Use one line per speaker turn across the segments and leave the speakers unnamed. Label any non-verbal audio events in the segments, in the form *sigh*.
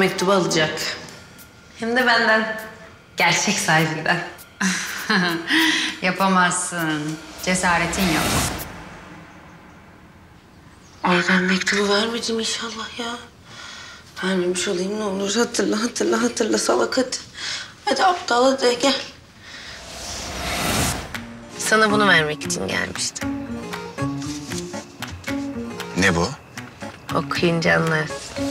mektubu alacak. Hem de benden. Gerçek sahibinden. *laughs*
Yapamazsın. Cesaretin yok.
Ben mektubu vermedim inşallah ya. Vermemiş olayım ne olur. Hatırla hatırla hatırla salak hadi. Hadi aptal hadi gel. Sana bunu vermek için gelmiştim.
Ne bu?
Okuyunca anlarsın.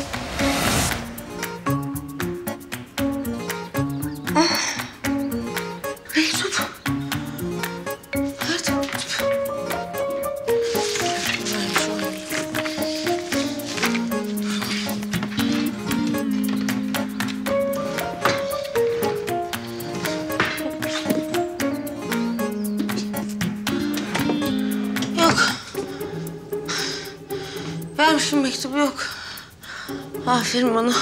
Aferin bana.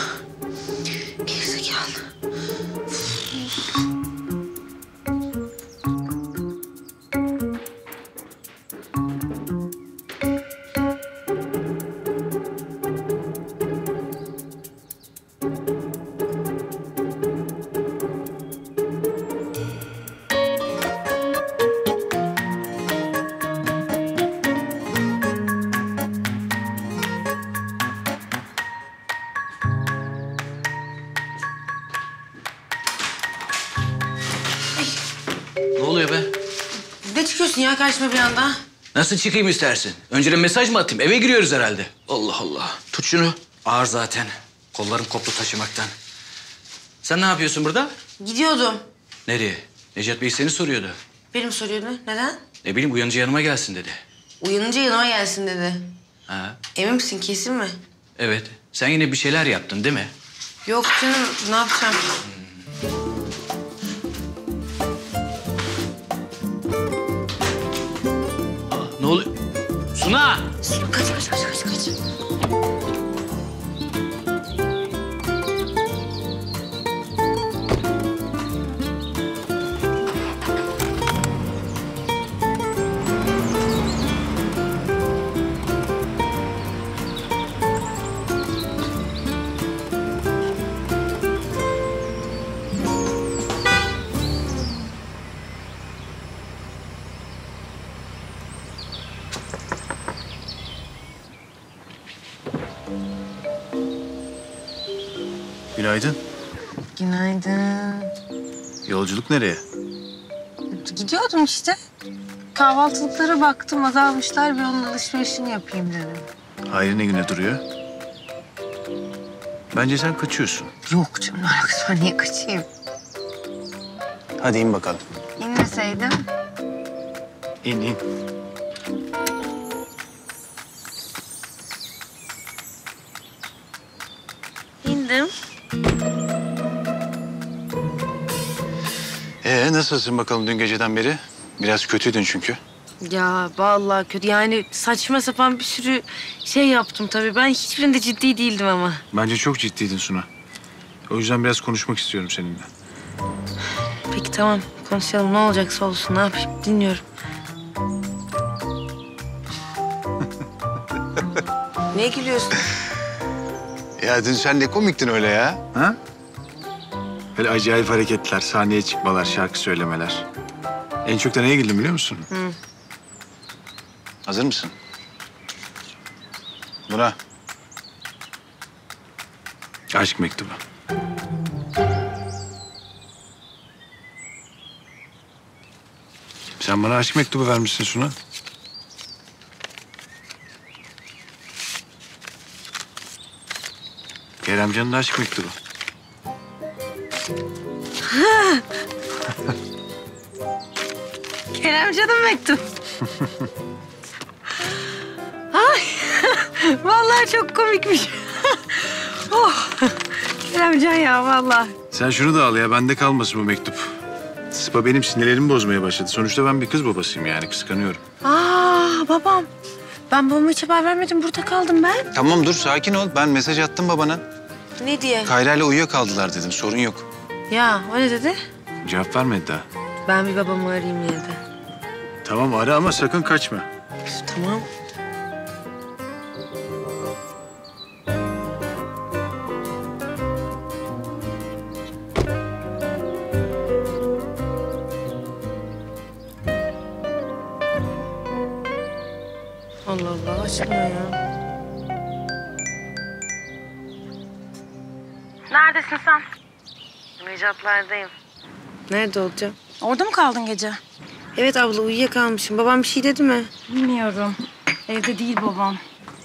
Karşıma bir anda?
Nasıl çıkayım istersin? Önceden mesaj mı atayım? Eve giriyoruz herhalde. Allah Allah. Tut şunu. Ağır zaten. Kollarım koptu taşımaktan. Sen ne yapıyorsun burada?
Gidiyordum.
Nereye? Necat Bey seni soruyordu.
Benim soruyordu. Neden?
Ne bileyim uyanınca yanıma gelsin dedi.
Uyanınca yanıma gelsin dedi.
Ha,
Emin misin kesin mi?
evet. Sen yine bir şeyler yaptın değil mi?
Yok canım ne yapacağım?
Suna!
Kaç kaç kaç kaç kaç.
Günaydın.
Günaydın.
Yolculuk nereye?
Gidiyordum işte. Kahvaltılıklara baktım azalmışlar bir onun alışverişini yapayım dedim.
Hayri ne güne duruyor? Bence sen kaçıyorsun.
Yok canım ne alakası var? Niye kaçayım?
Hadi in bakalım.
İnmeseydim.
İn in.
İndim.
Ee nasılsın bakalım dün geceden beri? Biraz kötüydün çünkü.
Ya vallahi kötü. Yani saçma sapan bir sürü şey yaptım tabii. Ben hiçbirinde ciddi değildim ama.
Bence çok ciddiydin Suna. O yüzden biraz konuşmak istiyorum seninle.
Peki tamam konuşalım. Ne olacaksa olsun. Ne yapayım? Dinliyorum. Niye gülüyorsun?
Ya dün sen ne komiktin öyle ya? Ha? Böyle acayip hareketler, sahneye çıkmalar, şarkı söylemeler. En çok da neye güldüm biliyor musun?
Hı.
Hazır mısın? Buna. Aşk mektubu. Sen bana aşk mektubu vermişsin Suna. Keremcan'ın aşk mektubu. *laughs*
Keremcan'ın mektup. *laughs* Ay, *laughs* vallahi çok komikmiş. oh, Keremcan ya vallahi.
Sen şunu da al ya, bende kalmasın bu mektup. Sıpa benim sinirlerimi bozmaya başladı. Sonuçta ben bir kız babasıyım yani, kıskanıyorum.
Aa babam. Ben babama hiç haber vermedim. Burada kaldım ben.
Tamam dur, sakin ol. Ben mesaj attım babana.
Ne diye?
Kayra ile uyuyakaldılar dedim, sorun yok.
Ya o ne dedi?
Cevap vermedi daha.
Ben bir babamı arayayım yine de.
Tamam ara ama sakın kaçma.
Tamam. Aşkına ya.
Neredesin sen?
Necatlardayım. Nerede olacağım?
Orada mı kaldın gece?
Evet abla uyuyakalmışım. Babam bir şey dedi mi?
Bilmiyorum. Evde değil babam.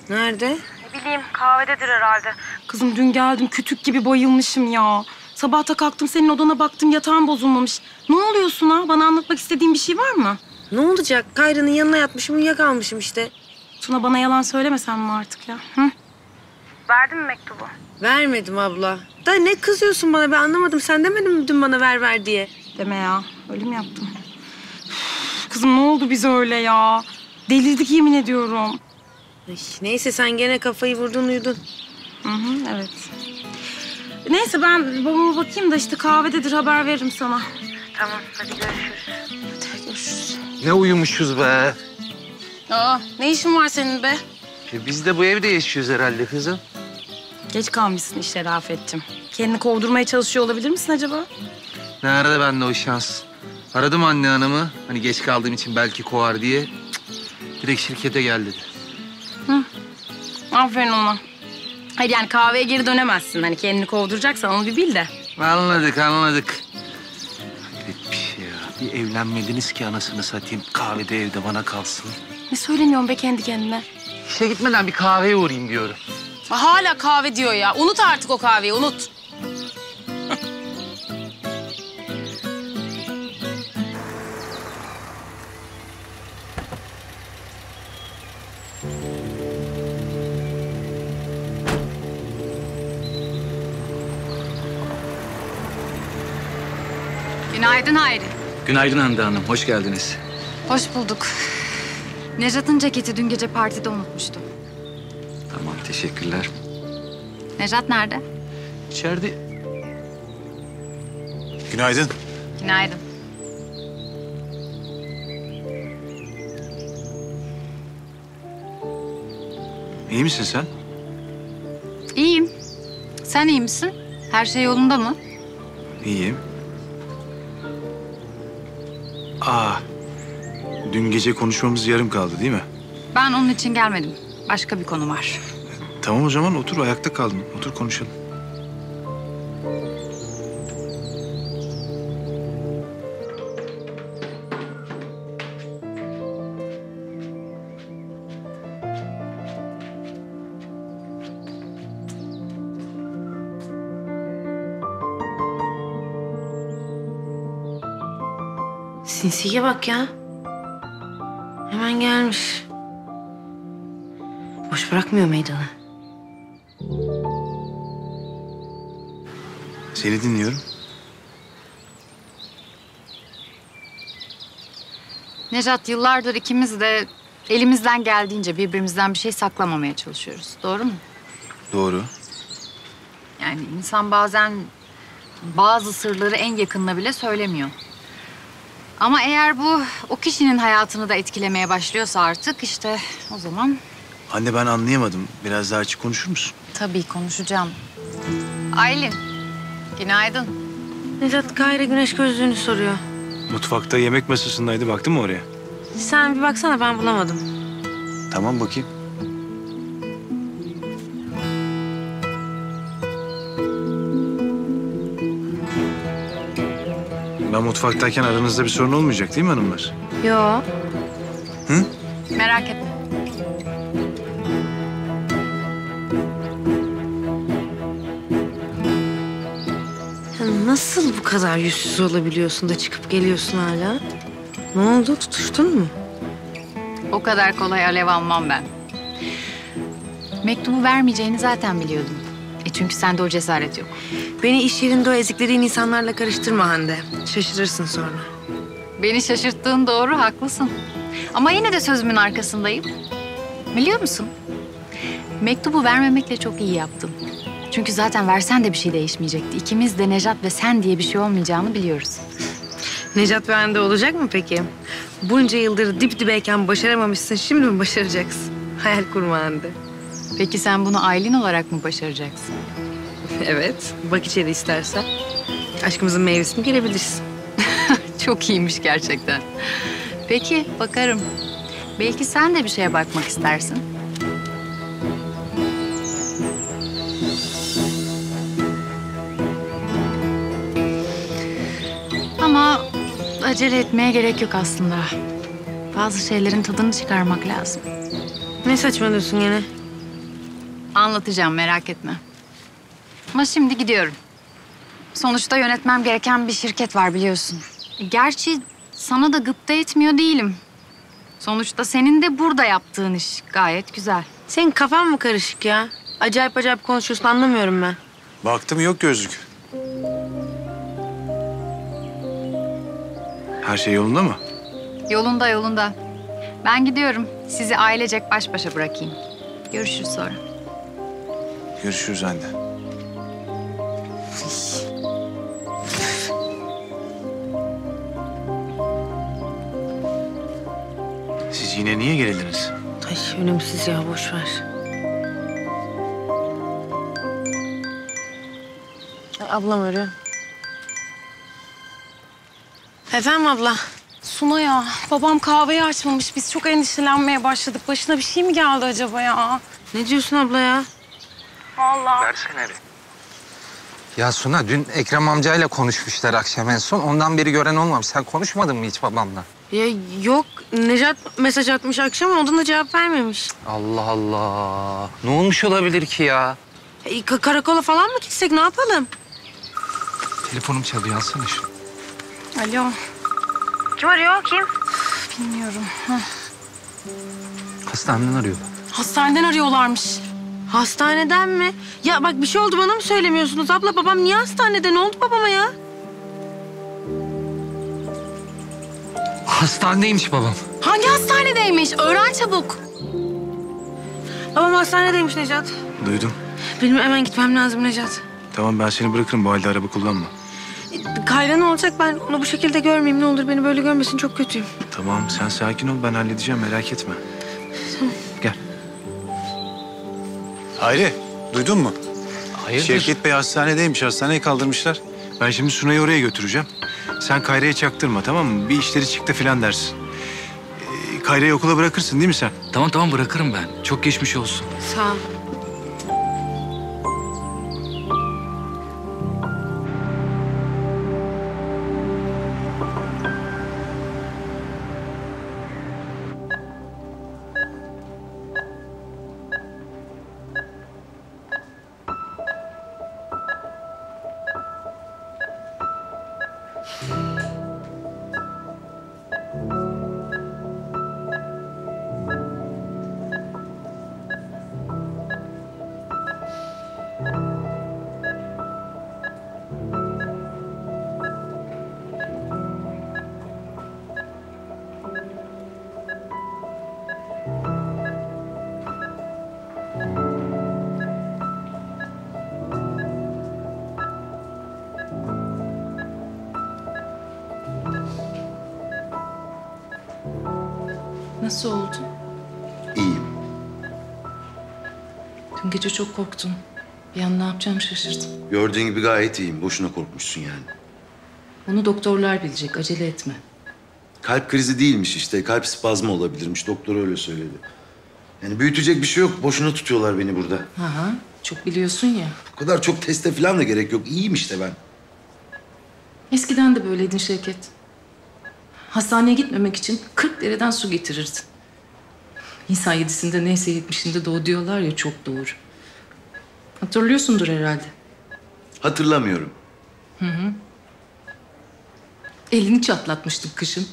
Nerede?
Ne bileyim kahvededir herhalde. Kızım dün geldim kütük gibi bayılmışım ya. Sabahta kalktım senin odana baktım yatağın bozulmamış. Ne oluyorsun ha? Bana anlatmak istediğin bir şey var mı?
Ne olacak? Kayra'nın yanına yatmışım, uyuyakalmışım işte.
Tuna bana yalan söylemesen mi artık ya? Hı? Verdin mi mektubu?
Vermedim abla. Da ne kızıyorsun bana? Ben anlamadım. Sen demedin mi dün bana ver ver diye?
Deme ya. Öyle mi yaptım? Üf, Kızım ne oldu bize öyle ya? Delirdik yemin ediyorum.
Ay, neyse sen gene kafayı vurdun uyudun.
Hı hı, evet. Neyse ben babama bakayım da işte kahvededir haber veririm sana.
Ne uyumuşuz be.
Aa, ne işin var senin be?
E biz de bu evde yaşıyoruz herhalde kızım.
Geç kalmışsın işte Rafet'cim. Kendini kovdurmaya çalışıyor olabilir misin acaba?
Nerede bende o şans? Aradım anne hanımı. Hani geç kaldığım için belki kovar diye. Cık, Direkt şirkete gel dedi.
Aferin ona. Hayır yani kahveye geri dönemezsin. Hani kendini kovduracaksan onu bir bil de.
Anladık anladık. Hayret bir şey ya. Bir evlenmediniz ki anasını satayım. Kahvede evde bana kalsın.
Ne söyleniyorsun be kendi kendine?
İşe gitmeden bir kahveye uğrayayım diyorum.
Hala kahve diyor ya. Unut artık o kahveyi unut.
Günaydın Hayri.
Günaydın Hande Hanım, hoş geldiniz.
Hoş bulduk. Nejat'ın ceketi dün gece partide unutmuştum.
Tamam, teşekkürler.
Nejat nerede?
İçeride
Günaydın.
Günaydın.
İyi misin sen?
İyiyim. Sen iyi misin? Her şey yolunda mı?
İyiyim. Aa, Dün gece konuşmamız yarım kaldı değil mi?
Ben onun için gelmedim. Başka bir konu var.
Tamam o zaman otur ayakta kaldım. Otur konuşalım.
Sinsiye bak ya. Hemen gelmiş. Boş bırakmıyor meydanı.
Seni dinliyorum.
Nejat yıllardır ikimiz de elimizden geldiğince birbirimizden bir şey saklamamaya çalışıyoruz. Doğru mu?
Doğru.
Yani insan bazen bazı sırları en yakınına bile söylemiyor. Ama eğer bu o kişinin hayatını da etkilemeye başlıyorsa artık işte o zaman
Anne ben anlayamadım. Biraz daha açık konuşur musun?
tabii konuşacağım. Aylin, günaydın.
Necat Kayra güneş gözlüğünü soruyor.
Mutfakta yemek masasındaydı. Baktın mı oraya?
Sen bir baksana ben bulamadım.
Tamam bakayım. Ben mutfaktayken aranızda bir sorun olmayacak değil mi hanımlar?
Yo.
Merak etme.
Ya nasıl bu kadar yüzsüz olabiliyorsun da çıkıp geliyorsun hala? Ne oldu? Tutuştun mu?
O kadar kolay alev almam ben. Mektubu vermeyeceğini zaten biliyordum. E çünkü sende o cesaret yok.
Beni iş yerinde o eziklerin insanlarla karıştırma Hande. Şaşırırsın sonra.
Beni şaşırttığın doğru, haklısın. Ama yine de sözümün arkasındayım. Biliyor musun? Mektubu vermemekle çok iyi yaptım. Çünkü zaten versen de bir şey değişmeyecekti. İkimiz de Nejat ve sen diye bir şey olmayacağını biliyoruz.
Necat ve Hande olacak mı peki? Bunca yıldır dip dibeyken başaramamışsın. Şimdi mi başaracaksın? Hayal kurma Hande.
Peki sen bunu Aylin olarak mı başaracaksın? *laughs*
Evet. Bak içeri istersen. Aşkımızın meyvesini görebilirsin. *laughs*
Çok iyiymiş gerçekten. Peki, bakarım. Belki sen de bir şeye bakmak istersin. Ama acele etmeye gerek yok aslında. Bazı şeylerin tadını çıkarmak lazım.
Ne saçmalıyorsun gene?
Anlatacağım, merak etme. Ama şimdi gidiyorum. Sonuçta yönetmem gereken bir şirket var biliyorsun. Gerçi sana da gıpta etmiyor değilim. Sonuçta senin de burada yaptığın iş gayet güzel.
Senin kafan mı karışık ya? Acayip acayip konuşuyorsun anlamıyorum ben.
Baktım yok gözlük. Her şey yolunda mı?
Yolunda yolunda. Ben gidiyorum. Sizi ailecek baş başa bırakayım. Görüşürüz sonra.
Görüşürüz anne. Siz yine niye gerildiniz?
Ay önemsiz ya boş ver. Ay, Ablam arıyor. Efendim abla.
Suna ya, babam kahveyi açmamış. Biz çok endişelenmeye başladık. Başına bir şey mi geldi acaba ya?
Ne diyorsun abla ya?
Vallahi.
Ya Suna dün Ekrem amcayla konuşmuşlar akşam en son. Ondan beri gören olmamış. Sen konuşmadın mı hiç babamla?
Ya yok Necat mesaj atmış akşam ondan da cevap vermemiş.
Allah Allah. Ne olmuş olabilir ki ya?
E, ka- karakola falan mı gitsek ne yapalım?
Telefonum çalıyor alsana şunu.
Alo,
Kim arıyor kim?
bilmiyorum.
Hastaneden arıyorlar.
Hastaneden arıyorlarmış.
Hastaneden mi? Ya bak bir şey oldu bana mı söylemiyorsunuz abla? Babam niye hastanede? Ne oldu babama ya?
Hastanedeymiş babam.
Hangi hastanedeymiş? Öğren çabuk.
Babam hastanedeymiş Necat.
Duydum.
Benim hemen gitmem lazım Necat.
Tamam ben seni bırakırım bu halde araba kullanma.
E, Kayra ne olacak? Ben onu bu şekilde görmeyeyim. Ne olur beni böyle görmesin. Çok kötüyüm.
Tamam sen sakin ol ben halledeceğim merak etme. Gel. Hayri duydun mu?
Hayırdır?
Şevket Bey hastanedeymiş hastaneye kaldırmışlar. Ben şimdi Sunay'ı oraya götüreceğim. Sen Kayra'ya çaktırma tamam mı? Bir işleri çıktı filan dersin. Ee, Kayra'yı okula bırakırsın değil mi sen?
Tamam tamam bırakırım ben. Çok geçmiş olsun.
Sağ ol.
Çok korktum. Bir an ne yapacağımı şaşırdım.
Gördüğün gibi gayet iyiyim. Boşuna korkmuşsun yani.
Onu doktorlar bilecek. Acele etme.
Kalp krizi değilmiş işte. Kalp spazmı olabilirmiş. Doktor öyle söyledi. Yani büyütecek bir şey yok. Boşuna tutuyorlar beni burada.
Hı. Çok biliyorsun ya.
O kadar çok teste falan da gerek yok. İyiyim işte ben.
Eskiden de böyleydin Şevket. Hastaneye gitmemek için 40 dereden su getirirdin. İnsan yedisinde neyse yetmişinde doğu diyorlar ya çok doğru. Hatırlıyorsundur herhalde.
Hatırlamıyorum.
Elini çatlatmıştım kışın.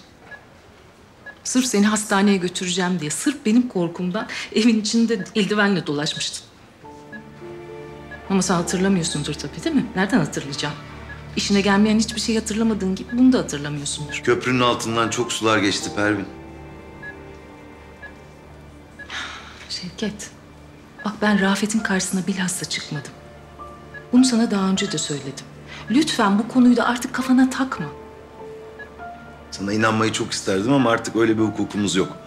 Sırf seni hastaneye götüreceğim diye, sırf benim korkumdan evin içinde eldivenle dolaşmıştın. Ama sen hatırlamıyorsundur tabii değil mi? Nereden hatırlayacağım? İşine gelmeyen hiçbir şey hatırlamadığın gibi bunu da hatırlamıyorsundur.
Köprünün altından çok sular geçti Pervin.
Şevket, bak ben Rafet'in karşısına bilhassa çıkmadım. Bunu sana daha önce de söyledim. Lütfen bu konuyu da artık kafana takma.
Sana inanmayı çok isterdim ama artık öyle bir hukukumuz yok.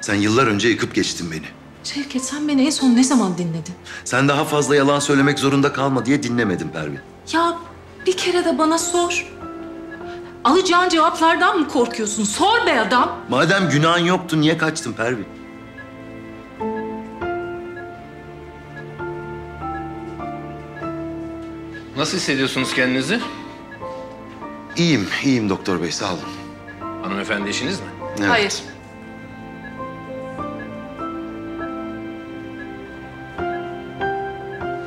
Sen yıllar önce yıkıp geçtin beni.
Şevket sen beni en son ne zaman dinledin?
Sen daha fazla yalan söylemek zorunda kalma diye dinlemedim Pervin.
Ya bir kere de bana sor. Alacağın cevaplardan mı korkuyorsun? Sor be adam.
Madem günahın yoktu niye kaçtın Pervin?
Nasıl hissediyorsunuz kendinizi?
İyiyim, iyiyim doktor bey sağ olun.
Hanımefendi eşiniz mi?
Evet.
Hayır.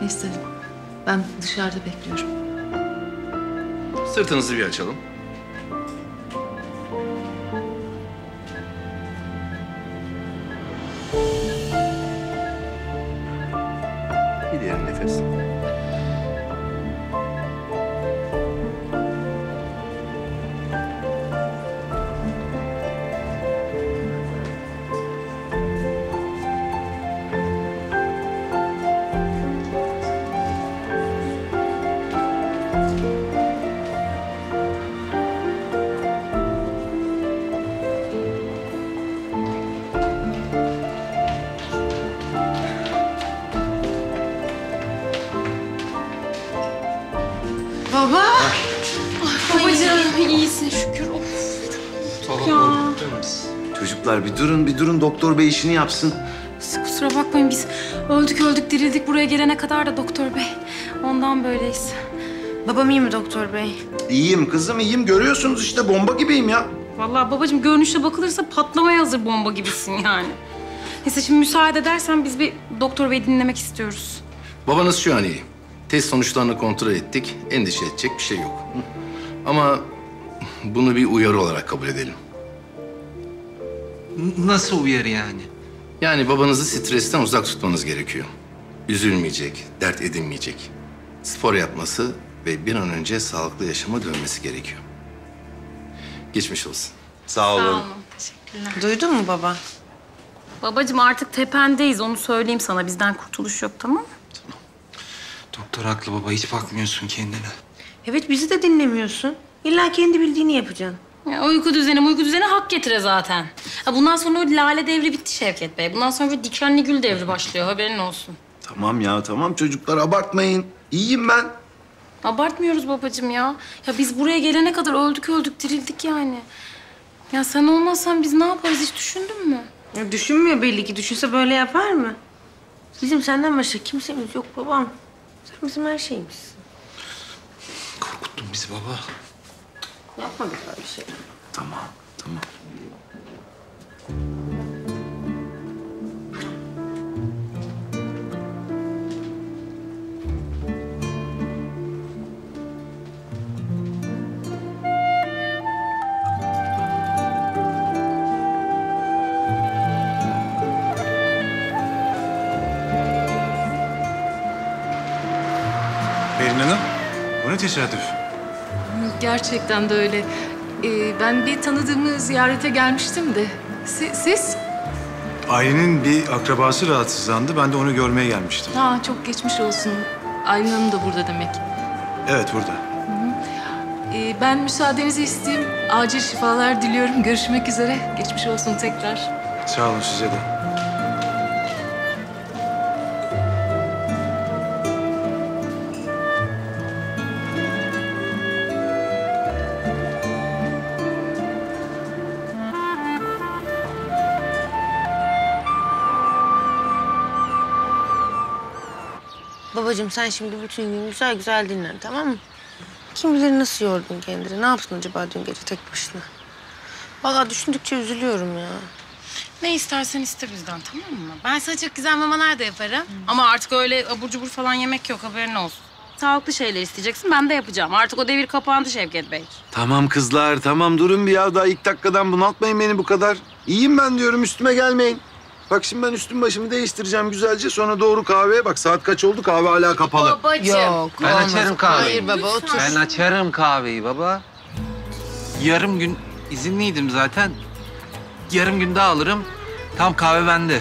Neyse ben dışarıda bekliyorum.
Sırtınızı bir açalım.
Durun, bir durun doktor bey işini yapsın.
Siz kusura bakmayın biz öldük öldük dirildik buraya gelene kadar da doktor bey. Ondan böyleyiz.
Babam iyi mi doktor bey?
İyiyim kızım, iyiyim. Görüyorsunuz işte bomba gibiyim ya.
Vallahi babacığım görünüşe bakılırsa patlamaya hazır bomba gibisin yani. Neyse şimdi müsaade edersen biz bir doktor bey dinlemek istiyoruz.
Babanız şu an iyi. Test sonuçlarını kontrol ettik. Endişe edecek bir şey yok. Ama bunu bir uyarı olarak kabul edelim.
N- nasıl uyarı yani?
Yani babanızı stresten uzak tutmanız gerekiyor. Üzülmeyecek, dert edinmeyecek. Spor yapması ve bir an önce sağlıklı yaşama dönmesi gerekiyor. Geçmiş olsun.
Sağ olun.
Teşekkürler.
Duydun mu baba?
Babacığım artık tependeyiz onu söyleyeyim sana. Bizden kurtuluş yok tamam mı?
Doktor haklı baba hiç bakmıyorsun kendine.
Evet bizi de dinlemiyorsun. İlla kendi bildiğini yapacaksın.
Ya, uyku düzeni, uyku düzeni hak getire zaten. Ha, bundan sonra o lale devri bitti Şevket Bey. Bundan sonra bir dikenli gül devri başlıyor. Haberin olsun.
Tamam ya, tamam çocuklar abartmayın. İyiyim ben.
Abartmıyoruz babacığım ya. Ya biz buraya gelene kadar öldük öldük dirildik yani. Ya sen olmazsan biz ne yaparız hiç düşündün mü?
Ya düşünmüyor belli ki. Düşünse böyle yapar mı? Bizim senden başka kimsemiz yok babam. Sen bizim her şeyimizsin.
Korkuttun bizi baba.
Yapmadık öyle bir şey.
Tamam, tamam.
Berin Hanım, ne tesadüf?
Gerçekten de öyle. Ee, ben bir tanıdığımı ziyarete gelmiştim de. Si- siz?
Ailenin bir akrabası rahatsızlandı. Ben de onu görmeye gelmiştim.
Ha çok geçmiş olsun. Aylin Hanım da burada demek.
Evet, burada.
Ee, ben müsaadenizi isteyeyim. Acil şifalar diliyorum. Görüşmek üzere. Geçmiş olsun tekrar.
Sağ olun size de.
Babacığım sen şimdi bütün gün güzel güzel dinlen tamam mı? Kim bilir nasıl yordun kendini. Ne yaptın acaba dün gece tek başına? Vallahi düşündükçe üzülüyorum ya.
Ne istersen iste bizden tamam mı? Ben sana çok güzel mamalar da yaparım. Ama artık öyle abur cubur falan yemek yok haberin olsun. Sağlıklı şeyler isteyeceksin ben de yapacağım. Artık o devir kapandı Şevket Bey.
Tamam kızlar tamam durun bir ya daha ilk dakikadan bunaltmayın beni bu kadar. İyiyim ben diyorum üstüme gelmeyin. Bak şimdi ben üstüm başımı değiştireceğim güzelce sonra doğru kahveye bak saat kaç oldu kahve hala kapalı.
Yok
Ben
olmaz.
açarım kahveyi.
Hayır baba otur.
Ben açarım kahveyi baba. Yarım gün izinliydim zaten. Yarım gün daha alırım. Tam kahve bende.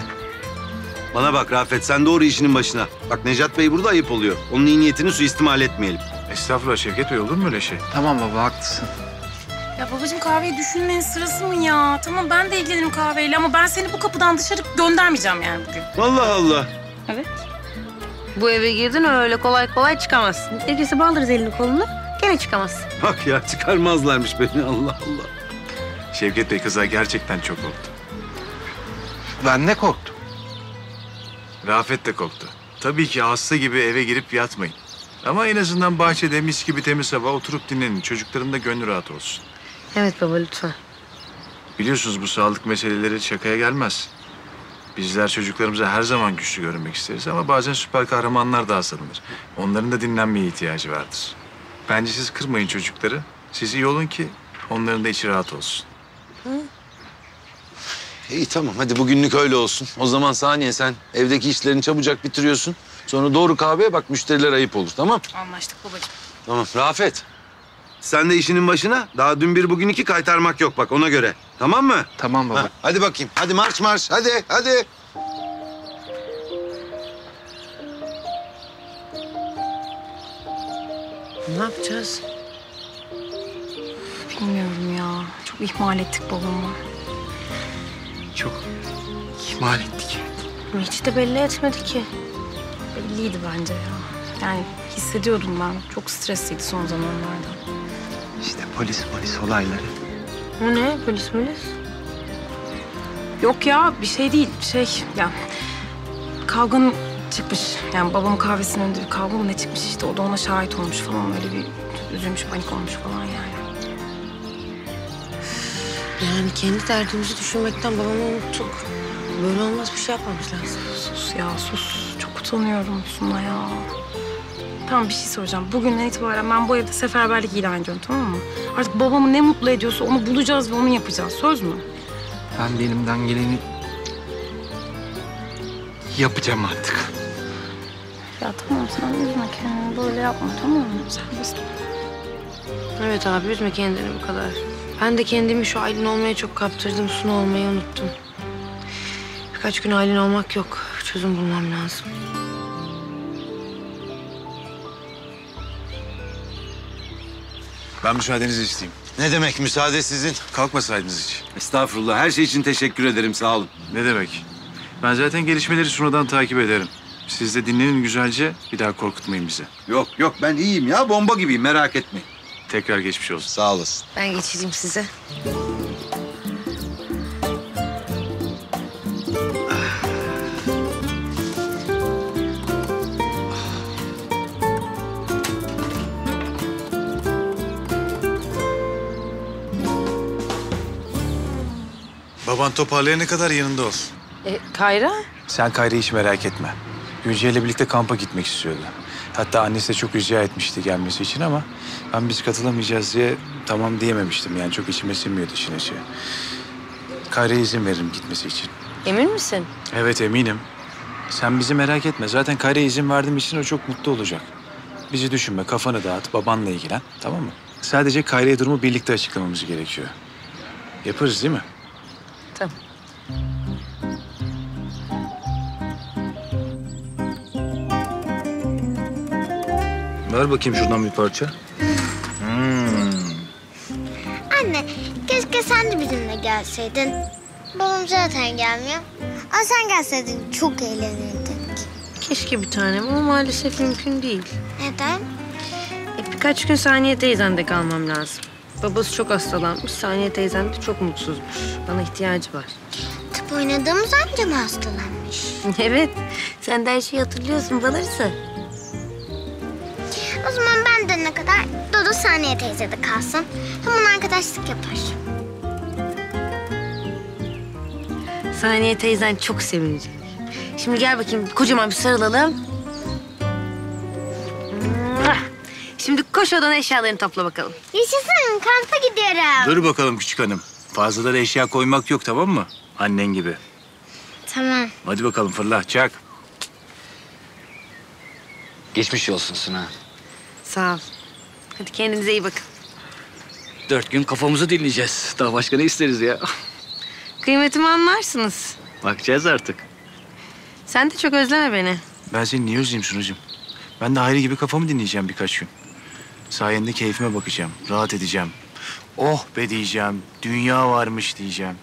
Bana bak Rafet sen doğru işinin başına. Bak Necat Bey burada ayıp oluyor. Onun iyi niyetini suistimal etmeyelim.
Estağfurullah Şevket Bey olur mu öyle şey?
Tamam baba haklısın.
Ya babacığım kahveyi düşünmenin sırası mı ya? Tamam ben de ilgilenirim kahveyle ama ben seni bu kapıdan dışarı göndermeyeceğim yani bugün.
Allah Allah.
Evet.
Bu eve girdin öyle kolay kolay çıkamazsın. Gerekirse bağlarız elini kolunu. Gene çıkamazsın.
Bak ya çıkarmazlarmış beni Allah Allah.
Şevket Bey kızlar gerçekten çok korktu.
Ben ne korktum?
Rafet de korktu. Tabii ki hasta gibi eve girip yatmayın. Ama en azından bahçede mis gibi temiz hava oturup dinlenin. Çocukların da gönlü rahat olsun.
Evet baba lütfen.
Biliyorsunuz bu sağlık meseleleri şakaya gelmez. Bizler çocuklarımıza her zaman güçlü görünmek isteriz ama bazen süper kahramanlar da hastalanır. Onların da dinlenmeye ihtiyacı vardır. Bence siz kırmayın çocukları. Siz iyi olun ki onların da içi rahat olsun.
İyi tamam hadi bugünlük öyle olsun. O zaman saniye sen evdeki işlerini çabucak bitiriyorsun. Sonra doğru kahveye bak müşteriler ayıp olur tamam?
Anlaştık babacığım.
Tamam Rafet. Sen de işinin başına. Daha dün bir bugün iki kaytarmak yok bak ona göre. Tamam mı?
Tamam baba.
Ha, hadi bakayım. Hadi marş marş. Hadi hadi.
Ne yapacağız?
Bilmiyorum ya. Çok ihmal ettik babamı.
Çok ihmal ettik.
Hiç de belli etmedi ki.
Belliydi bence ya. Yani hissediyordum ben. Çok stresliydi son zamanlarda.
İşte polis polis olayları.
O ne? Polis polis.
Yok ya bir şey değil. Şey ya kavganın çıkmış. Yani babamın kahvesinin önünde bir kavga mı ne çıkmış işte. O da ona şahit olmuş falan. Öyle bir üzülmüş panik olmuş falan yani.
Yani kendi derdimizi düşünmekten babamı unuttuk. Böyle olmaz bir şey yapmamız lazım.
Sus ya sus. Çok utanıyorum Suna ya. Tamam bir şey soracağım. Bugünden itibaren ben bu evde seferberlik ilan ediyorum tamam mı? Artık babamı ne mutlu ediyorsa onu bulacağız ve onu yapacağız. Söz mü?
Ben de elimden geleni yapacağım artık.
Ya tamam sen üzme kendini. Böyle yapma tamam mı? Sen de
Evet abi üzme kendini bu kadar. Ben de kendimi şu Aylin olmaya çok kaptırdım. Sunu olmayı unuttum. Birkaç gün Aylin olmak yok. Çözüm bulmam lazım.
Ben müsaadenizi isteyeyim.
Ne demek müsaade sizin?
Kalkmasaydınız hiç.
Estağfurullah. Her şey için teşekkür ederim. Sağ olun.
Ne demek? Ben zaten gelişmeleri sonradan takip ederim. Siz de dinlenin güzelce. Bir daha korkutmayın bizi.
Yok yok ben iyiyim ya. Bomba gibiyim. Merak etmeyin.
Tekrar geçmiş olsun.
Sağ olasın.
Ben geçireyim size.
Baban toparlayana kadar yanında ol.
E, Kayra?
Sen Kayra'yı hiç merak etme. Gülce ile birlikte kampa gitmek istiyordu. Hatta annesi de çok rica etmişti gelmesi için ama ben biz katılamayacağız diye tamam diyememiştim. Yani çok içime sinmiyordu işin açığı. Kayra'ya izin veririm gitmesi için.
Emin misin?
Evet eminim. Sen bizi merak etme. Zaten Kayra'ya izin verdiğim için o çok mutlu olacak. Bizi düşünme, kafanı dağıt, babanla ilgilen. Tamam mı? Sadece Kayra'ya durumu birlikte açıklamamız gerekiyor. Yaparız değil mi? Ver bakayım şuradan bir parça.
Anne, keşke sen de bizimle gelseydin. Babam zaten gelmiyor. Ama sen gelseydin çok eğlenirdik.
Keşke bir tanem ama maalesef mümkün değil.
Neden?
E, birkaç gün Saniye teyzende kalmam lazım. Babası çok hastalanmış. Saniye teyzem de çok mutsuzmuş. Bana ihtiyacı var.
Tıp oynadığımız anca mı hastalanmış? *laughs*
evet. Sen de her şeyi hatırlıyorsun balırsa.
O zaman ben de ne kadar Dodo Saniye teyzede kalsın. Hemen arkadaşlık yapar.
Saniye teyzen çok sevinecek. Şimdi gel bakayım kocaman bir sarılalım. Şimdi koş odana eşyalarını topla bakalım.
Yaşasın kampa gidiyorum.
Dur bakalım küçük hanım. Fazladan eşya koymak yok tamam mı? Annen gibi.
Tamam.
Hadi bakalım fırla çak.
Geçmiş olsun Suna.
Sağ ol. Hadi kendinize iyi bakın.
Dört gün kafamızı dinleyeceğiz. Daha başka ne isteriz ya?
Kıymetimi anlarsınız.
Bakacağız artık.
Sen de çok özleme beni.
Ben seni niye özleyeyim Sunacığım? Ben de Hayri gibi kafamı dinleyeceğim birkaç gün. Sayende keyfime bakacağım, rahat edeceğim. Oh be diyeceğim, dünya varmış diyeceğim.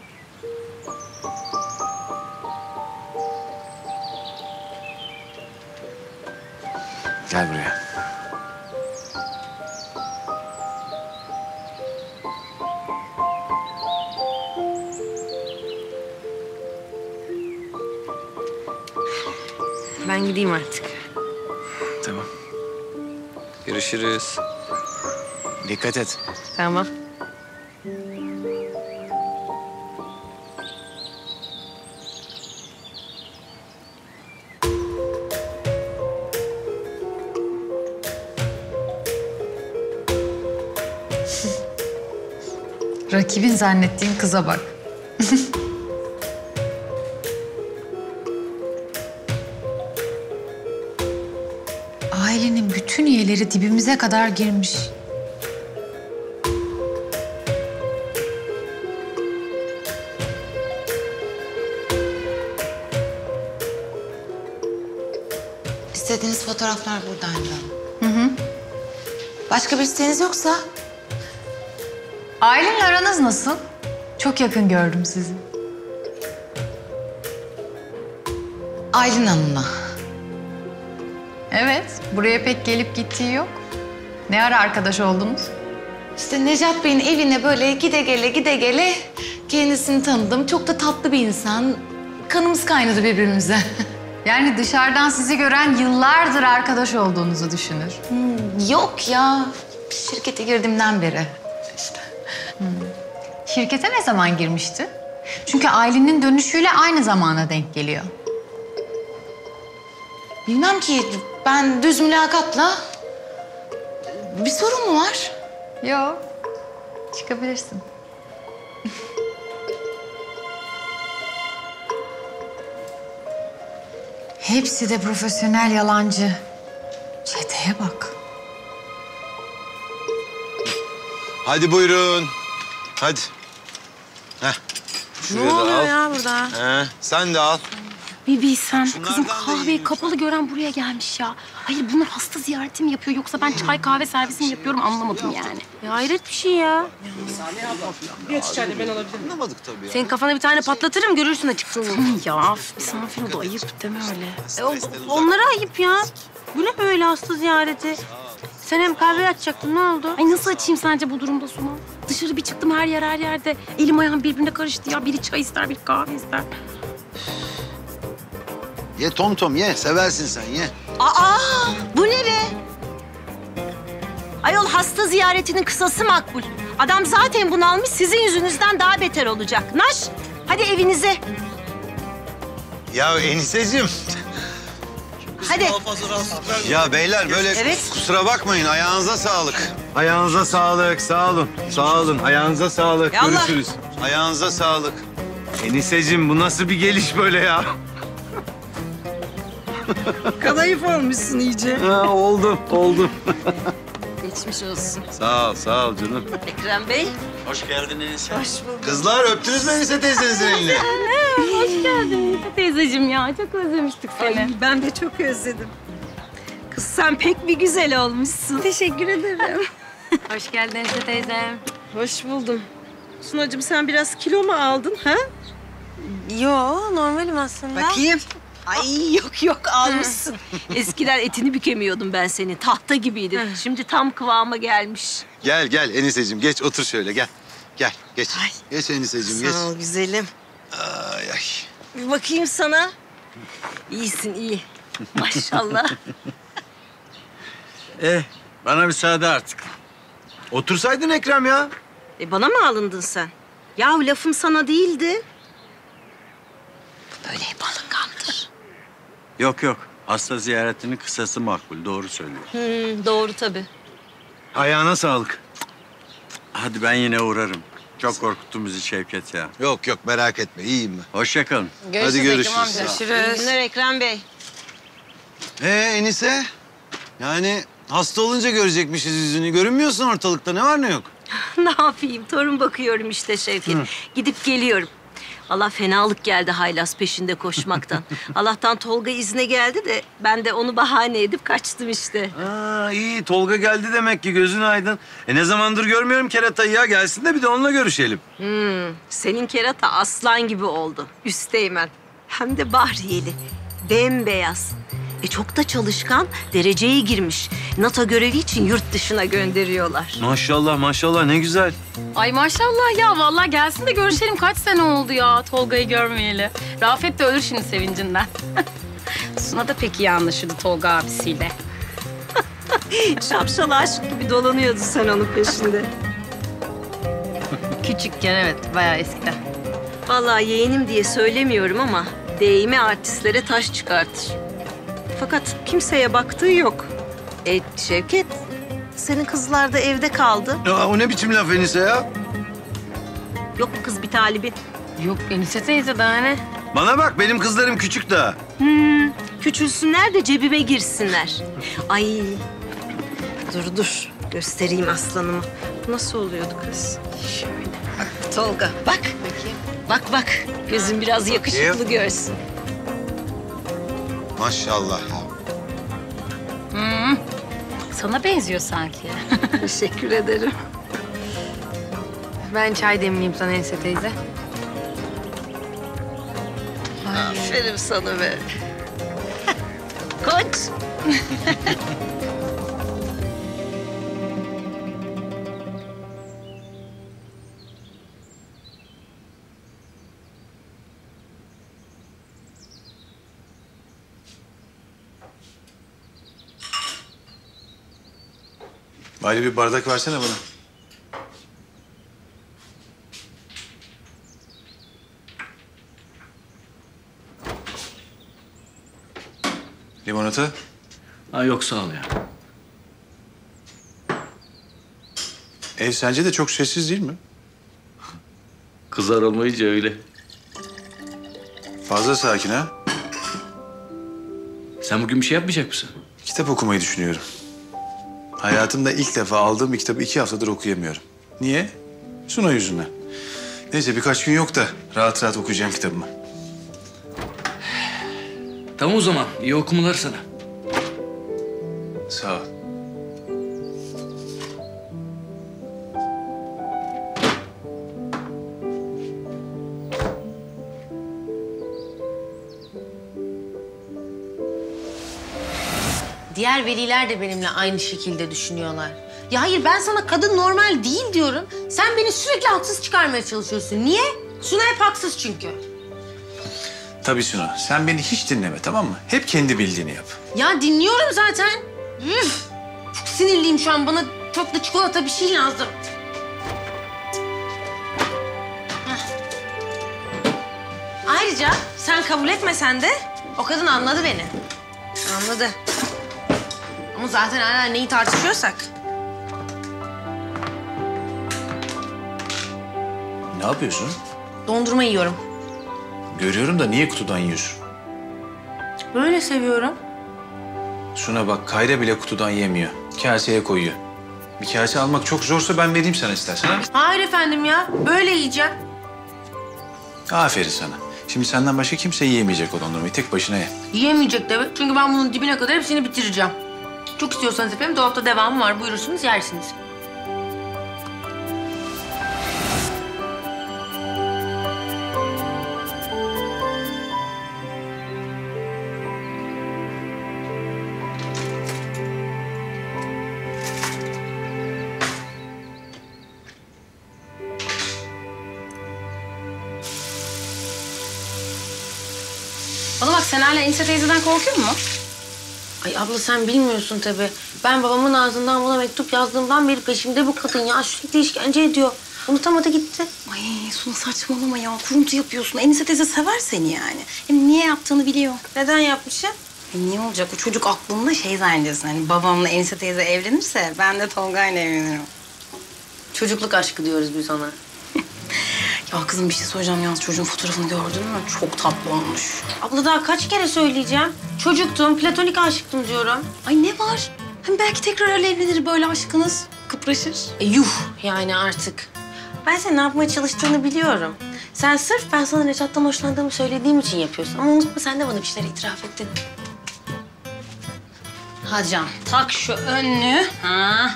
Gel buraya.
Ben gideyim artık.
Tamam.
Görüşürüz.
Dikkat et.
Tamam.
Rakibin zannettiğin kıza bak. *laughs* Üyeleri dibimize kadar girmiş.
İstediğiniz fotoğraflar buradaydı. Hı hı. Başka bir isteğiniz yoksa
Ailenle aranız nasıl? Çok yakın gördüm sizi.
Aylin Hanım'la.
Evet, buraya pek gelip gittiği yok. Ne ara arkadaş oldunuz?
İşte Necat Bey'in evine böyle gide gele gide gele kendisini tanıdım. Çok da tatlı bir insan. Kanımız kaynadı birbirimize. *laughs*
Yani dışarıdan sizi gören yıllardır arkadaş olduğunuzu düşünür.
Yok ya. Şirkete girdiğimden beri. İşte.
Şirkete ne zaman girmişti? Çünkü ailenin dönüşüyle aynı zamana denk geliyor.
Bilmem ki ben düz mülakatla... Bir sorun mu var?
Yok. Çıkabilirsin. Hepsi de profesyonel yalancı. Çeteye bak.
Hadi buyurun. Hadi. Heh.
Ne
Şuraya da
oluyor
al.
ya burada?
He, sen de al.
Bir bilsen
Şunlardan
kızım
da
kahveyi kapalı gören buraya gelmiş ya. Hayır bunlar hasta ziyareti mi yapıyor yoksa ben çay kahve servisi mi yapıyorum anlamadım yani.
Ya hayret bir şey ya.
Anlamadık tabii ya.
Senin kafana bir tane patlatırım görürsün açıkçası.
Ya misafir oldu ayıp deme öyle.
E, o- onlara ayıp ya. Bu ne böyle hasta ziyareti? Sen hem kahve açacaktın ne oldu?
Ay nasıl açayım sence bu durumda Suna? Dışarı bir çıktım her yer her yerde. Elim ayağım birbirine karıştı ya. Biri çay ister, biri kahve ister.
Ye tom tom ye. Seversin sen ye.
Aa, bu ne be? Ayol hasta ziyaretinin kısası makbul. Adam zaten bunalmış, sizin yüzünüzden daha beter olacak. Naş, hadi evinize.
Ya Eniseciğim.
Hadi.
Ya beyler böyle
Evet.
kusura bakmayın. Ayağınıza sağlık. Ayağınıza sağlık. Sağ olun. Sağ olun. Ayağınıza sağlık.
Yallah.
Görüşürüz. Ayağınıza sağlık. Eniseciğim bu nasıl bir geliş böyle ya? *laughs*
Kadayıf olmuşsun iyice.
Ha, oldum, oldum.
Geçmiş olsun.
Sağ ol, sağ ol canım.
Ekrem Bey.
Hoş geldiniz. Hoş bulduk. Kızlar öptünüz mü Enise teyzenizin elini?
Hoş geldin teyzeciğim ya. Çok özlemiştik seni.
Ay, ben de çok özledim. Kız sen pek bir güzel olmuşsun. Teşekkür ederim. *laughs*
Hoş geldin Enise teyzem.
Hoş buldum. Sunacığım sen biraz kilo mu aldın ha?
Yo normalim aslında.
Bakayım. Ay yok yok almışsın. Eskiden etini bükemiyordum ben senin. Tahta gibiydin. Şimdi tam kıvama gelmiş.
Gel gel Eniseciğim geç otur şöyle gel. Gel geç. Geç Eniseciğim geç.
Sağ ol güzelim.
Ay ay.
Bir bakayım sana. İyisin iyi. Maşallah. *laughs*
Eh, bana müsaade artık.
Otursaydın Ekrem ya.
E bana mı alındın sen? Ya lafım sana değildi. Böyle hep alıngandır.
Yok yok, hasta ziyaretinin kısası makbul, doğru söylüyor.
Hmm, doğru tabii.
Ayağına sağlık.
Hadi ben yine uğrarım. Çok korkuttun bizi Şevket ya.
Yok yok merak etme iyiyim ben.
Hoşça kalın.
Hadi görüşürüz.
İyi günler Ekrem Bey.
Ee Enise? Yani hasta olunca görecekmişiz yüzünü. Görünmüyorsun ortalıkta. Ne var ne yok? *laughs*
ne yapayım? Torun bakıyorum işte Şevket. Gidip geliyorum. Allah fenalık geldi haylaz peşinde koşmaktan. *laughs* Allah'tan Tolga izne geldi de ben de onu bahane edip kaçtım işte.
Aa iyi Tolga geldi demek ki gözün aydın. E ne zamandır görmüyorum keratayı ya. Gelsin de bir de onunla görüşelim.
Hmm, senin kerata aslan gibi oldu. Üsteğmen. Hem de bahriyeli. Bembeyaz. E çok da çalışkan. Dereceye girmiş. NATO görevi için yurt dışına gönderiyorlar.
Maşallah maşallah ne güzel.
Ay maşallah ya vallahi gelsin de görüşelim. Kaç sene oldu ya Tolga'yı görmeyeli. Rafet de ölür şimdi sevincinden. *laughs* Suna da pek iyi anlaşırdı Tolga abisiyle. *laughs*
Şapşal aşk gibi dolanıyordu sen onun peşinde.
Küçükken evet bayağı eskiden.
Vallahi yeğenim diye söylemiyorum ama değme artistlere taş çıkartır. Fakat kimseye baktığı yok. E Şevket, senin kızlar da evde kaldı.
Ya o ne biçim laf Enise ya?
Yok mu kız bir talibi?
Yok Enise teyze daha ne?
Bana bak benim kızlarım küçük daha.
Hmm, küçülsünler de cebime girsinler. Ay, dur dur. Göstereyim aslanımı. Nasıl oluyordu kız? Şöyle. Bak Tolga, bak. Bakayım. Bak bak. Gözün biraz yakışıklı görsün.
Maşallah.
Hmm. Sana benziyor sanki. *laughs*
Teşekkür ederim.
Ben çay demleyeyim sana Enise teyze.
Aferin sana be. Koç. *laughs*
Bari bir bardak versene bana. Limonata?
Ha, yok sağ ol ya.
Ev sence de çok sessiz değil mi?
Kızar olmayınca öyle.
Fazla sakin ha?
Sen bugün bir şey yapmayacak mısın?
Kitap okumayı düşünüyorum. Hayatımda ilk defa aldığım bir kitabı iki haftadır okuyamıyorum. Niye? Suna yüzünden. Neyse birkaç gün yok da rahat rahat okuyacağım kitabımı.
Tamam o zaman. İyi okumalar sana.
Sağ ol.
Diğer veliler de benimle aynı şekilde düşünüyorlar. Ya hayır ben sana kadın normal değil diyorum. Sen beni sürekli haksız çıkarmaya çalışıyorsun. Niye? Suna hep haksız çünkü.
Tabii Suna, sen beni hiç dinleme tamam mı? Hep kendi bildiğini yap.
Ya dinliyorum zaten. Üf! Çok sinirliyim şu an. Bana da çikolata bir şey lazım. Ayrıca sen kabul etmesen de o kadın anladı beni. Anladı. Ama zaten hala neyi tartışıyorsak.
Ne yapıyorsun?
Dondurma yiyorum.
Görüyorum da niye kutudan yiyorsun?
Böyle seviyorum.
Suna bak Kayra bile kutudan yemiyor. Kaseye koyuyor. Bir kase almak çok zorsa ben vereyim sana istersen ha?
Hayır efendim ya. Böyle yiyeceğim.
Aferin sana. Şimdi senden başka kimse yiyemeyecek o dondurmayı. Tek başına ye.
Yiyemeyecek de çünkü ben bunun dibine kadar hepsini bitireceğim. Çok istiyorsanız efendim dolapta devamı var. Buyurursunuz yersiniz.
Bana bak sen hala Enise teyzeden korkuyor musun?
Ay abla sen bilmiyorsun tabii. Ben babamın ağzından buna mektup yazdığımdan beri peşimde bu kadın ya. Sürekli işkence ediyor. Unutamadı gitti.
Ay Suna saçmalama ya. Kuruntu yapıyorsun. Enise teyze sever seni yani. Hem niye yaptığını biliyor.
Neden yapmışım?
E niye olacak? O çocuk aklında şey zannediyorsun. Hani babamla Enise teyze evlenirse ben de Tolga'yla evlenirim.
Çocukluk aşkı diyoruz biz ona.
Ya kızım bir şey söyleyeceğim yalnız çocuğun fotoğrafını gördün mü? Çok tatlı olmuş.
Abla daha kaç kere söyleyeceğim. Çocuktum, platonik aşıktım diyorum.
Ay ne var? Hem belki tekrar evlenir böyle aşkınız. Kıpraşır.
E yuh yani artık. Ben senin ne yapmaya çalıştığını biliyorum. Sen sırf ben sana Neşat'tan hoşlandığımı söylediğim için yapıyorsun. Ama unutma sen de bana bir şeyler itiraf ettin.
Hadi can tak şu önlüğü. Ha.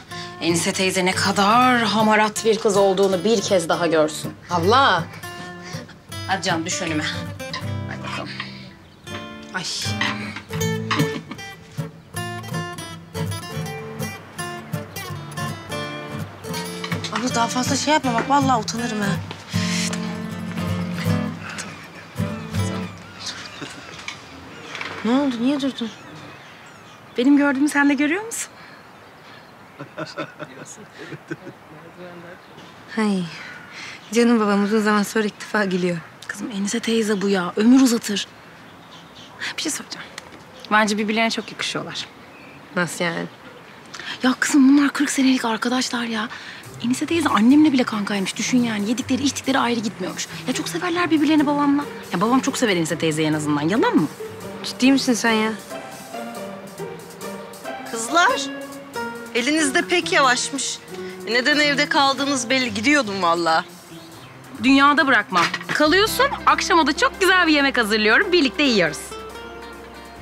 Enise teyze ne kadar hamarat bir kız olduğunu bir kez daha görsün.
Abla.
Hadi can düş önüme. Hadi bakalım.
Ay. Abla daha fazla şey yapma bak vallahi utanırım ha. ne oldu? Niye durdun?
Benim gördüğümü sen de görüyor musun? *laughs*
Hay. Canım babam uzun zaman sonra ilk defa gülüyor.
Kızım Enise teyze bu ya. Ömür uzatır. Bir şey soracağım. Bence birbirlerine çok yakışıyorlar.
Nasıl yani?
Ya kızım bunlar 40 senelik arkadaşlar ya. Enise teyze annemle bile kankaymış. Düşün yani yedikleri içtikleri ayrı gitmiyormuş. Ya çok severler birbirlerini babamla. Ya babam çok sever Enise teyzeyi en azından. Yalan mı?
Ciddi misin sen ya?
Kızlar, elinizde pek yavaşmış. E, Neden evde kaldığınız belli. Gidiyordum vallahi.
Dünyada bırakmam. Kalıyorsun, akşama da çok güzel bir yemek hazırlıyorum. Birlikte yiyoruz.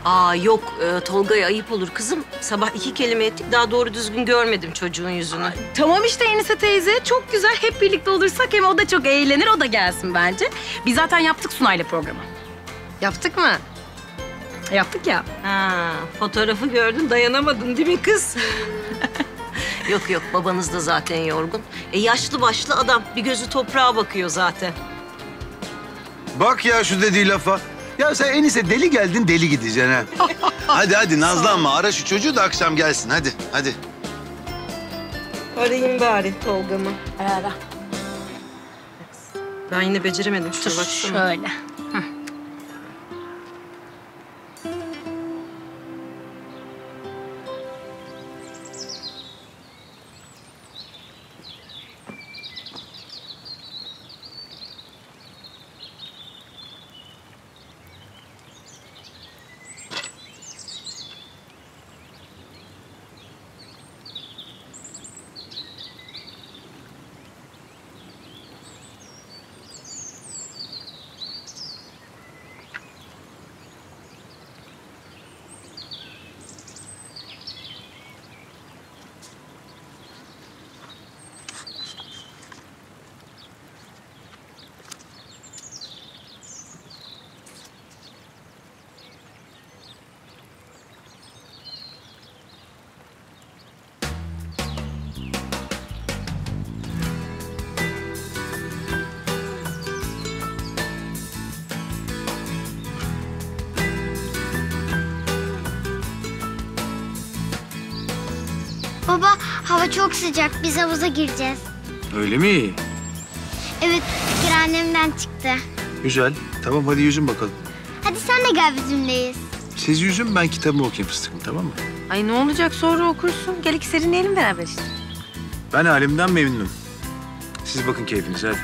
Aa yok, e, Tolga'ya ayıp olur kızım. Sabah iki kelime ettik, daha doğru düzgün görmedim çocuğun yüzünü.
Tamam işte Enise teyze. Çok güzel. Hep birlikte olursak hem o da çok eğlenir, o da gelsin bence. Biz zaten yaptık Sunay'la programı.
Yaptık mı?
Yaptık ya.
Ha, fotoğrafı gördün, dayanamadın değil mi kız? *laughs* yok yok, babanız da zaten yorgun. E yaşlı başlı adam, bir gözü toprağa bakıyor zaten.
Bak ya şu dediği lafa. Ya sen en iyisi deli geldin deli gideceksin ha. *laughs* hadi hadi nazlanma ara şu çocuğu da akşam gelsin hadi hadi.
Arayayım bari Tolga'mı.
Ara ara.
Ben yine beceremedim şuna baksana.
Şöyle.
Sıcak. Biz havuza gireceğiz.
Öyle mi?
Evet fikir annemden çıktı.
Güzel. Tamam hadi yüzün bakalım.
Hadi sen de gel bizimleyiz.
Siz yüzün ben kitabımı okuyayım fıstıkım tamam mı?
Ay ne olacak sonra okursun. Gel iki serinleyelim beraber işte.
Ben halimden memnunum. Siz bakın keyfinize hadi.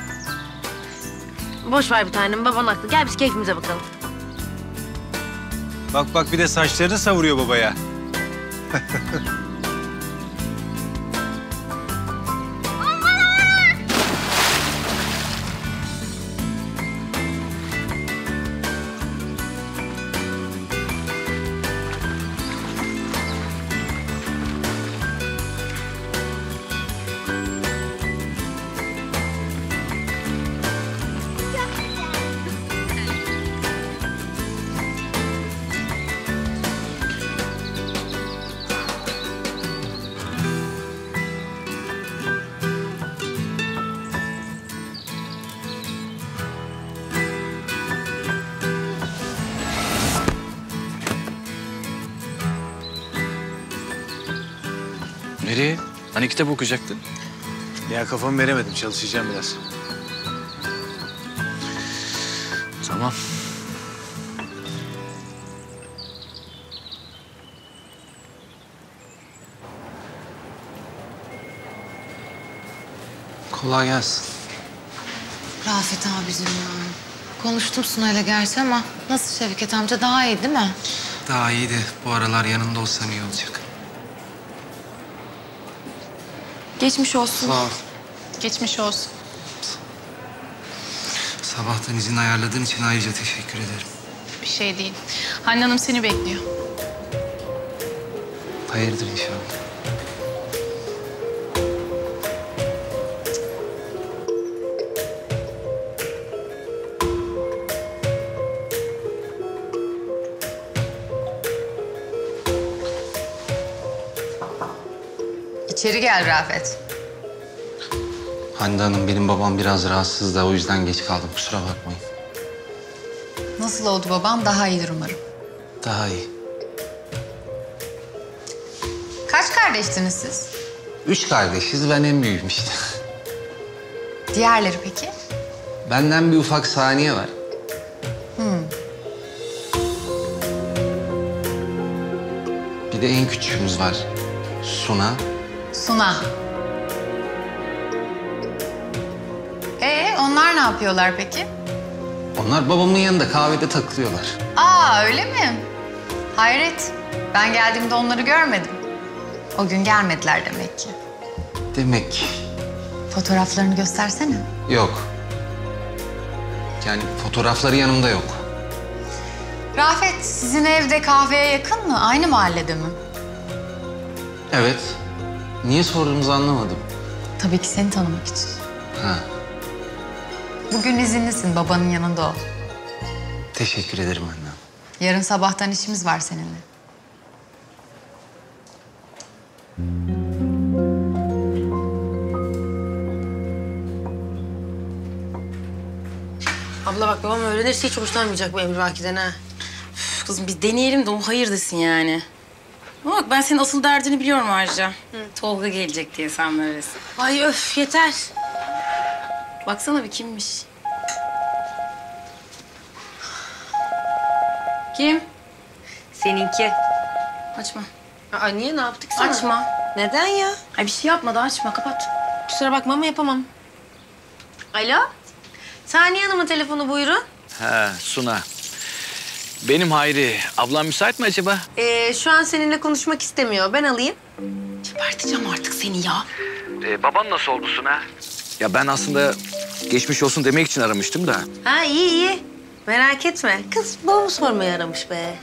Boş ver bir tanem baban haklı. Gel biz keyfimize bakalım.
Bak bak bir de saçlarını savuruyor babaya. *laughs*
kitap okuyacaktın?
Ya kafamı veremedim. Çalışacağım biraz.
Tamam.
Kolay gelsin.
Rafet abicim ya. Konuştum Sunay'la gerçi ama nasıl Şevket amca daha iyi değil mi?
Daha iyi de bu aralar yanında olsan iyi olacak.
Geçmiş olsun.
Sağ ol.
Geçmiş olsun.
Sabahtan izin ayarladığın için ayrıca teşekkür ederim.
Bir şey değil. Hanne Hanım seni bekliyor.
Hayırdır inşallah.
İçeri gel Rafet.
Hande Hanım benim babam biraz rahatsız da o yüzden geç kaldım. Kusura bakmayın.
Nasıl oldu babam? Daha iyidir umarım.
Daha iyi.
Kaç kardeştiniz siz?
Üç kardeşiz ben en büyüğüm işte.
Diğerleri peki?
Benden bir ufak saniye var.
Hmm.
Bir de en küçüğümüz var. Suna.
Suna. Ee, onlar ne yapıyorlar peki?
Onlar babamın yanında kahvede takılıyorlar.
Aa, öyle mi? Hayret. Ben geldiğimde onları görmedim. O gün gelmediler demek ki.
Demek ki
Fotoğraflarını göstersene.
yok. Yani fotoğrafları yanımda yok.
Rafet, sizin evde kahveye yakın mı? Aynı mahallede mi?
Evet. Niye sorduğunuzu anlamadım.
Tabii ki seni tanımak için.
Ha,
Bugün izinlisin, babanın yanında ol.
teşekkür ederim anne.
Yarın sabahtan işimiz var seninle.
Abla bak babam öğrenirse hiç hoşlanmayacak bu emrivakiden ha.
Üf, Kızım biz deneyelim de o hayır desin yani. Ama bak ben senin asıl derdini biliyorum ayrıca. Tolga gelecek diye sen böylesin.
Ay öf yeter.
Baksana bir kimmiş. Kim?
Seninki.
Açma.
Aa, niye ne yaptık sana?
Açma.
Neden ya?
Ay bir şey yapmadı açma kapat.
Kusura bakma ama yapamam. Alo? Saniye Hanım'ın telefonu buyurun.
Ha Suna. Benim Hayri. Ablam müsait mi acaba?
Ee, şu an seninle konuşmak istemiyor. Ben alayım.
Geberteceğim artık seni ya.
Ee, baban nasıl oldu Suna? Ya ben aslında geçmiş olsun demek için aramıştım da.
Ha iyi iyi. Merak etme. Kız babamı sormayı aramış be.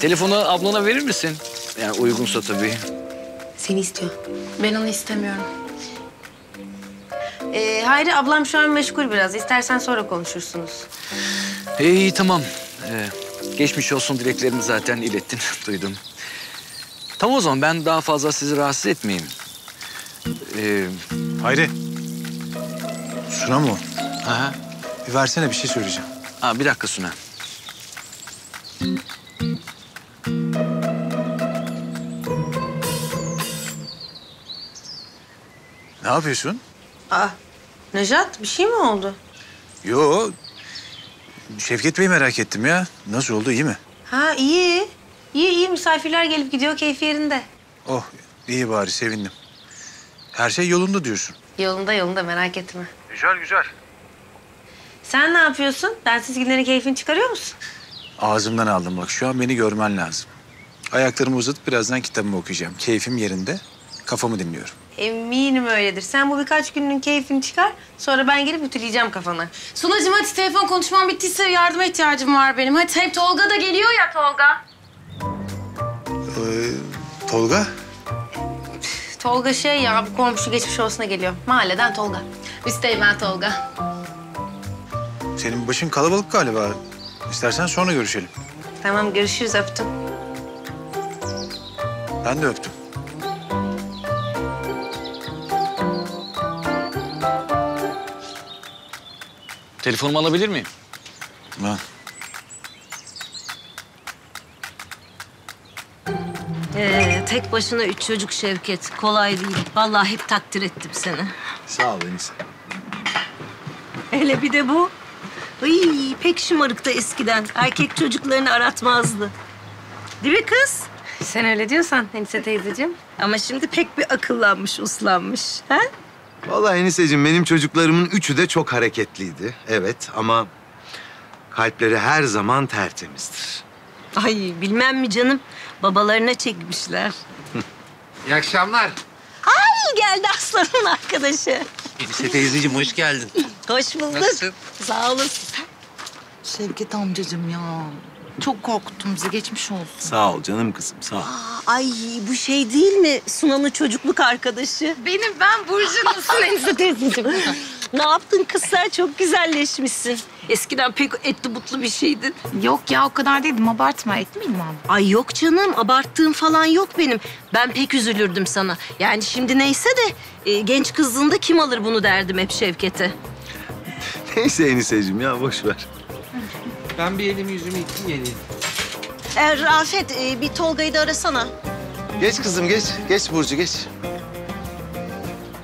Telefonu ablana verir misin? Yani uygunsa tabii.
Seni istiyor.
Ben onu istemiyorum.
Ee, Hayri ablam şu an meşgul biraz. İstersen sonra konuşursunuz.
İyi tamam. Ee, geçmiş olsun dileklerini zaten ilettin, *laughs* duydum. Tamam o zaman ben daha fazla sizi rahatsız etmeyeyim. Ee,
Hayri. Suna mı o?
aha.
Bir versene bir şey söyleyeceğim.
Ha, bir dakika Suna.
Ne yapıyorsun?
Aa, Nejat bir şey mi oldu?
Yo. Şevket Bey'i merak ettim ya. Nasıl oldu iyi mi?
Ha iyi. İyi iyi misafirler gelip gidiyor keyfi yerinde.
Oh iyi bari sevindim. Her şey yolunda diyorsun.
Yolunda yolunda merak etme.
Güzel güzel.
Sen ne yapıyorsun? Dersiz günlerin keyfini çıkarıyor musun?
Ağzımdan aldım bak şu an beni görmen lazım. Ayaklarımı uzatıp birazdan kitabımı okuyacağım. Keyfim yerinde. Kafamı dinliyorum.
Eminim öyledir. Sen bu birkaç günün keyfini çıkar. Sonra ben gelip ütüleyeceğim kafana.
Sunacığım hadi telefon konuşmam bittiyse yardıma ihtiyacım var benim. Hadi hem Tolga da geliyor ya Tolga.
Ee, Tolga.
Tolga şey ya bu komşu geçmiş olsuna geliyor. Mahalleden Tolga.
Üsteğmen Tolga.
Senin başın kalabalık galiba. İstersen sonra görüşelim.
Tamam görüşürüz öptüm.
Ben de öptüm.
Telefonumu alabilir miyim?
Ha.
Ee,
tek başına üç çocuk Şevket. Kolay değil. Vallahi hep takdir ettim seni.
Sağ ol Enise.
Hele bir de bu. Ay, pek şımarıktı eskiden. Erkek çocuklarını aratmazdı. Değil mi kız?
Sen öyle diyorsan Enise teyzeciğim.
Ama şimdi pek bir akıllanmış, uslanmış. Ha?
Vallahi Eniseciğim benim çocuklarımın üçü de çok hareketliydi. Evet ama kalpleri her zaman tertemizdir.
Ay bilmem mi canım. Babalarına çekmişler.
İyi akşamlar.
Ay geldi aslanın arkadaşı.
Elise teyzeciğim hoş geldin.
Hoş bulduk.
Nasılsın?
Sağ olasın.
Şevket amcacığım ya. Çok korkuttun bizi. Geçmiş olsun.
Sağ ol canım kızım sağ ol.
Ay bu şey değil mi? Sunan'ın çocukluk arkadaşı.
Benim ben Burcu'nun *laughs*
Enise teyzeciğim. ne yaptın kız sen? Çok güzelleşmişsin. Eskiden pek etli butlu bir şeydin.
Yok ya o kadar değildim. Abartma. Et miydim abi?
Ay yok canım abarttığım falan yok benim. Ben pek üzülürdüm sana. Yani şimdi neyse de e, genç kızlığında kim alır bunu derdim hep Şevket'e. *laughs*
Neyse Eniseciğim ya boş ver.
Ben bir elimi yüzümü yıkayayım geleyim.
E, Rafet e, bir Tolga'yı da arasana.
Geç kızım geç. Geç Burcu geç.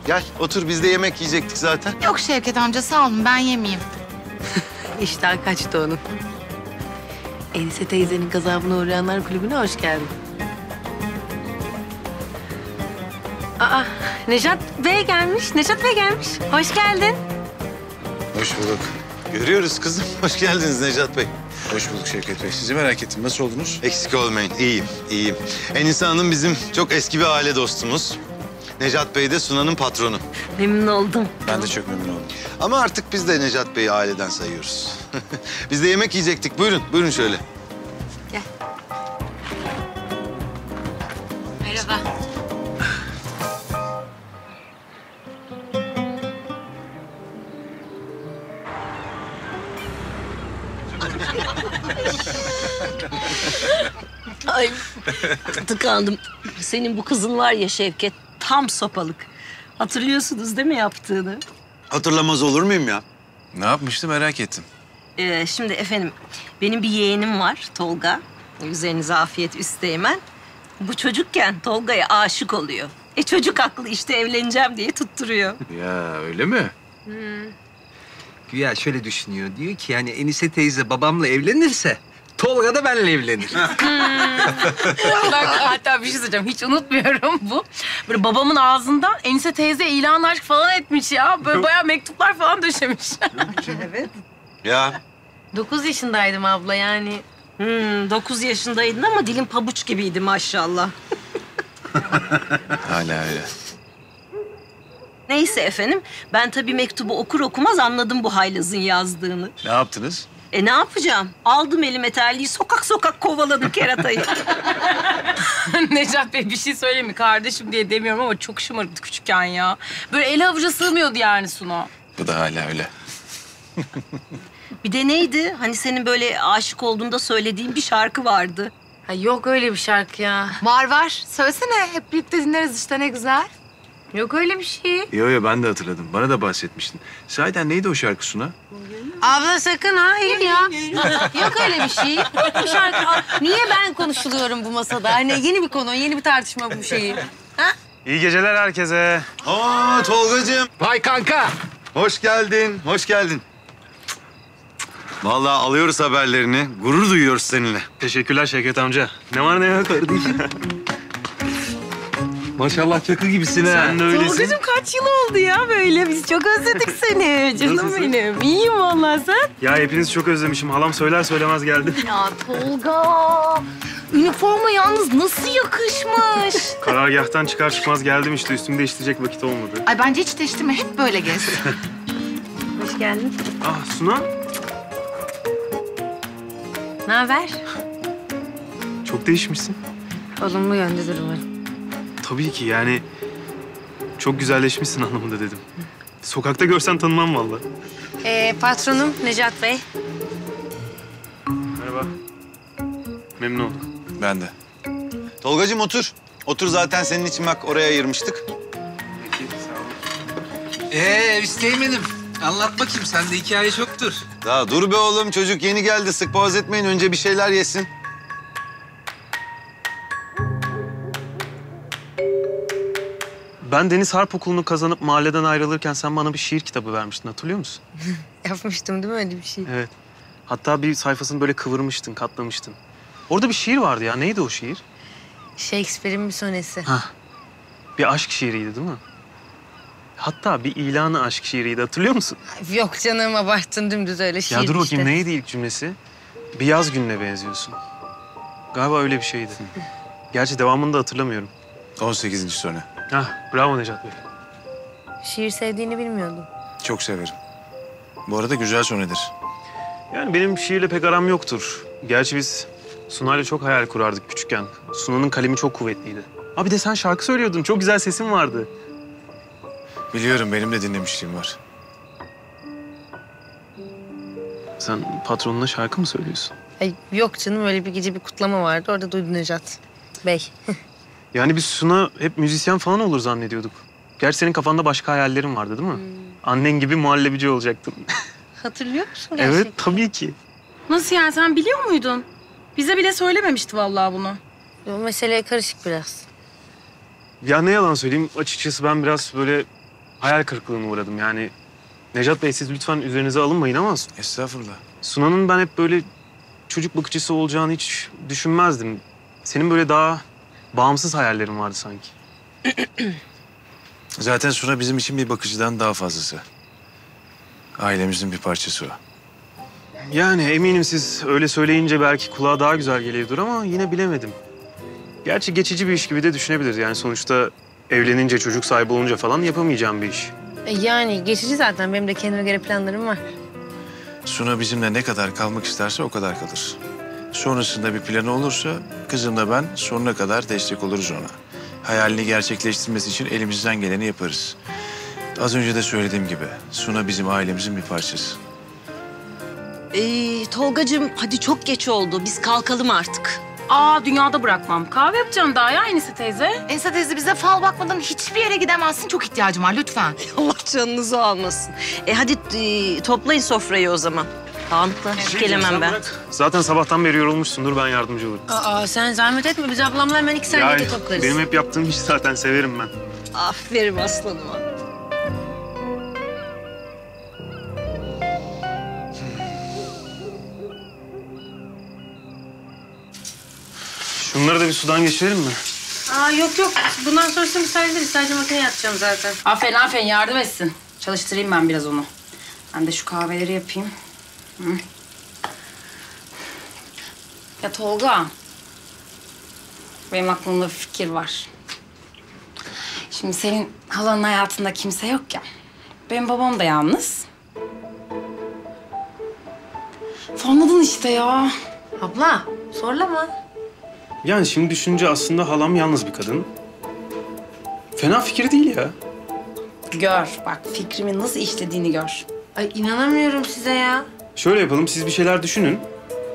Gel otur biz de yemek yiyecektik zaten.
Yok Şevket amca sağ olun. Ben yemeyeyim. *laughs*
İştah kaçtı onun. Enise teyzenin gazabına uğrayanlar kulübüne hoş geldin. Aa, Nejat Bey gelmiş. Nejat Bey gelmiş. Hoş geldin.
Hoş bulduk. Görüyoruz kızım. *laughs* Hoş geldiniz Necat Bey.
Hoş bulduk Şevket Bey. Sizi merak ettim. Nasıl oldunuz?
Eksik olmayın. İyiyim, iyiyim. Enisa Hanım bizim çok eski bir aile dostumuz. Necat Bey de Sunan'ın patronu.
Memnun oldum.
Ben de çok memnun oldum.
Ama artık biz de Necat Bey'i aileden sayıyoruz. *laughs* biz de yemek yiyecektik. Buyurun, buyurun şöyle.
Merhaba.
Ay tıkandım. Senin bu kızın var ya Şevket tam sopalık. Hatırlıyorsunuz değil mi yaptığını?
Hatırlamaz olur muyum ya?
Ne yapmıştı merak ettim.
Ee, şimdi efendim benim bir yeğenim var Tolga. Üzerinize afiyet üsteğmen. Bu çocukken Tolga'ya aşık oluyor. E çocuk aklı işte evleneceğim diye tutturuyor.
Ya öyle mi?
Güya şöyle düşünüyor. Diyor ki yani Enise teyze babamla evlenirse Tolga da benimle evlenir. *laughs*
Bak hatta bir şey söyleyeceğim. Hiç unutmuyorum bu. Böyle babamın ağzından Enise teyze ilan aşk falan etmiş ya. Böyle bayağı mektuplar falan döşemiş.
evet.
Ya
9 yaşındaydım abla yani.
Hmm, 9 yaşındaydın ama dilin pabuç gibiydi maşallah. *laughs*
Hala öyle.
Neyse efendim ben tabii mektubu okur okumaz anladım bu haylazın yazdığını.
Ne yaptınız?
E ne yapacağım? Aldım elime terliği sokak sokak kovaladım keratayı. *laughs* *laughs*
Necat Bey bir şey söyleyeyim mi? Kardeşim diye demiyorum ama çok şımarıktı küçükken ya. Böyle el avuca sığmıyordu yani Suna.
Bu da hala öyle.
Bir de neydi? Hani senin böyle aşık olduğunda söylediğin bir şarkı vardı.
Ha, yok öyle bir şarkı ya.
Var var. Söylesene. Hep birlikte dinleriz işte ne güzel.
Yok öyle bir şey.
Yo yo ben de hatırladım. Bana da bahsetmiştin. Sahiden neydi o şarkı Suna?
Abla sakın hayır ya. Yok öyle bir şey. Bu şarkı. Niye ben konuşuluyorum bu masada? Hani yeni bir konu, yeni bir tartışma bu şeyi.
İyi geceler herkese.
Aa Tolgacığım.
Vay kanka.
Hoş geldin, hoş geldin. Vallahi alıyoruz haberlerini. Gurur duyuyoruz seninle.
Teşekkürler Şevket amca. Ne var ne yok kardeşim. *laughs*
Maşallah çakı gibisin ha.
Sen de öylesin.
Tolgacığım kaç yıl oldu ya böyle? Biz çok özledik seni. *laughs* Canım
Nasılsın?
benim. İyiyim vallahi sen.
Ya hepinizi çok özlemişim. Halam söyler söylemez geldi. *laughs*
Ya Tolga. Üniforma yalnız nasıl yakışmış. *laughs*
Karargahtan çıkar çıkmaz geldim işte. Üstümü değiştirecek vakit olmadı.
Ay bence hiç değiştirme. Hep böyle gez.
Hoş geldin.
Ah Suna.
Ne haber?
Çok değişmişsin.
Olumlu yöndedir umarım.
Tabii ki yani çok güzelleşmişsin anlamında dedim. Sokakta görsen tanımam vallahi.
Ee, patronum Necat Bey.
Merhaba. Memnun oldum.
Ben de.
Tolgacığım otur. Otur zaten senin için bak oraya ayırmıştık.
Peki sağ olun.
Ee Üsteğmen'im anlat bakayım sende hikaye çoktur.
Daha dur be oğlum çocuk yeni geldi sık boğaz etmeyin önce bir şeyler yesin.
Ben Deniz Harp Okulu'nu kazanıp mahalleden ayrılırken sen bana bir şiir kitabı vermiştin hatırlıyor musun? *laughs*
Yapmıştım değil mi öyle bir şey?
Evet. Hatta bir sayfasını böyle kıvırmıştın, katlamıştın. Orada bir şiir vardı ya. Neydi o şiir?
Shakespeare'in bir sonesi.
Hah. Bir aşk şiiriydi değil mi? Hatta bir ilanı aşk şiiriydi hatırlıyor musun?
Yok canım abarttın dümdüz öyle şiir
ya dur bakayım
işte.
neydi ilk cümlesi? Bir yaz gününe benziyorsun. Galiba öyle bir şeydi. *laughs* Gerçi devamını da hatırlamıyorum.
18. sone.
Hah, bravo Necat Bey.
Şiir sevdiğini bilmiyordum.
Çok severim. Bu arada güzel sonedir.
Yani benim şiirle pek aram yoktur. Gerçi biz Sunay'la çok hayal kurardık küçükken. Suna'nın kalemi çok kuvvetliydi. Abi de sen şarkı söylüyordun. Çok güzel sesin vardı.
Biliyorum benim de dinlemişliğim var.
Sen patronuna şarkı mı söylüyorsun?
Ay, yok canım öyle bir gece bir kutlama vardı. Orada duydu Necat Bey. *laughs*
Yani biz Suna hep müzisyen falan olur zannediyorduk. Gerçi senin kafanda başka hayallerin vardı değil mi? Annen gibi muhallebici olacaktın. *laughs*
Hatırlıyor musun gerçekten?
evet tabii ki.
Nasıl yani sen biliyor muydun? Bize bile söylememişti vallahi bunu.
O mesele karışık biraz.
Ya ne yalan söyleyeyim açıkçası ben biraz böyle hayal kırıklığına uğradım. Yani Necat Bey siz lütfen üzerinize alınmayın ama
Estağfurullah.
Suna'nın ben hep böyle çocuk bakıcısı olacağını hiç düşünmezdim. Senin böyle daha bağımsız hayallerin vardı sanki. *clears throat*
Zaten Suna bizim için bir bakıcıdan daha fazlası. Ailemizin bir parçası o.
Yani eminim siz öyle söyleyince belki kulağa daha güzel geliyordur ama yine bilemedim. Gerçi geçici bir iş gibi de düşünebiliriz. Yani sonuçta evlenince, çocuk sahibi olunca falan yapamayacağım bir iş.
E, yani geçici zaten. Benim de kendime göre planlarım var.
Suna bizimle ne kadar kalmak isterse o kadar kalır. Sonrasında bir planı olursa kızımla ben sonuna kadar destek oluruz ona. Hayalini gerçekleştirmesi için elimizden geleni yaparız. Az önce de söylediğim gibi Suna bizim ailemizin bir parçası.
Ee, Tolgacığım hadi çok geç oldu. Biz kalkalım artık.
Aa dünyada bırakmam. Kahve yapacağım daha ya Enise teyze.
Ense teyze bize fal bakmadan hiçbir yere gidemezsin. Çok ihtiyacım var lütfen. *laughs*
Allah canınızı almasın. E hadi e, toplayın sofrayı o zaman. Dağınıkla hiç gelemem ben.
Zaten sabahtan beri yorulmuşsundur ben yardımcı olurum.
Aa sen zahmet etme. Biz ablamla hemen iki saniyede toplarız.
benim hep yaptığım iş zaten severim ben.
Aferin aslanıma.
Şunları da bir sudan geçirelim mi?
Aa yok yok. Bundan sonrasını biz hallederiz. Sadece makineye atacağım zaten.
Aferin aferin yardım etsin. Çalıştırayım ben biraz onu. Ben de şu kahveleri yapayım. Hı. Ya Tolga. Benim aklımda bir fikir var. Şimdi senin halanın hayatında kimse yok ya. Benim babam da yalnız. Anladın işte ya.
Abla zorlama.
Yani şimdi düşününce aslında halam yalnız bir kadın. Fena fikir değil ya.
Gör bak fikrimin nasıl işlediğini gör.
Ay inanamıyorum size ya.
Şöyle yapalım siz bir şeyler düşünün.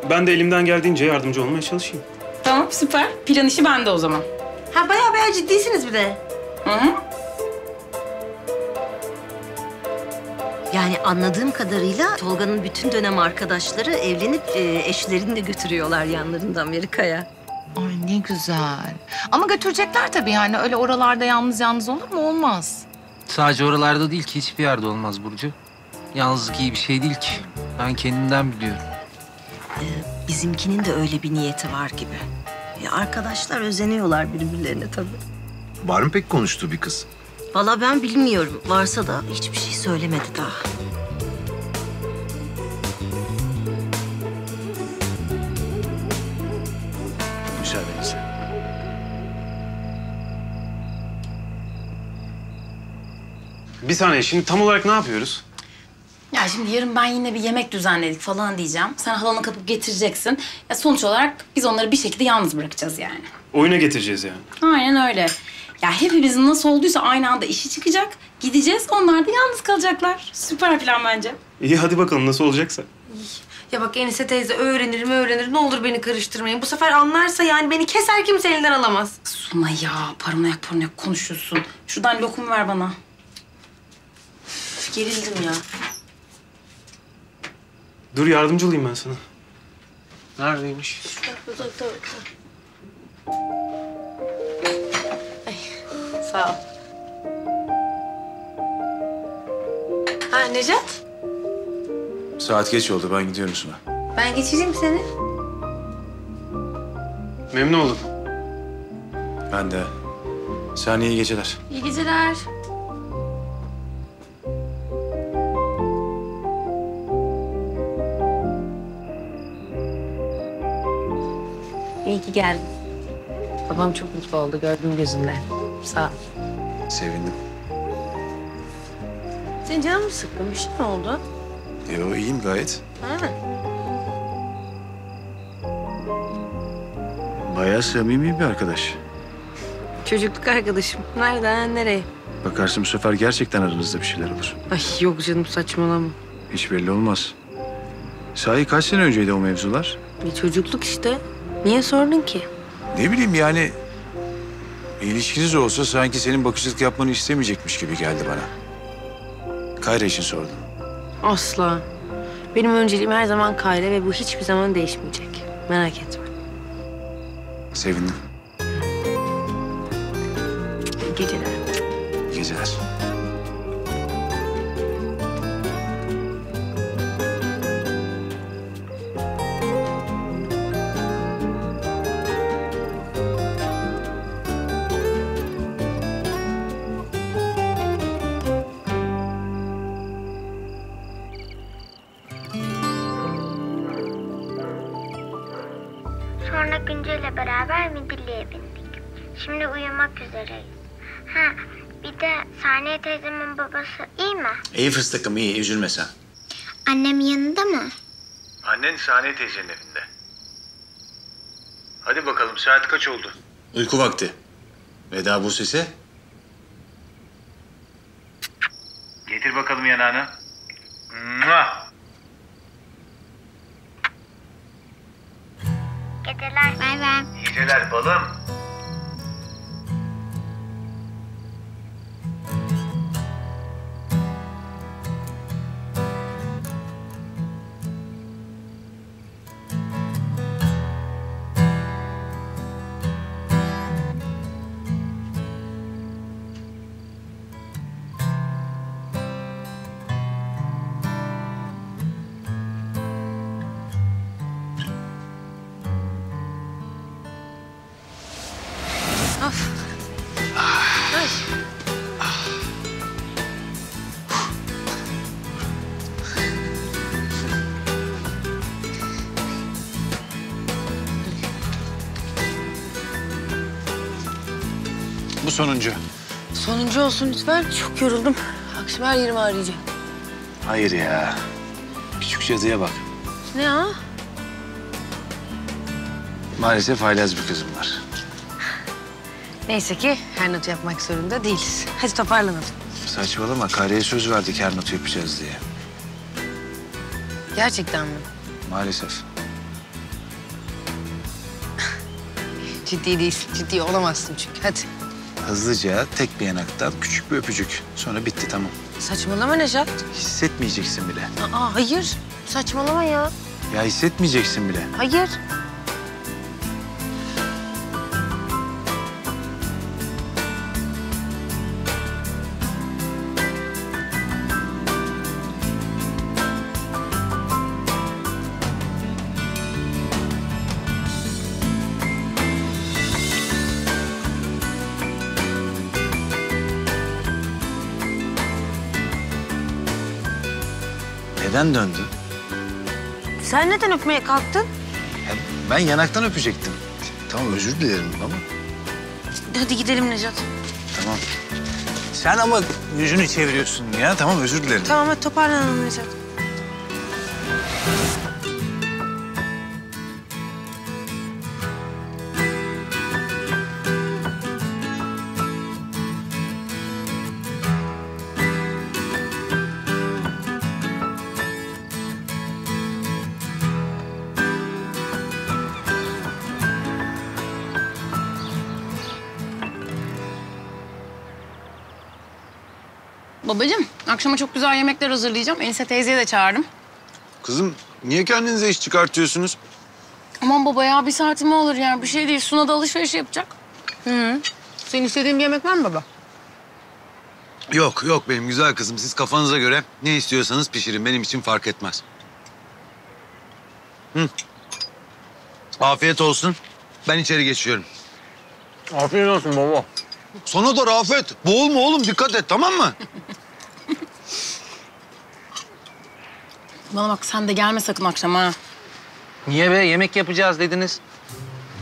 Ben de elimden geldiğince yardımcı olmaya çalışayım.
Tamam süper. Plan işi bende o zaman.
Ha bayağı bayağı ciddisiniz bir de.
Hı hı.
Yani anladığım kadarıyla Tolga'nın bütün dönem arkadaşları evlenip e, eşlerini de götürüyorlar yanlarında Amerika'ya.
Ay ne güzel. Ama götürecekler tabii yani. Öyle oralarda yalnız yalnız olur mu? Olmaz.
Sadece oralarda değil ki hiçbir yerde olmaz Burcu. Yalnızlık iyi bir şey değil ki. Ben kendimden biliyorum.
Bizimkinin de öyle bir niyeti var gibi. Ya arkadaşlar özeniyorlar birbirlerine tabii.
Var mı pek konuştuğu bir kız?
Valla ben bilmiyorum. Varsa da hiçbir şey söylemedi daha.
Müsaadenizle.
Bir saniye şimdi tam olarak ne yapıyoruz?
Ya şimdi yarın ben yine bir yemek düzenledik falan diyeceğim. Sen halanı kapıp getireceksin. Ya sonuç olarak biz onları bir şekilde yalnız bırakacağız yani.
Oyuna getireceğiz yani.
Aynen öyle. Ya hepimizin nasıl olduysa aynı anda işi çıkacak. Gideceğiz, onlar da yalnız kalacaklar. Süper plan bence.
İyi hadi bakalım nasıl olacaksa.
Ya bak Enise teyze öğrenir mi öğrenir. Ne olur beni karıştırmayın. Bu sefer anlarsa yani beni keser kimse elinden alamaz.
Suna ya, paranoyak paranoyak konuşuyorsun. Şuradan lokum ver bana.
Üf, gerildim ya.
Dur yardımcı olayım ben sana. Neredeymiş? Şurada.
Ay, sağ ol. Ha Necat?
Saat geç oldu. Ben gidiyorum Suna.
Ben geçireyim seni.
Memnun oldum.
Ben de. Sana iyi geceler.
İyi geceler. İyi ki geldin. Babam çok mutlu oldu gördüğüm gözünde. Sağ ol.
Sevindim.
Senin canın mı sıkkın? Bir şey mi oldu?
Yo iyiyim gayet.
Ha.
Bayağı samimi bir arkadaş.
Çocukluk arkadaşım. Nereden nereye?
Bakarsın bu sefer gerçekten aranızda bir şeyler olur.
Ay yok canım saçmalama.
Hiç belli olmaz. Sahi kaç sene önceydi o mevzular?
Bir çocukluk işte. Niye sordun ki?
Ne bileyim yani... ilişkiniz olsa sanki senin bakıcılık yapmanı istemeyecekmiş gibi geldi bana. Kayra için sordum.
Asla. Benim önceliğim her zaman Kayra ve bu hiçbir zaman değişmeyecek. Merak etme.
Sevindim.
İyi
fıstıkım iyi üzülme sen.
Annem yanında mı?
Annen Saniye teyzenin evinde. Hadi bakalım saat kaç oldu? Uyku vakti. Veda bu sese. Getir bakalım yanağını. Mua!
Geceler. Bay bay.
İyi Geceler balım. Sonuncu.
Sonuncu olsun lütfen. Çok yoruldum. Akşam her yerim ağrıyacak.
Hayır ya. Küçük cadıya bak.
Ne ya?
Maalesef haylaz bir kızım var.
Neyse ki her notu yapmak zorunda değiliz. Hadi toparlanalım.
Saçmalama. Karya'ya söz verdik her notu yapacağız diye.
Gerçekten mi?
Maalesef.
Ciddi değilsin. Ciddi olamazsın çünkü. Hadi.
Hızlıca tek bir yanaktan küçük bir öpücük. Sonra bitti tamam.
Saçmalama Nejat.
Hissetmeyeceksin bile.
Aa hayır. Saçmalama ya.
Ya hissetmeyeceksin bile.
Hayır.
Neden döndü?
Sen neden öpmeye kalktın?
Ya ben yanaktan öpecektim. Tamam özür dilerim ama
Hadi gidelim Nejat.
tamam. Sen ama yüzünü çeviriyorsun ya. Tamam özür dilerim.
Tamam hadi toparlanalım Nejat.
Akşama çok güzel yemekler hazırlayacağım. Enise teyzeyi de çağırdım.
Kızım niye kendinize iş çıkartıyorsunuz?
Aman baba ya bir saatime olur ya. Bir şey değil. Suna da alışveriş yapacak.
Hı. Senin istediğin bir yemek var mı baba?
Yok yok benim güzel kızım. Siz kafanıza göre ne istiyorsanız pişirin. Benim için fark etmez. Hı. Afiyet olsun. Ben içeri geçiyorum.
Afiyet olsun baba.
Sana da Rafet. Boğulma oğlum dikkat et tamam mı? *laughs*
Bana bak sen de gelme sakın akşam ha.
Niye be? Yemek yapacağız dediniz.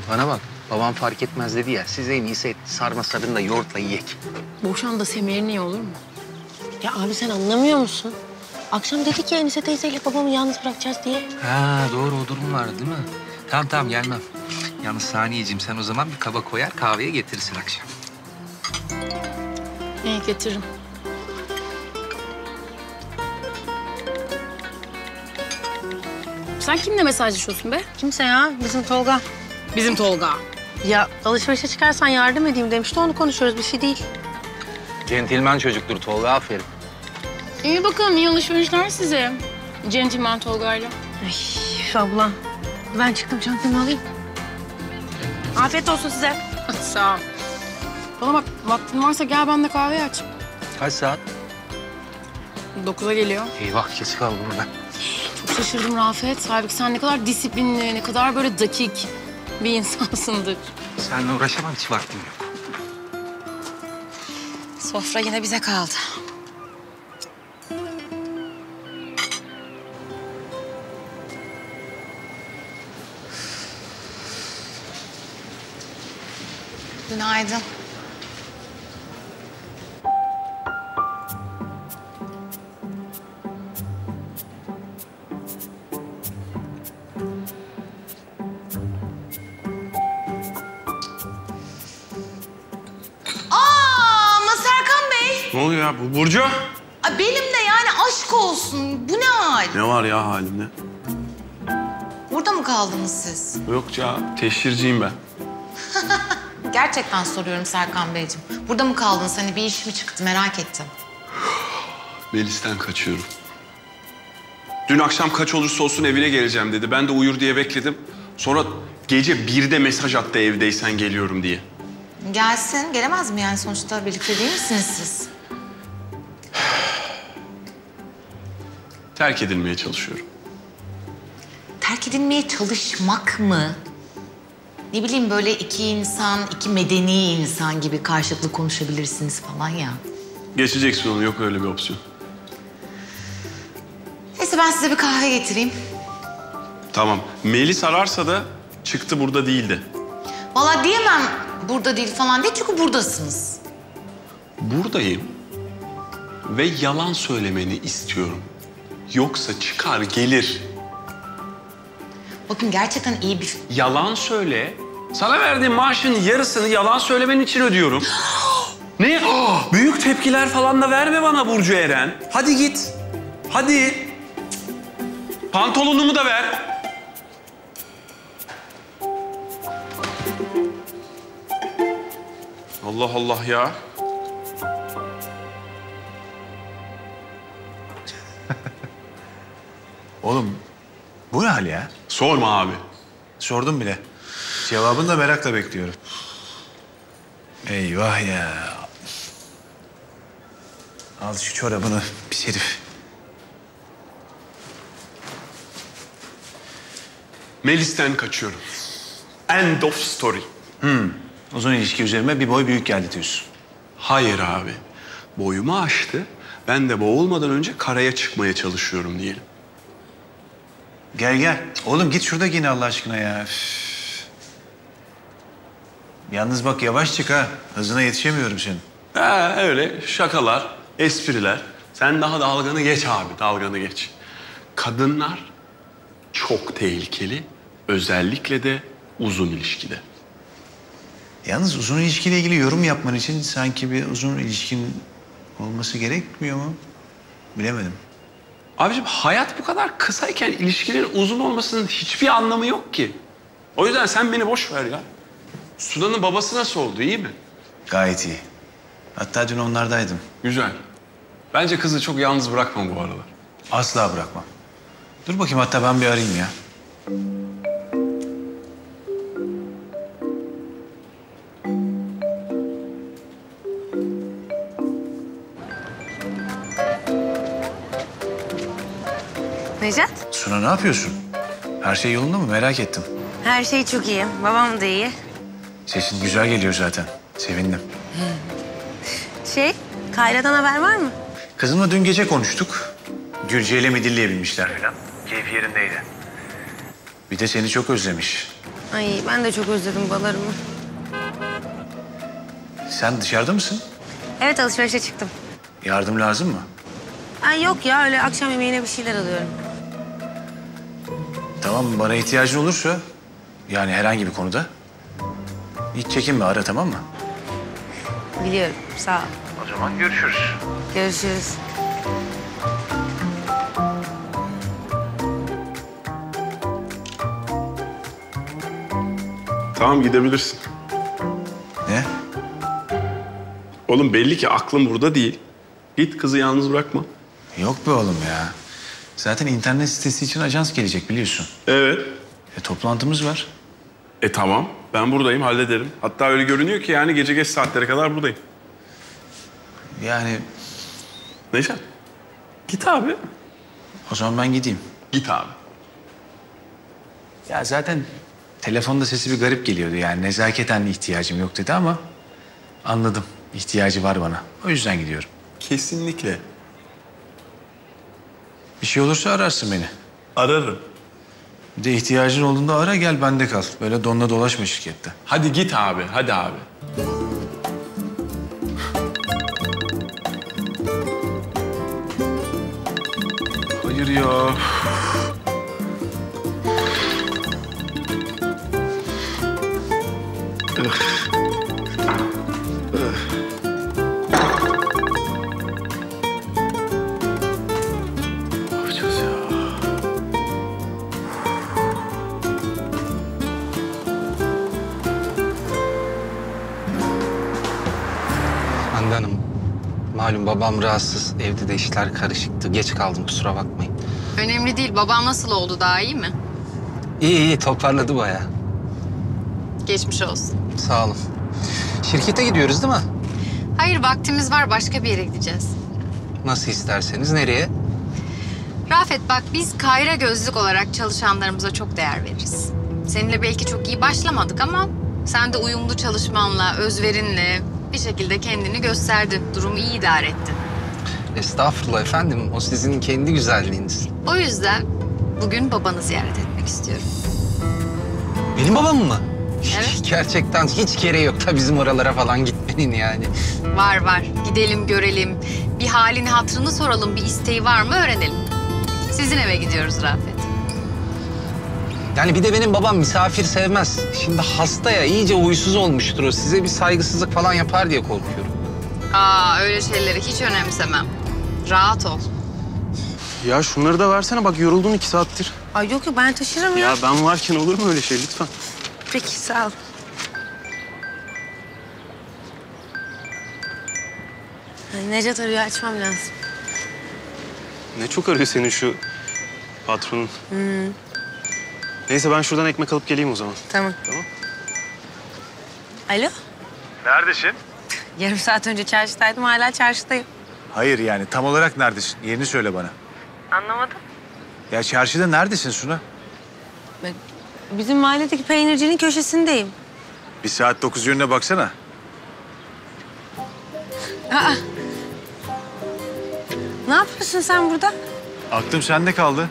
Bana bak. Babam fark etmez dedi ya. Siz en iyisi et sarma sarın da yoğurtla yiyek.
Boşan da Semer'in iyi olur mu?
Ya abi sen anlamıyor musun? Akşam dedik ya Enise teyzeyle babamı yalnız bırakacağız diye.
Ha doğru o durum vardı değil mi? Tamam tamam gelmem. Yalnız Saniyeciğim sen o zaman bir kaba koyar kahveye getirirsin akşam.
İyi getiririm. Sen kimle mesajlaşıyorsun be?
Kimse ya bizim Tolga.
Bizim Tolga.
Ya alışverişe çıkarsan yardım edeyim demişti onu konuşuyoruz bir şey değil.
Centilmen çocuktur Tolga aferin.
İyi bakalım iyi alışverişler size. Gentleman Tolga'yla.
Ay abla. Ben çıktım çantamı alayım. Afiyet olsun size. *laughs*
Sağ ol. Bana bak vaktin varsa gel ben de kahve aç.
Kaç saat?
Dokuza geliyor.
Eyvah geç kaldım ben.
Çok şaşırdım Rafet. Halbuki sen ne kadar disiplinli, ne kadar böyle dakik bir insansındır.
Seninle uğraşamam hiç vaktim yok.
Sofra yine bize kaldı. Günaydın.
Burcu?
Ay Benim de yani aşk olsun. Bu ne hal?
Ne var ya halimde?
Burada mı kaldınız siz?
Yok ya teşhirciyim ben. *laughs*
Gerçekten soruyorum Serkan Beyciğim. Burada mı kaldınız? Hani bir iş mi çıktı merak ettim. *gasps*
Melis'ten kaçıyorum. Dün akşam kaç olursa olsun evine geleceğim dedi. Ben de uyur diye bekledim. Sonra gece birde mesaj attı evdeysen geliyorum diye.
Gelsin. Gelemez mi yani sonuçta birlikte değil misiniz siz?
Terk edilmeye çalışıyorum.
Terk edilmeye çalışmak mı? Ne bileyim böyle iki insan, iki medeni insan gibi karşılıklı konuşabilirsiniz falan ya.
Geçeceksin onu yok öyle bir opsiyon.
Neyse ben size bir kahve getireyim.
Tamam. Melis ararsa da çıktı burada değildi.
Vallahi diyemem burada değil falan diye çünkü buradasınız.
Buradayım ve yalan söylemeni istiyorum. Yoksa çıkar gelir.
Bakın gerçekten iyi bir...
Yalan söyle. Sana verdiğim maaşın yarısını yalan söylemen için ödüyorum. *gasps* ne? *gasps* Büyük tepkiler falan da verme bana Burcu Eren. Hadi git. Hadi. Pantolonumu da ver. Allah Allah ya.
Oğlum bu ne hal ya?
Sorma abi.
Sordum bile. Cevabını da merakla bekliyorum. Eyvah ya. Al şu çorabını pis herif.
Melis'ten kaçıyorum. End of story.
Hmm. Uzun ilişki üzerime bir boy büyük geldi diyorsun.
Hayır abi. Boyumu aştı. Ben de boğulmadan önce karaya çıkmaya çalışıyorum diyelim.
Gel gel. Oğlum git şurada giyin Allah aşkına ya. Üf. Yalnız bak yavaş çık ha. Hızına yetişemiyorum senin.
Ha öyle şakalar, espriler. Sen daha dalganı geç abi, dalganı geç. Kadınlar çok tehlikeli. Özellikle de uzun ilişkide.
Yalnız uzun ilişkiyle ilgili yorum yapman için sanki bir uzun ilişkin olması gerekmiyor mu? Bilemedim.
Abiciğim hayat bu kadar kısayken ilişkilerin uzun olmasının hiçbir anlamı yok ki. O yüzden sen beni boş ver ya. Sunan'ın babası nasıl oldu, iyi mi?
Gayet iyi. Hatta dün onlardaydım.
Güzel. Bence kızı çok yalnız bırakma bu aralar.
Asla bırakmam. Dur bakayım hatta ben bir arayayım ya.
Necat?
Suna ne yapıyorsun? Her şey yolunda mı? Merak ettim.
Her şey çok iyi. Babam da iyi.
Sesin güzel geliyor zaten. Sevindim.
Şey, Kayra'dan haber var mı?
Kızımla dün gece konuştuk. Gürce ile midilliye binmişler falan. Keyfi yerindeydi. Bir de seni çok özlemiş.
Ay ben de çok özledim balarımı.
Sen dışarıda mısın?
Evet alışverişe çıktım.
Yardım lazım mı?
Ay yok ya öyle akşam yemeğine bir şeyler alıyorum.
Tamam bana ihtiyacın olursa yani herhangi bir konuda hiç çekinme ara tamam mı?
Biliyorum sağ ol.
O zaman görüşürüz.
Görüşürüz.
Tamam gidebilirsin.
Ne?
Oğlum belli ki aklın burada değil. Git kızı yalnız bırakma.
Yok be oğlum ya. Zaten internet sitesi için ajans gelecek biliyorsun.
Evet.
E, toplantımız var.
E tamam. Ben buradayım hallederim. Hatta öyle görünüyor ki yani gece geç saatlere kadar buradayım.
Yani
Neşet. Git abi.
o zaman ben gideyim.
Git abi.
Ya zaten telefonda sesi bir garip geliyordu yani nezaketen ihtiyacım yok dedi ama anladım. İhtiyacı var bana. O yüzden gidiyorum.
Kesinlikle.
Bir şey olursa ararsın beni.
Ararım.
Bir de ihtiyacın olduğunda ara gel bende kal. Böyle donla dolaşma şirkette.
Hadi git abi. Hadi abi.
Hayır ya.
Malum babam rahatsız. Evde de işler karışıktı. Geç kaldım kusura bakmayın.
Önemli değil. Babam nasıl oldu? Daha iyi mi?
İyi iyi toparladı bayağı.
Geçmiş olsun.
Sağ olun. Şirkete gidiyoruz değil mi?
Hayır vaktimiz var. Başka bir yere gideceğiz.
Nasıl isterseniz. Nereye?
Rafet bak biz Kayra Gözlük olarak çalışanlarımıza çok değer veririz. Seninle belki çok iyi başlamadık ama sen de uyumlu çalışmanla, özverinle bir şekilde kendini gösterdin. Durumu iyi idare ettin.
Estağfurullah efendim. O sizin kendi güzelliğiniz.
O yüzden bugün babanı ziyaret etmek istiyorum.
Benim babam mı?
Evet.
Gerçekten hiç gereği yok da bizim oralara falan gitmenin yani.
Var var. Gidelim görelim. Bir halini hatırını soralım. Bir isteği var mı öğrenelim. Sizin eve gidiyoruz Rafet.
Yani bir de benim babam misafir sevmez. Şimdi hasta ya iyice huysuz olmuştur o. Size bir saygısızlık falan yapar diye korkuyorum.
Aa öyle şeyleri hiç önemsemem. Rahat ol.
Ya şunları da versene bak yoruldun iki saattir.
Ay yok yok ben taşırım ya.
Ya ben varken olur mu öyle şey lütfen?
Peki sağ ol. Necat arıyor açmam lazım.
Ne çok arıyor senin şu patronun.
Hmm,
Neyse ben şuradan ekmek alıp geleyim o zaman.
tamam.
Tamam.
Alo?
Neredesin? *laughs*
Yarım saat önce çarşıdaydım hala çarşıdayım.
Hayır yani tam olarak neredesin? Yerini söyle bana.
Anlamadım.
Ya çarşıda neredesin Suna?
Bizim mahalledeki peynircinin köşesindeyim.
Bir saat dokuz yönüne baksana.
Aa. Ne yapıyorsun sen burada?
Aklım sende kaldı.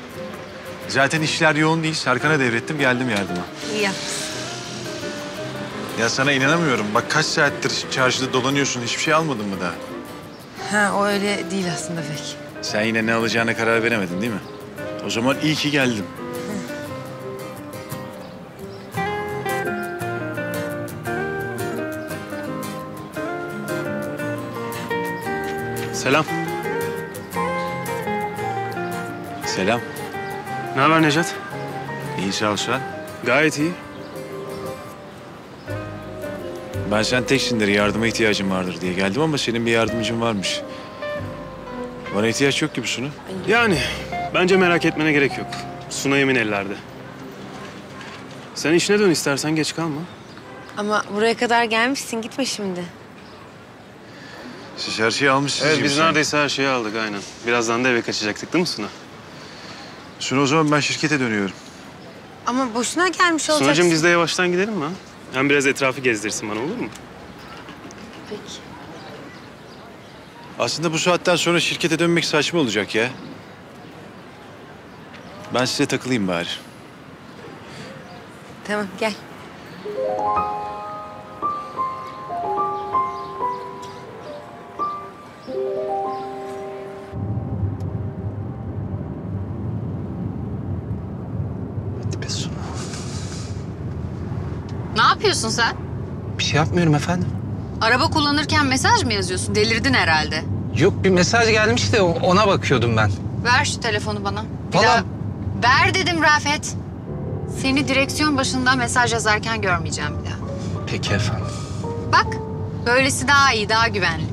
Zaten işler yoğun değil. Serkan'a devrettim geldim yardıma.
İyi yapmışsın.
Ya sana inanamıyorum. Bak kaç saattir çarşıda dolanıyorsun. Hiçbir şey almadın mı daha?
Ha o öyle değil aslında pek.
Sen yine ne alacağına karar veremedin değil mi? O zaman iyi ki geldim.
Selam.
Selam.
Ne haber Necat?
İyi sağ ol sen.
Gayet iyi.
Ben sen teksindir yardıma ihtiyacım vardır diye geldim ama senin bir yardımcın varmış. Bana ihtiyaç yok gibi Sunu.
Yani bence merak etmene gerek yok. Suna emin ellerde. Sen işine dön istersen geç kalma.
Ama buraya kadar gelmişsin gitme şimdi.
Siz her şeyi almışsınız
Evet
gibi
biz
sanki.
neredeyse her şeyi aldık aynen. Birazdan da eve kaçacaktık değil mi Suna?
Sunu o zaman ben şirkete dönüyorum.
Ama boşuna gelmiş olacaksın.
Sunacığım biz de yavaştan gidelim mi? ha? Hem biraz etrafı gezdirsin bana olur mu?
Peki.
Aslında bu saatten sonra şirkete dönmek saçma olacak ya. Ben size takılayım bari.
Tamam gel.
Yapıyorsun sen?
Bir şey yapmıyorum efendim.
Araba kullanırken mesaj mı yazıyorsun? Delirdin herhalde.
Yok bir mesaj gelmiş de ona bakıyordum ben.
Ver şu telefonu bana. Bir
Valla-
daha ver dedim Rafet. Seni direksiyon başında mesaj yazarken görmeyeceğim bir daha.
Peki efendim.
Bak, böylesi daha iyi, daha güvenli.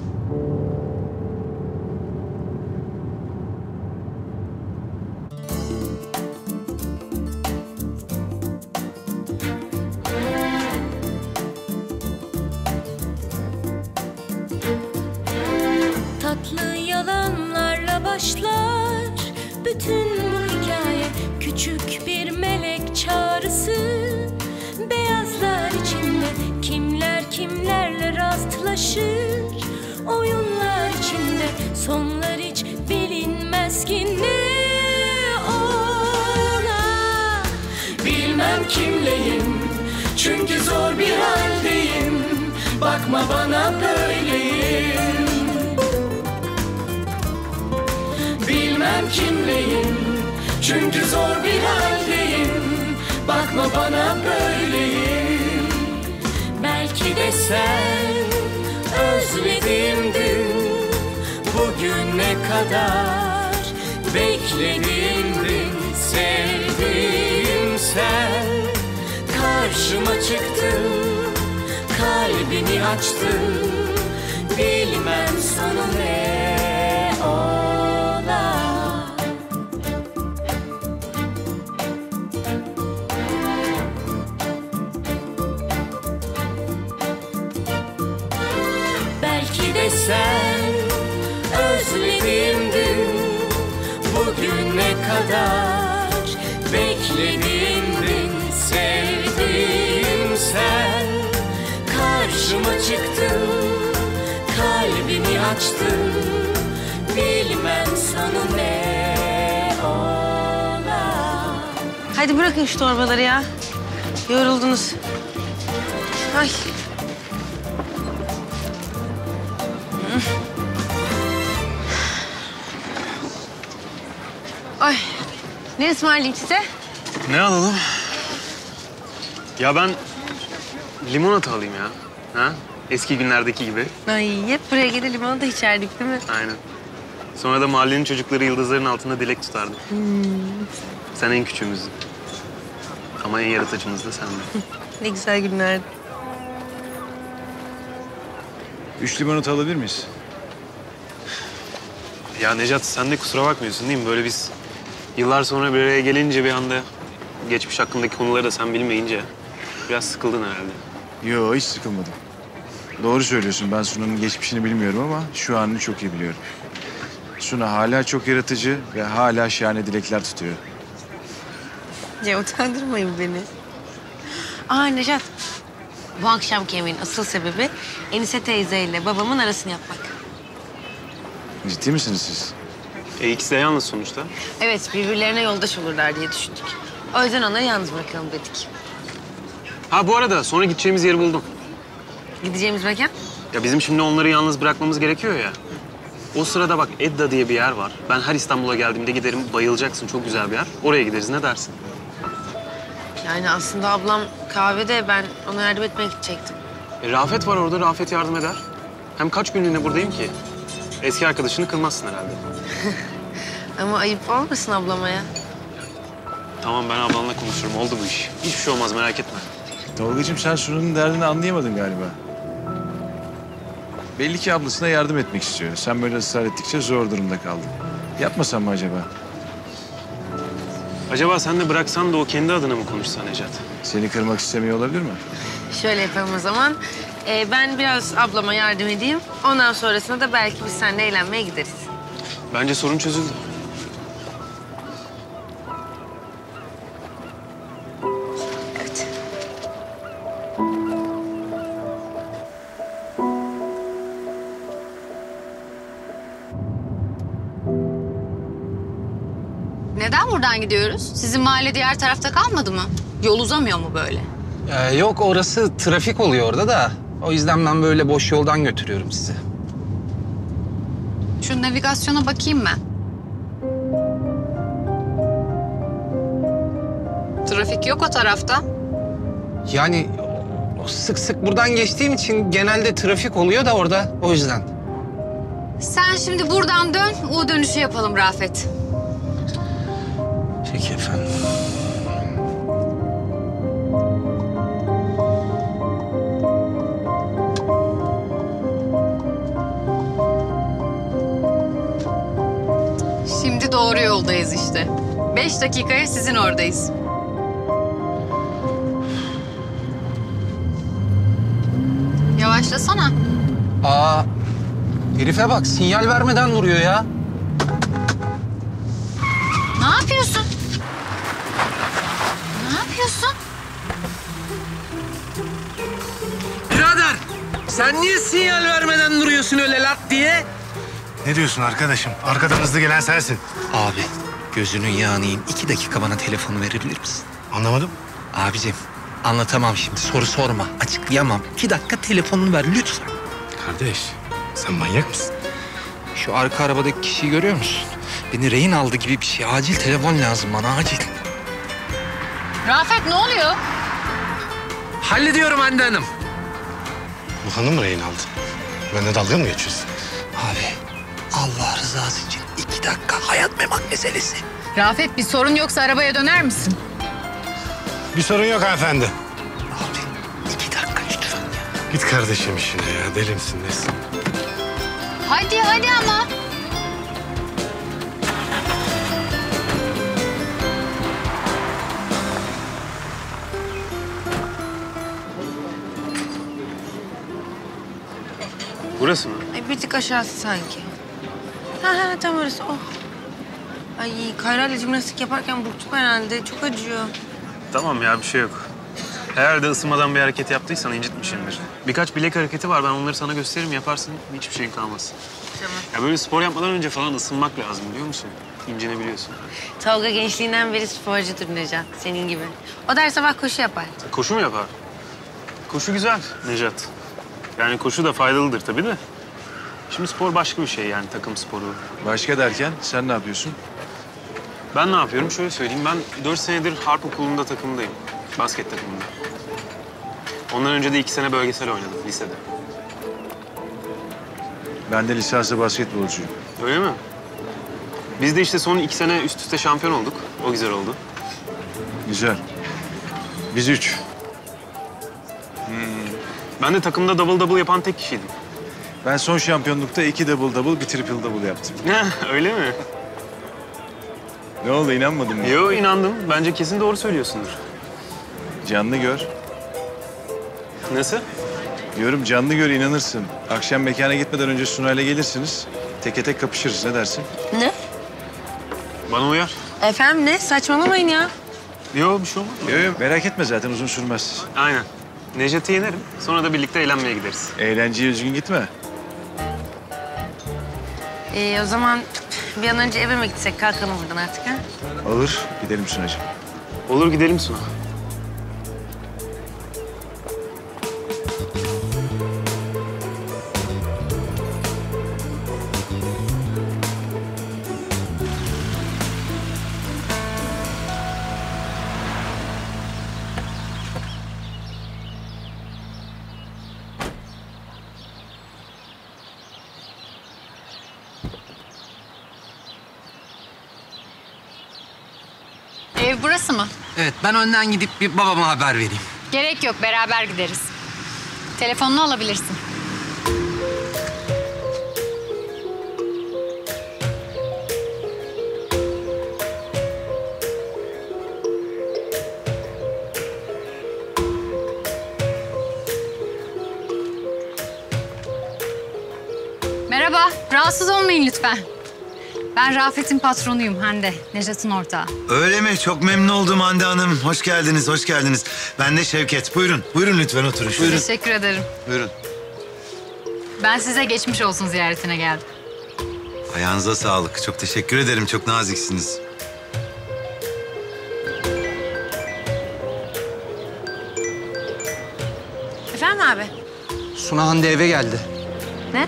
Eski günlerdeki gibi.
Ay hep buraya gelir limonata içerdik değil mi?
Aynen. Sonra da mahallenin çocukları yıldızların altında dilek tutardı.
Hmm.
Sen en küçüğümüzdün. Ama en yaratıcımız da sendin. *laughs*
Ne güzel günlerdi.
Üç limonata alabilir miyiz?
Ya Necat sen de kusura bakmıyorsun değil mi? Böyle biz yıllar sonra bir araya gelince bir anda geçmiş hakkındaki konuları da sen bilmeyince biraz sıkıldın herhalde.
Yo hiç sıkılmadım. Doğru söylüyorsun. Ben Suna'nın geçmişini bilmiyorum ama şu anını çok iyi biliyorum. Suna hala çok yaratıcı ve hala şahane dilekler tutuyor.
Ya utandırmayın beni. Aa Necat. Bu akşamki yemeğin asıl sebebi Enise teyzeyle babamın arasını yapmak.
Ciddi misiniz siz?
E ikisi de yalnız sonuçta.
Evet birbirlerine yoldaş olurlar diye düşündük. O yüzden onları yalnız bırakalım dedik.
Ha bu arada sonra gideceğimiz yeri buldum.
Gideceğimiz mekan?
Ya bizim şimdi onları yalnız bırakmamız gerekiyor ya. O sırada bak Edda diye bir yer var. Ben her İstanbul'a geldiğimde giderim. Bayılacaksın. Çok güzel bir yer. Oraya gideriz. Ne dersin?
Yani aslında ablam kahvede ben ona yardım etmeye gidecektim.
E, Rafet var orada. Rafet yardım eder. Hem kaç günlüğüne buradayım ki? Eski arkadaşını kırmazsın herhalde. *laughs*
Ama ayıp olmasın ablama ya.
Tamam ben ablanla konuşurum. Oldu bu iş. Hiçbir şey olmaz merak etme.
Tolga'cığım sen Suna'nın derdini anlayamadın galiba. Belli ki ablasına yardım etmek istiyor. Sen böyle ısrar ettikçe zor durumda kaldın. Yapmasan mı acaba?
Acaba sen de bıraksan da o kendi adına mı konuşsa Necat?
Seni kırmak istemiyor olabilir mi?
Şöyle yapalım o zaman. Ee, ben biraz ablama yardım edeyim. Ondan sonrasında da belki biz seninle eğlenmeye gideriz.
Bence sorun çözüldü.
Buradan gidiyoruz? Sizin mahalle diğer tarafta kalmadı mı? Yol uzamıyor mu böyle?
Ee, yok orası trafik oluyor orada da. O yüzden ben böyle boş yoldan götürüyorum sizi.
Şu navigasyona bakayım ben. Trafik yok o tarafta.
Yani o sık sık buradan geçtiğim için genelde trafik oluyor da orada o yüzden.
Sen şimdi buradan dön, U dönüşü yapalım Rafet.
Peki efendim.
Şimdi doğru yoldayız işte. Beş dakikaya sizin oradayız. Yavaşlasana.
Aa, herife bak sinyal vermeden duruyor ya. Sen niye sinyal vermeden duruyorsun öyle lat diye?
Ne diyorsun arkadaşım? Arkadan hızlı gelen sensin.
Abi gözünün yağını yiyeyim. İki dakika bana telefonu verebilir misin?
Anlamadım.
Abicim anlatamam şimdi soru sorma. Açıklayamam. İki dakika telefonunu ver lütfen.
Kardeş sen manyak mısın?
Şu arka arabadaki kişiyi görüyor musun? Beni rehin aldı gibi bir şey. Acil telefon lazım bana acil.
Rafet ne oluyor?
Hallediyorum Hande Hanım.
Bu hanım mı rehin aldı? Benimle dalga mı geçiyorsun?
Abi Allah rızası için iki dakika hayat memat meselesi.
Rafet bir sorun yoksa arabaya döner misin?
Bir sorun yok hanımefendi.
İki dakika lütfen ya.
Git kardeşim işine ya. Deli misin nesin?
Hadi hadi ama.
Burası mı?
Ay bir tık aşağısı sanki. Ha ha tam orası. Oh. Ay Kayra'yla jimnastik yaparken burktum herhalde. Çok acıyor.
Tamam ya bir şey yok. Eğer de ısınmadan bir hareket yaptıysan incitmişimdir. Birkaç bilek hareketi var ben onları sana gösteririm yaparsın hiçbir şeyin kalmaz.
Tamam.
Ya böyle spor yapmadan önce falan ısınmak lazım biliyor musun? İncinebiliyorsun.
Tolga gençliğinden beri sporcudur Necat. Senin gibi. O da her sabah koşu yapar.
Koşu mu yapar? Koşu güzel Nejat. Yani koşu da faydalıdır tabii de. Şimdi spor başka bir şey yani takım sporu.
Başka derken sen ne yapıyorsun?
Ben ne yapıyorum? Şöyle söyleyeyim. Ben dört senedir harp okulunda takımdayım. Basket takımında. Ondan önce de iki sene bölgesel oynadım lisede.
Ben de lisanslı basketbolcuyum.
Öyle mi? Biz de işte son iki sene üst üste şampiyon olduk. O güzel oldu.
Güzel. Biz üç.
Ben de takımda double double yapan tek kişiydim.
Ben son şampiyonlukta iki double double, bir triple double yaptım. *laughs*
Öyle mi?
Ne oldu inanmadın mı?
Yo inandım. Bence kesin doğru söylüyorsundur.
Canlı gör.
Nasıl?
Diyorum canlı gör inanırsın. Akşam mekana gitmeden önce Sunay'la gelirsiniz. Teke tek kapışırız ne dersin?
Ne?
Bana uyar.
Efendim ne? Saçmalamayın ya.
Yo bir şey olmaz.
Yok yok merak etme zaten uzun sürmez.
Aynen. Necat'ı yenerim. Sonra da birlikte eğlenmeye gideriz.
Eğlenceye üzgün gitme.
Ee, o zaman bir an önce eve mi gitsek? Kalkalım buradan artık ha?
Olur gidelim Sunay'cığım.
Olur gidelim Suna.
Ben önden gidip bir babama haber vereyim.
Gerek yok, beraber gideriz. Telefonunu alabilirsin. Merhaba, rahatsız olmayın lütfen. Ben Rafet'in patronuyum Hande, Necdet'in ortağı.
Öyle mi? Çok memnun oldum Hande Hanım. Hoş geldiniz, hoş geldiniz. Ben de Şevket. Buyurun, buyurun lütfen oturun. Buyurun.
Teşekkür ederim.
Buyurun.
Ben size geçmiş olsun ziyaretine geldim.
Ayağınıza sağlık. Çok teşekkür ederim. Çok naziksiniz.
Efendim abi?
Suna Hande eve geldi.
Ne?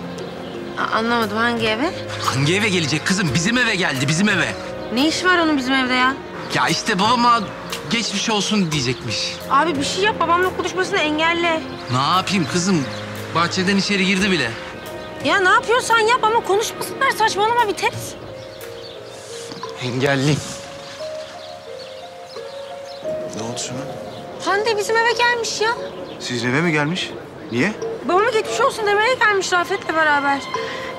A- anlamadım hangi eve?
Hangi eve gelecek kızım? Bizim eve geldi, bizim eve.
Ne iş var onun bizim evde ya?
Ya işte babama geçmiş olsun diyecekmiş.
Abi bir şey yap babamla konuşmasını engelle.
Ne yapayım kızım? Bahçeden içeri girdi bile.
Ya ne yapıyorsan yap ama konuşmasınlar saçmalama biteriz.
Engelliyim.
Ne oldu Suna?
Hande bizim eve gelmiş ya.
Sizin eve mi gelmiş? Niye?
Babama geçmiş olsun demeye gelmiş Rafet'le beraber.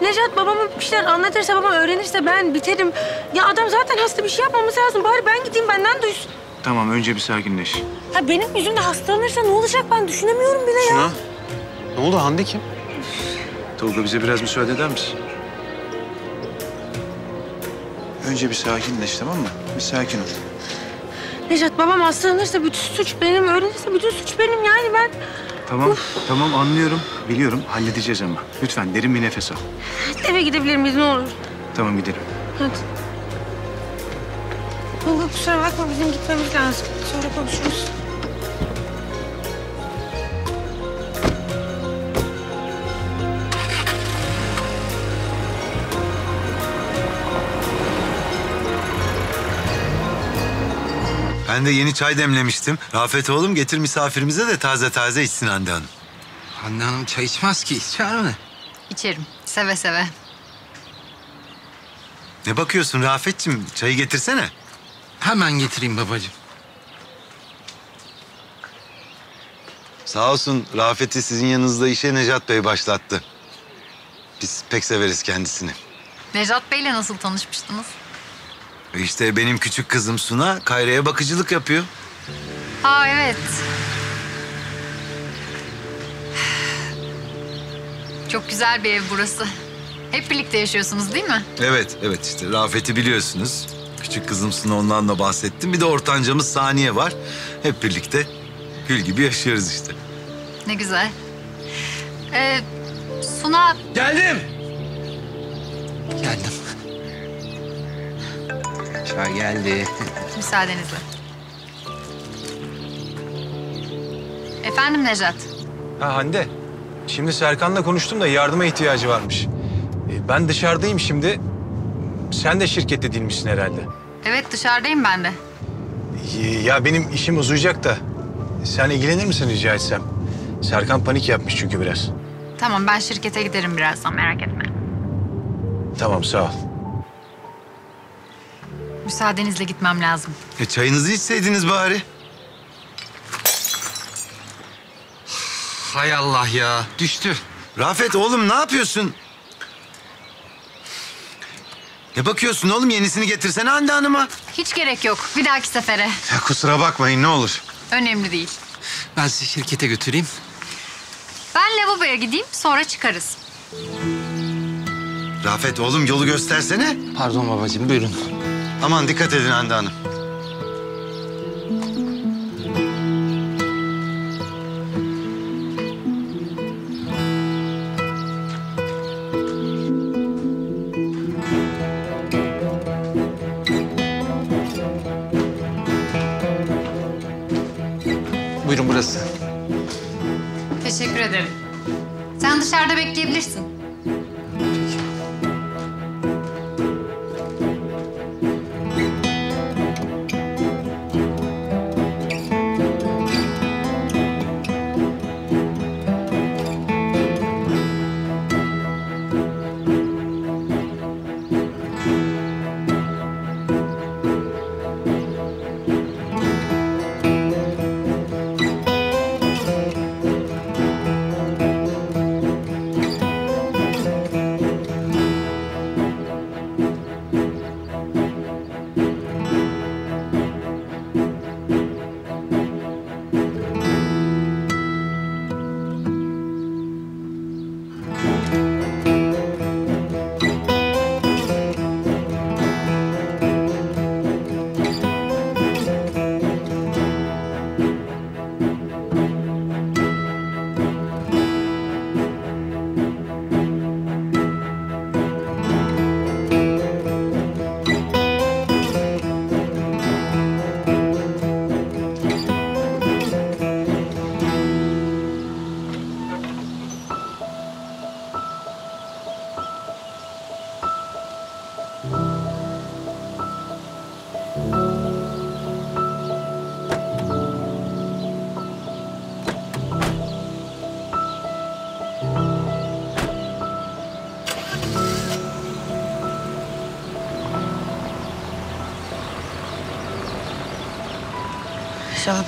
Necat babama bir şeyler anlatırsa, babam öğrenirse ben biterim. Ya adam zaten hasta bir şey yapmamız lazım. Bari ben gideyim benden duysun.
Tamam önce bir sakinleş.
Ha benim yüzümde hastalanırsa ne olacak ben düşünemiyorum bile ya.
Suna. Ne oldu Hande kim?
Tolga bize biraz müsaade eder misin? Önce bir sakinleş tamam mı? Bir sakin ol.
Necat babam hastalanırsa bütün suç benim, öğrenirse bütün suç benim yani ben.
Tamam, tamam anlıyorum. Biliyorum halledeceğiz ama. Lütfen derin bir nefes al.
Eve gidebilir miyiz ne olur?
Tamam gidelim.
Hadi. Tolga kusura bakma bizim gitmemiz lazım. Sonra konuşuruz.
Ben de yeni çay demlemiştim. Rafet oğlum getir misafirimize de taze taze içsin Hande Hanım.
Hande Hanım çay içmez ki. İçer mi?
İçerim. Seve seve.
Ne bakıyorsun Rafet'cim? Çayı getirsene.
Hemen getireyim babacığım.
Sağ olsun Rafet'i sizin yanınızda işe Necat Bey başlattı. Biz pek severiz kendisini.
Necat Bey'le nasıl tanışmıştınız?
E İşte benim küçük kızım Suna Kayra'ya bakıcılık yapıyor.
Aa evet. Çok güzel bir ev burası. Hep birlikte yaşıyorsunuz değil mi?
Evet, evet işte Rafet'i biliyorsunuz. Küçük kızım Suna ondan da bahsettim. Bir de ortancamız Saniye var. Hep birlikte gül gibi yaşıyoruz işte.
Ne güzel. Ee, Suna
Geldim. Geldim. Çay geldi.
müsaadenizle. Efendim Necat.
Ha Hande, şimdi Serkan'la konuştum da yardıma ihtiyacı varmış. E, Ben dışarıdayım şimdi. Sen de şirkette değilmişsin herhalde.
Evet dışarıdayım ben de.
E, Ya benim işim uzayacak da sen ilgilenir misin rica etsem? Serkan panik yapmış çünkü biraz.
Tamam ben şirkete giderim birazdan merak etme.
Tamam sağ ol.
Müsaadenizle gitmem lazım.
E çayınızı içseydiniz bari.
Hay Allah ya. Düştü.
Rafet oğlum ne yapıyorsun? Ne bakıyorsun oğlum? Yenisini getirsene Hande Hanım'a.
Hiç gerek yok. Bir dahaki sefere.
Ya kusura bakmayın ne olur.
Önemli değil.
Ben sizi şirkete götüreyim.
Ben lavaboya gideyim sonra çıkarız.
Rafet oğlum yolu göstersene.
Pardon babacığım buyurun.
Aman dikkat edin Hande Hanım.
Buyurun burası.
Teşekkür ederim. Sen dışarıda bekleyebilirsin.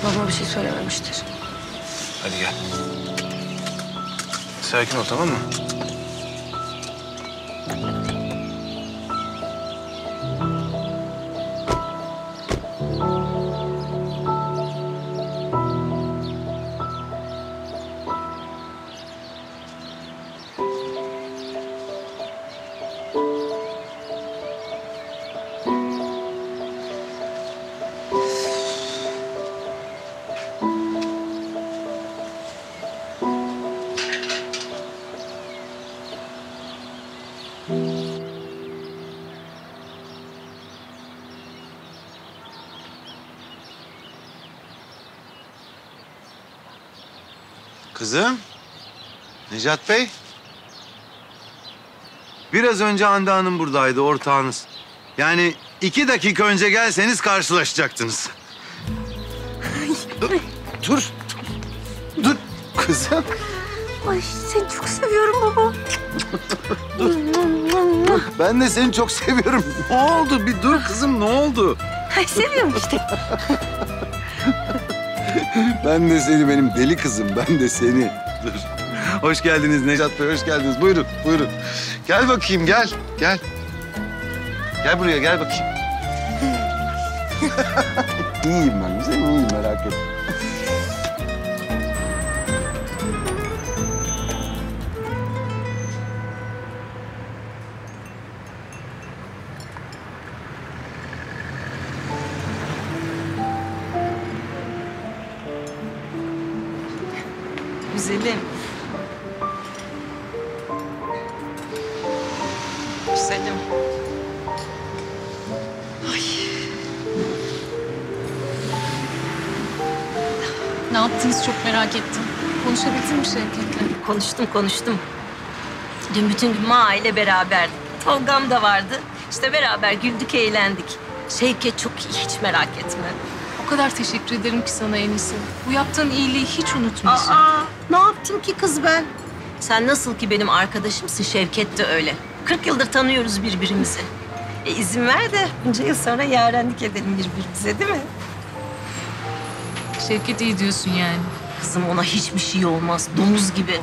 Babama bir şey söylememiştir.
Hadi gel. Sakin ol tamam mı?
Kızım. Necat Bey. Biraz önce Hande Hanım buradaydı, ortağınız. Yani iki dakika önce gelseniz karşılaşacaktınız. dur, dur. Dur kızım.
Ay seni çok seviyorum baba.
Ben de seni çok seviyorum. Ne oldu? Bir dur kızım, ne oldu?
Ay seviyorum işte. *laughs*
Ben de seni benim deli kızım, ben de seni. Dur. Hoş geldiniz Necat Bey, hoş geldiniz. Buyurun, buyurun. Gel bakayım, gel, gel. Gel buraya, gel bakayım. *laughs* iyiyim ben, güzel iyiyim, merak etme.
Konuştum konuştum. Dün bütün gün Ma ile beraberdik. Tolgam da vardı. İşte beraber güldük eğlendik. Şevket çok iyi hiç merak etme.
O kadar teşekkür ederim ki sana Enisi. Bu yaptığın iyiliği hiç unutmayacağım.
Aa, ne yaptım ki kız ben? Sen nasıl ki benim arkadaşımsın Şevket de öyle. 40 yıldır tanıyoruz birbirimizi. E izin ver de bunca yıl sonra yarenlik edelim birbirimize değil mi?
Şevket iyi diyorsun yani.
Kızım ona hiçbir şey olmaz. Domuz gibi.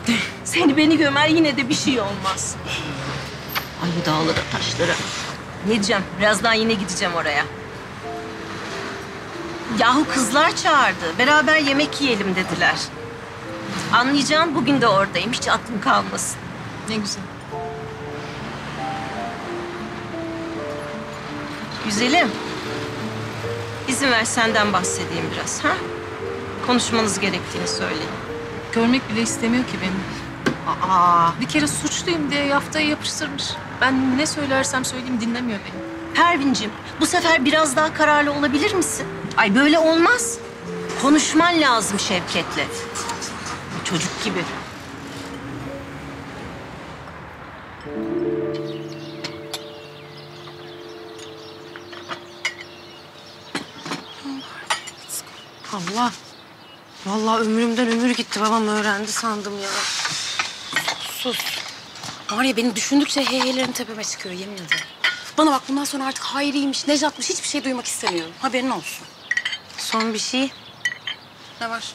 Seni beni gömer yine de bir şey olmaz. Ay dağlara taşlara. Ne diyeceğim? Birazdan yine gideceğim oraya. Yahu kızlar çağırdı. Beraber yemek yiyelim dediler. Anlayacağın bugün de oradayım. Hiç aklım kalmasın.
Ne güzel.
Güzelim. İzin ver senden bahsedeyim biraz. Ha? Konuşmanız gerektiğini söyleyeyim.
Görmek bile istemiyor ki beni.
Aa.
Bir kere suçluyum diye yaftayı yapıştırmış. Ben ne söylersem söyleyeyim dinlemiyor beni.
Pervin'cim bu sefer biraz daha kararlı olabilir misin? Ay böyle olmaz. Konuşman lazım Şevket'le. Çocuk gibi.
Allah. Vallahi ömrümden ömür gitti. Babam öğrendi sandım ya.
Sus. Var ya beni düşündükçe heyheylerin tepeme çıkıyor yemin ederim. Bana bak bundan sonra artık Hayri'ymiş, Necat'mış hiçbir şey duymak istemiyorum. Haberin olsun.
Son bir şey.
Ne var?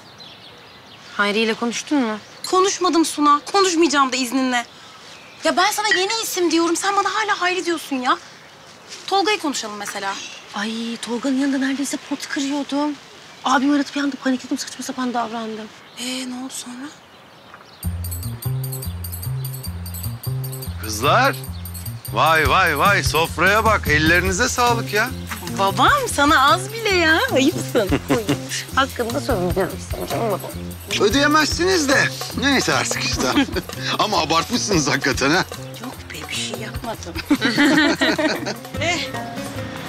Hayri ile konuştun mu?
Konuşmadım Suna. Konuşmayacağım da izninle. Ya ben sana yeni isim diyorum. Sen bana hala Hayri diyorsun ya. Tolga'yı konuşalım mesela.
Ay Tolga'nın yanında neredeyse pot kırıyordum. Abim aradı bir anda panikledim saçma sapan davrandım.
Ee ne oldu sonra?
Kızlar. Vay vay vay sofraya bak ellerinize sağlık ya.
Babam sana az bile ya. Ayıpsın. *laughs*
Hakkında söyleyeceğim sana canım babam.
Ödeyemezsiniz de. Neyse artık işte. *laughs* Ama abartmışsınız hakikaten ha.
Yok be bir şey yapmadım. *laughs*
Eh,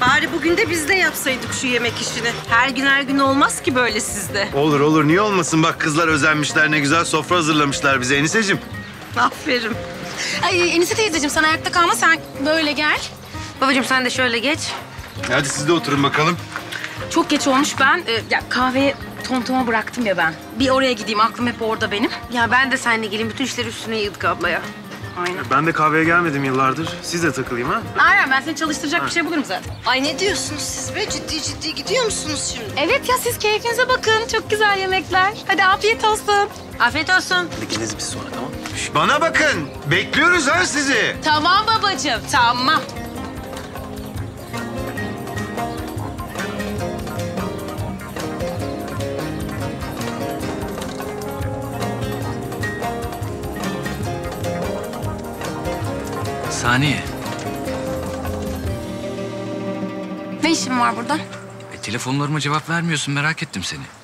bari bugün de biz de yapsaydık şu yemek işini. Her gün her gün olmaz ki böyle sizde.
Olur olur niye olmasın bak kızlar özenmişler ne güzel sofra hazırlamışlar bize Eniseciğim.
Aferin.
Ay Enise teyzeciğim sen ayakta kalma sen böyle gel.
Babacığım sen de şöyle geç.
Hadi siz de oturun bakalım.
Çok geç olmuş ben e, ya kahveyi tontoma bıraktım ya ben. Bir oraya gideyim aklım hep orada benim.
Ya ben de seninle geleyim. Bütün işleri üstüne yığdık ablaya.
Aynen.
Ben de kahveye gelmedim yıllardır. Siz de takılayım ha.
Aynen ben seni çalıştıracak bir şey bulurum zaten.
Ay ne diyorsunuz siz be? Ciddi ciddi gidiyor musunuz şimdi?
Evet ya siz keyfinize bakın. Çok güzel yemekler. Hadi afiyet olsun.
Afiyet olsun.
Hadi gideriz biz sonra tamam
Bana bakın. Bekliyoruz ha sizi.
Tamam babacığım, tamam.
Saniye.
Ne işin var burada?
E, telefonlarıma cevap vermiyorsun merak ettim seni.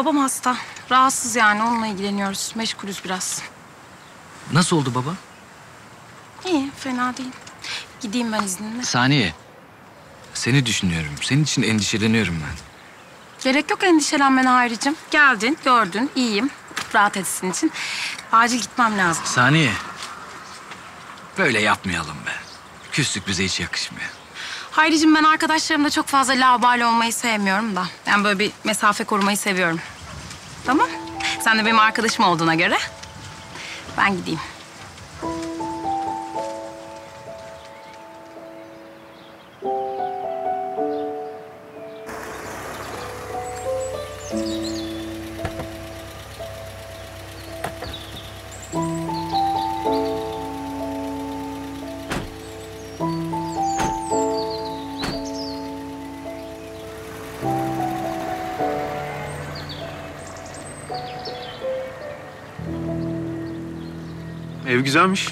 Babam hasta. Rahatsız yani onunla ilgileniyoruz. Meşgulüz biraz.
Nasıl oldu baba?
İyi fena değil. Gideyim ben izninle.
Saniye. Seni düşünüyorum. Senin için endişeleniyorum ben.
Gerek yok endişelenmene Hayricim. Geldin, gördün, iyiyim. Rahat etsin için. Acil gitmem lazım.
Saniye. Böyle yapmayalım be. Küslük bize hiç yakışmıyor.
Hayricim ben arkadaşlarımla çok fazla laubali olmayı sevmiyorum da. Ben böyle bir mesafe korumayı seviyorum. Tamam. Sen de benim arkadaşım olduğuna göre ben gideyim.
Ev güzelmiş.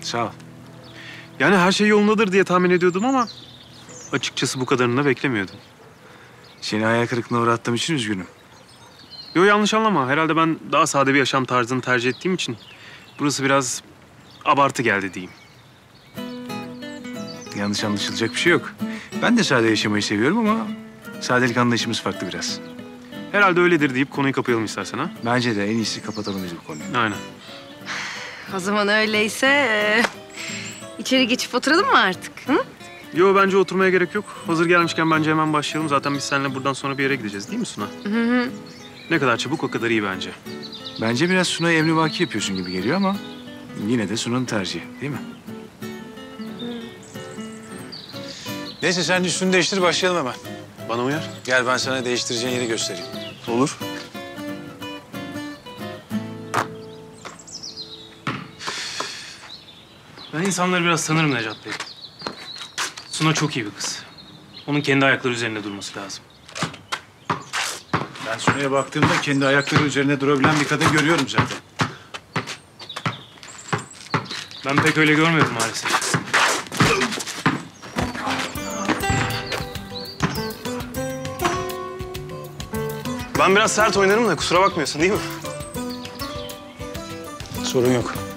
Sağ ol.
Yani her şey yolundadır diye tahmin ediyordum ama... ...açıkçası bu kadarını da beklemiyordum.
Seni hayal kırıklığına uğrattığım için üzgünüm.
Yo yanlış anlama. Herhalde ben daha sade bir yaşam tarzını tercih ettiğim için... ...burası biraz abartı geldi diyeyim.
Yanlış anlaşılacak bir şey yok. Ben de sade yaşamayı seviyorum ama sadelik anlayışımız farklı biraz.
Herhalde öyledir deyip konuyu kapayalım istersen ha.
Bence de en iyisi kapatalım biz bu konuyu.
Aynen.
O zaman öyleyse e, içeri geçip oturalım mı artık? Hı?
Yo bence oturmaya gerek yok. Hazır gelmişken bence hemen başlayalım. Zaten biz seninle buradan sonra bir yere gideceğiz değil mi Suna?
Hı hı.
Ne kadar çabuk o kadar iyi bence.
Bence biraz Suna'yı emrivaki yapıyorsun gibi geliyor ama yine de Suna'nın tercihi değil mi? Neyse sen üstünü değiştir başlayalım hemen.
Bana uyar.
Gel ben sana değiştireceğin yeri göstereyim.
Olur. Ben insanları biraz tanırım Necat Bey. Suna çok iyi bir kız. Onun kendi ayakları üzerinde durması lazım.
Ben Suna'ya baktığımda kendi ayakları üzerine durabilen bir kadın görüyorum zaten.
Ben pek öyle görmedim maalesef. Ben biraz sert oynarım da kusura bakmıyorsun değil mi?
Sorun yok.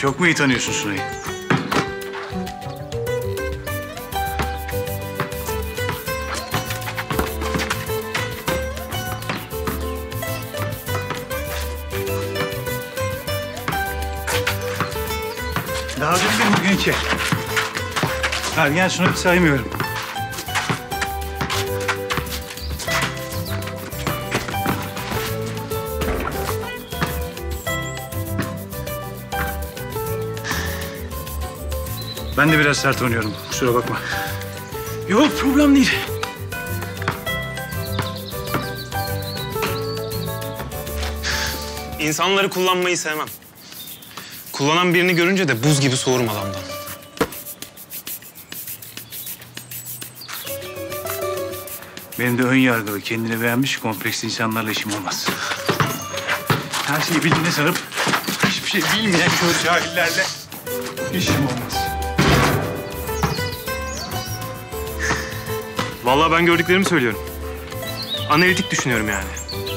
Çok mu iyi tanıyorsun Suna'yı? Daha dün bir bugün iki. Hadi gel şunu saymıyorum. Ben de biraz sert oynuyorum. Kusura bakma.
Yok problem değil. İnsanları kullanmayı sevmem. Kullanan birini görünce de buz gibi soğurum adamdan.
Benim de ön yargılı, kendini beğenmiş, kompleksli insanlarla işim olmaz. Her şeyi bildiğini sanıp hiçbir şey bilmeyen kör cahillerle işim olmaz.
Vallahi ben gördüklerimi söylüyorum. Analitik düşünüyorum yani.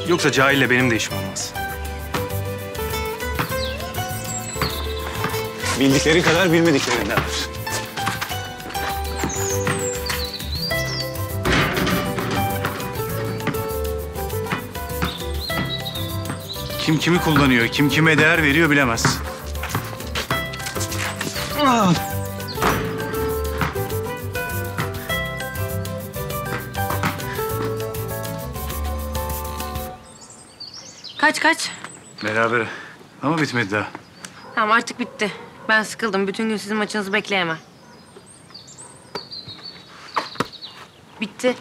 Yoksa cahille benim de işim olmaz.
Bildikleri kadar bilmediklerinden var. Kim kimi kullanıyor, kim kime değer veriyor bilemez.
Kaç kaç?
Beraber. Ama bitmedi daha.
Tamam artık bitti. Ben sıkıldım. Bütün gün sizin maçınızı bekleyemem. Bitti.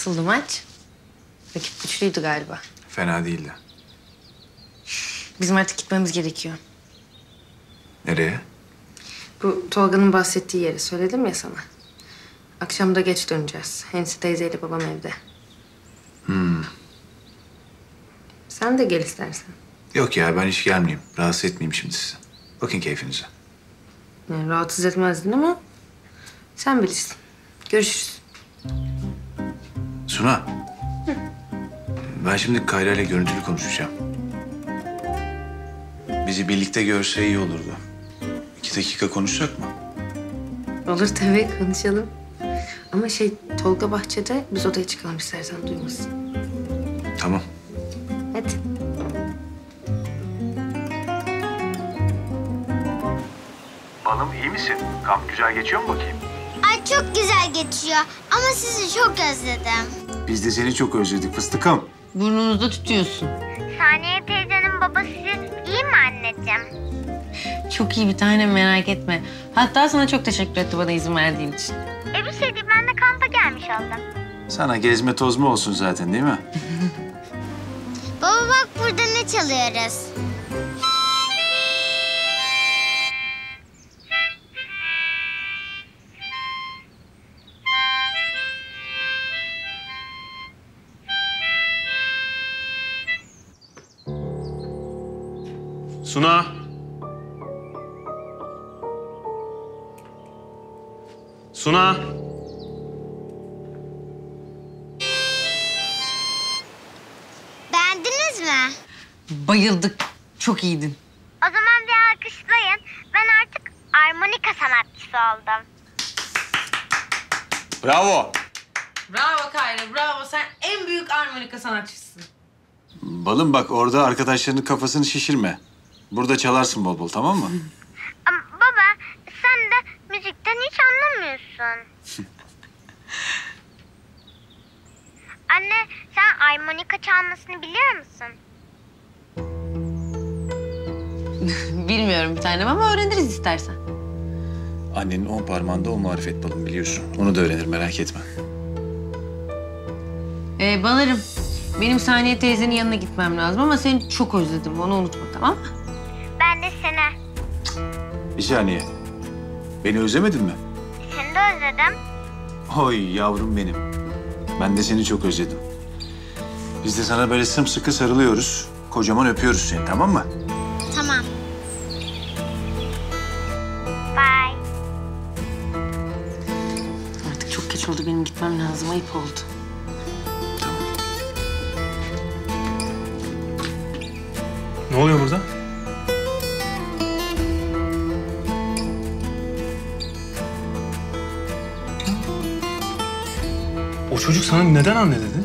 Nasıldı maç? Rakip güçlüydü galiba.
Fena değildi.
Bizim artık gitmemiz gerekiyor.
Nereye?
Bu Tolga'nın bahsettiği yeri söyledim ya sana. Akşam da geç döneceğiz. Hensi teyzeyle babam evde.
Hmm.
Sen de gel istersen.
Yok ya ben hiç gelmeyeyim. Rahatsız etmeyeyim şimdi sizi. Bakın keyfinize.
Yani rahatsız etmezdin ama sen bilirsin. Görüşürüz.
Suna. Ben şimdi Kayra ile görüntülü konuşacağım. Bizi birlikte görse iyi olurdu. İki dakika konuşacak mı?
Olur tabii konuşalım. Ama şey Tolga bahçede biz odaya çıkalım istersen duymasın.
Tamam.
Hadi.
Balım iyi misin? Kamp güzel geçiyor mu bakayım?
Çok güzel geçiyor ama sizi çok özledim.
Biz de seni çok özledik fıstıkım.
Burnunuzda tutuyorsun.
Saniye teyzenin babası iyi mi anneciğim?
Çok iyi bir tane merak etme. Hatta sana çok teşekkür etti bana izin verdiğin için.
E bir şey değil ben de kampa gelmiş oldum.
Sana gezme tozma olsun zaten değil mi? *laughs*
Baba bak burada ne çalıyoruz?
Suna. Suna.
Beğendiniz mi?
Bayıldık. Çok iyiydin.
O zaman bir alkışlayın. Ben artık armonika sanatçısı oldum.
Bravo.
Bravo Kayra, bravo. Sen en büyük armonika sanatçısısın.
Balım bak orada arkadaşlarının kafasını şişirme. Burada çalarsın bol bol tamam mı? *laughs*
Ama baba sen de müzikten hiç anlamıyorsun. *laughs* Anne sen armonika çalmasını biliyor musun? *laughs*
Bilmiyorum bir tanem ama öğreniriz istersen.
Annenin on parmağında o marifet balım biliyorsun. Onu da öğrenir merak etme.
Ee, Balarım, benim Saniye teyzenin yanına gitmem lazım ama seni çok özledim. Onu unutma tamam mı?
Ben de seni.
Bir saniye. Beni özlemedin mi?
Seni de özledim.
Oy yavrum benim. Ben de seni çok özledim. Biz de sana böyle sımsıkı sarılıyoruz. Kocaman öpüyoruz seni tamam mı?
Tamam. Bye.
Artık çok geç oldu. Benim gitmem lazım. Ayıp oldu.
Ne oluyor burada? Çocuk sana neden anne dedi?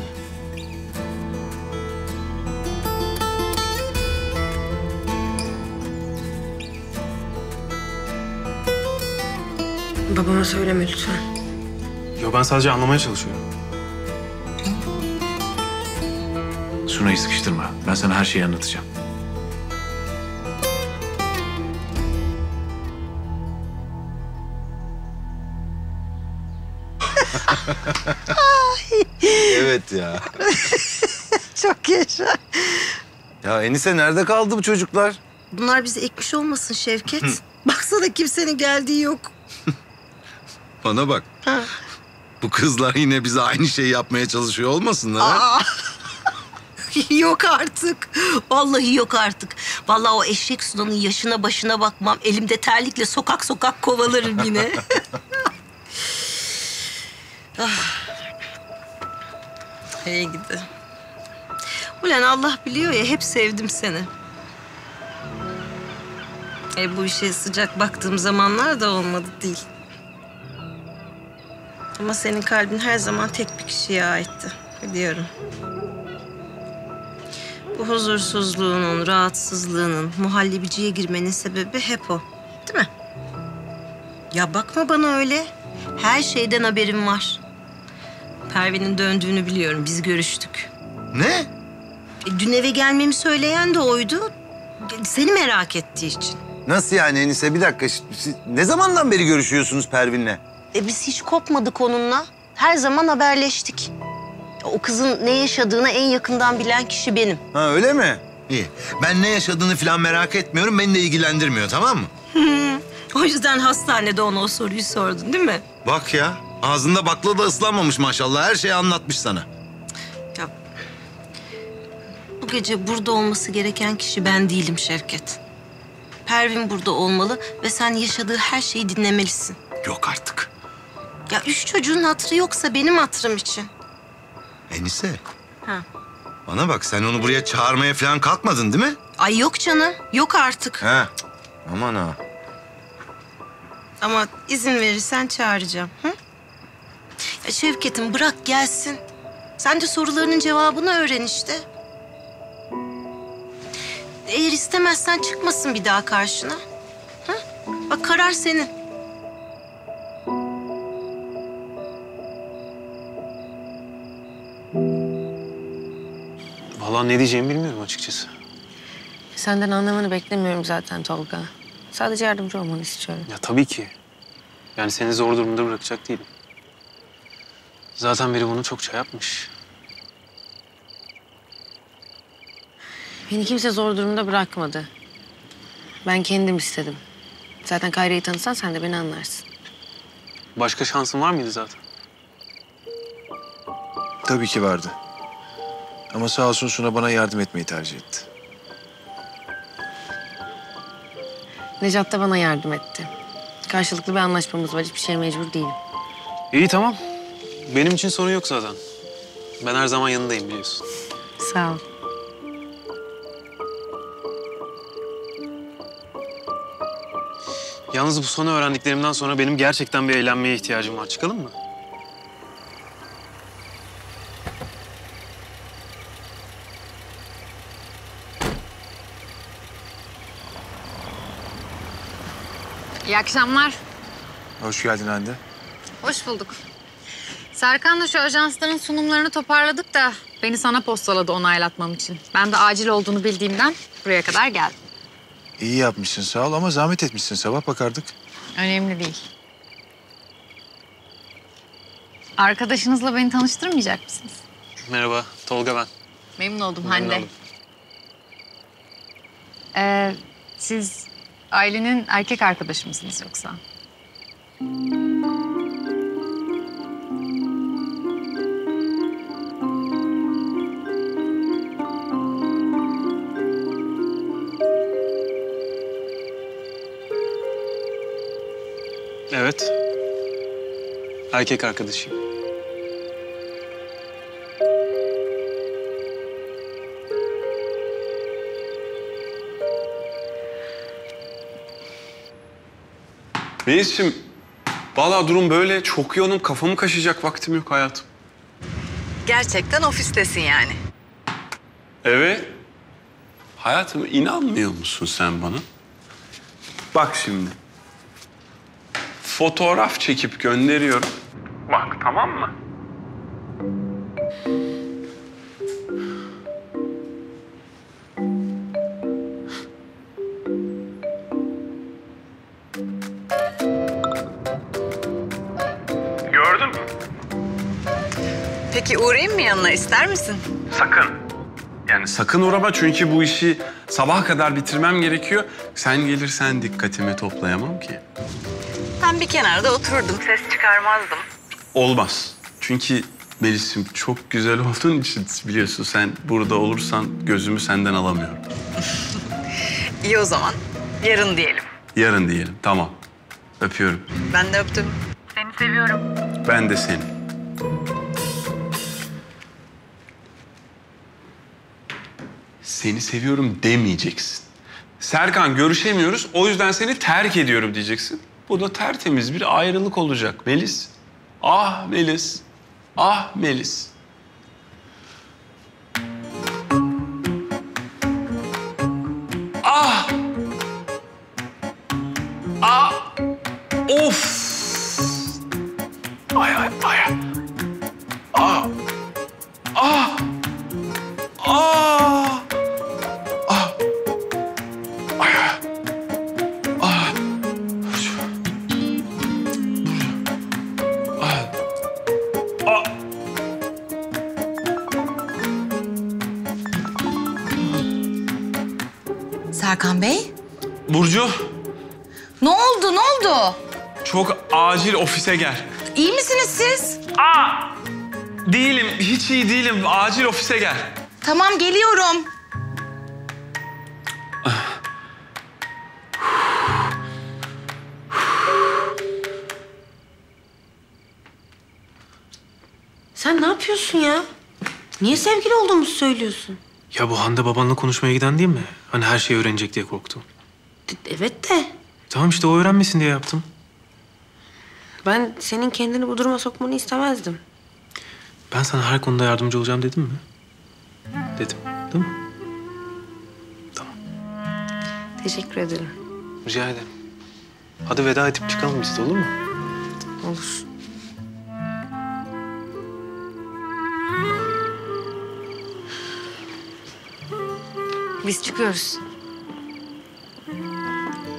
Babama söyleme lütfen.
Yo ben sadece anlamaya çalışıyorum.
Sunay'ı sıkıştırma. Ben sana her şeyi anlatacağım.
Enise nerede kaldı bu çocuklar?
Bunlar bizi ekmiş olmasın Şevket. Baksana kimsenin geldiği yok. *laughs*
Bana bak.
Ha.
Bu kızlar yine bize aynı şeyi yapmaya çalışıyor olmasınlar ha? *laughs*
Yok artık. Vallahi yok artık. Vallahi o eşek Sunan'ın yaşına başına bakmam. Elimde terlikle sokak sokak kovalarım yine. *laughs* ah. Hey gidi. Ulan Allah biliyor ya hep sevdim seni. E bu işe sıcak baktığım zamanlar da olmadı değil. Ama senin kalbin her zaman tek bir kişiye aitti. Biliyorum. Bu huzursuzluğunun, rahatsızlığının, muhallebiciye girmenin sebebi hep o. Değil mi? Ya bakma bana öyle. Her şeyden haberim var. Pervin'in döndüğünü biliyorum. Biz görüştük.
Ne?
E, dün eve gelmemi söyleyen de oydu. Seni merak ettiği için.
Nasıl yani Enise? Bir dakika. Siz ne zamandan beri görüşüyorsunuz Pervin'le?
E biz hiç kopmadık onunla. Her zaman haberleştik. O kızın ne yaşadığını en yakından bilen kişi benim.
Ha öyle mi? İyi. Ben ne yaşadığını falan merak etmiyorum. Beni de ilgilendirmiyor tamam mı?
o yüzden hastanede ona o soruyu sordun değil mi?
Bak ya. Ağzında bakla da ıslanmamış maşallah. Her şeyi anlatmış sana.
Bu gece burada olması gereken kişi ben değilim Şevket. Pervin burada olmalı ve sen yaşadığı her şeyi dinlemelisin.
Yok artık.
Ya üç çocuğun hatırı yoksa benim hatırım için.
Enise.
Ha.
Bana bak sen onu buraya çağırmaya falan kalkmadın değil mi?
Ay yok canım, yok artık.
Ha. Aman ha.
Ama izin verirsen çağıracağım. Hı? Ya Şevket'im bırak gelsin. Sen de sorularının cevabını öğren işte. Eğer istemezsen çıkmasın bir daha karşına. Hı? Bak karar senin.
Vallahi ne diyeceğimi bilmiyorum açıkçası.
Senden anlamanı beklemiyorum zaten Tolga. Sadece yardımcı olmanı istiyorum.
Ya tabii ki. Yani seni zor durumda bırakacak değilim. Zaten biri bunu çokça yapmış.
Beni kimse zor durumda bırakmadı. Ben kendim istedim. Zaten Kayra'yı tanısan sen de beni anlarsın.
Başka şansın var mıydı zaten?
Tabii ki vardı. Ama sağ olsun Suna bana yardım etmeyi tercih etti.
Necat da bana yardım etti. Karşılıklı bir anlaşmamız var. Hiçbir şeye mecbur değilim.
İyi tamam. Benim için sorun yok zaten. Ben her zaman yanındayım biliyorsun.
Sağ ol.
Yalnız bu son öğrendiklerimden sonra benim gerçekten bir eğlenmeye ihtiyacım var. Çıkalım mı?
İyi akşamlar.
Hoş geldin Hande.
Hoş bulduk. Serkan'la şu ajansların sunumlarını toparladık da beni sana postaladı onaylatmam için. Ben de acil olduğunu bildiğimden buraya kadar geldim.
İyi yapmışsın sağ ol ama zahmet etmişsin. Sabah bakardık.
Önemli değil. Arkadaşınızla beni tanıştırmayacak mısınız?
Merhaba, Tolga ben.
Memnun oldum
Memnun
Hande.
oldum.
Ee, siz ailenin erkek arkadaşı mısınız yoksa?
Erkek arkadaşıyım.
Melis'ciğim, vallahi durum böyle. Çok yoğunum. Kafamı kaşıyacak vaktim yok hayatım.
Gerçekten ofistesin yani.
Evet. Hayatım inanmıyor musun sen bana? Bak şimdi. Fotoğraf çekip gönderiyorum. Tamam mı?
Gördün mü? Peki uğrayayım mı yanına ister misin?
Sakın. Yani sakın uğrama çünkü bu işi sabaha kadar bitirmem gerekiyor. Sen gelirsen dikkatimi toplayamam ki.
Ben bir kenarda otururdum ses çıkarmazdım.
Olmaz. Çünkü Melis'im çok güzel olduğun için biliyorsun sen burada olursan gözümü senden alamıyorum.
İyi o zaman yarın diyelim.
Yarın diyelim. Tamam. Öpüyorum.
Ben de öptüm. Seni seviyorum.
Ben de seni. Seni seviyorum demeyeceksin. Serkan görüşemiyoruz o yüzden seni terk ediyorum diyeceksin. Bu da tertemiz bir ayrılık olacak Melis. Ah Melis. Ah Melis. Ah! Ah! Of! Ay ay ay. Çok acil ofise gel.
İyi misiniz siz?
Aa! Değilim, hiç iyi değilim. Acil ofise gel.
Tamam, geliyorum.
Sen ne yapıyorsun ya? Niye sevgili olduğumuzu söylüyorsun?
Ya bu Hande babanla konuşmaya giden değil mi? Hani her şeyi öğrenecek diye korktum.
Evet de
Tamam işte o öğrenmesin diye yaptım.
Ben senin kendini bu duruma sokmanı istemezdim.
Ben sana her konuda yardımcı olacağım dedim mi? Dedim, değil mi?
Teşekkür ederim.
Rica ederim. Hadi veda edip çıkalım biz de olur mu?
Olur. Biz çıkıyoruz.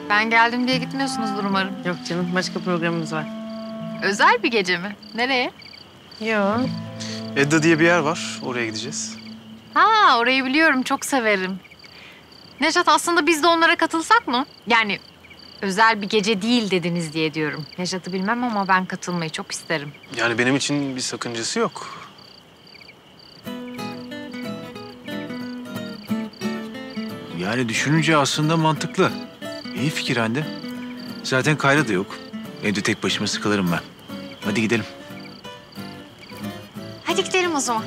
Ben geldim diye gitmiyorsunuzdur umarım.
Yok canım başka programımız var.
Özel bir gece mi? Nereye?
Yok.
Edda diye bir yer var. Oraya gideceğiz.
Ha orayı biliyorum çok severim. Nejat aslında biz de onlara katılsak mı? Yani özel bir gece değil dediniz diye diyorum. Nejat'ı bilmem ama ben katılmayı çok isterim.
Yani benim için bir sakıncası yok.
Yani düşününce aslında mantıklı. İyi fikir Hande. Zaten Kayra da yok. Evde tek başıma sıkılırım ben. Hadi gidelim.
Hadi gidelim o zaman.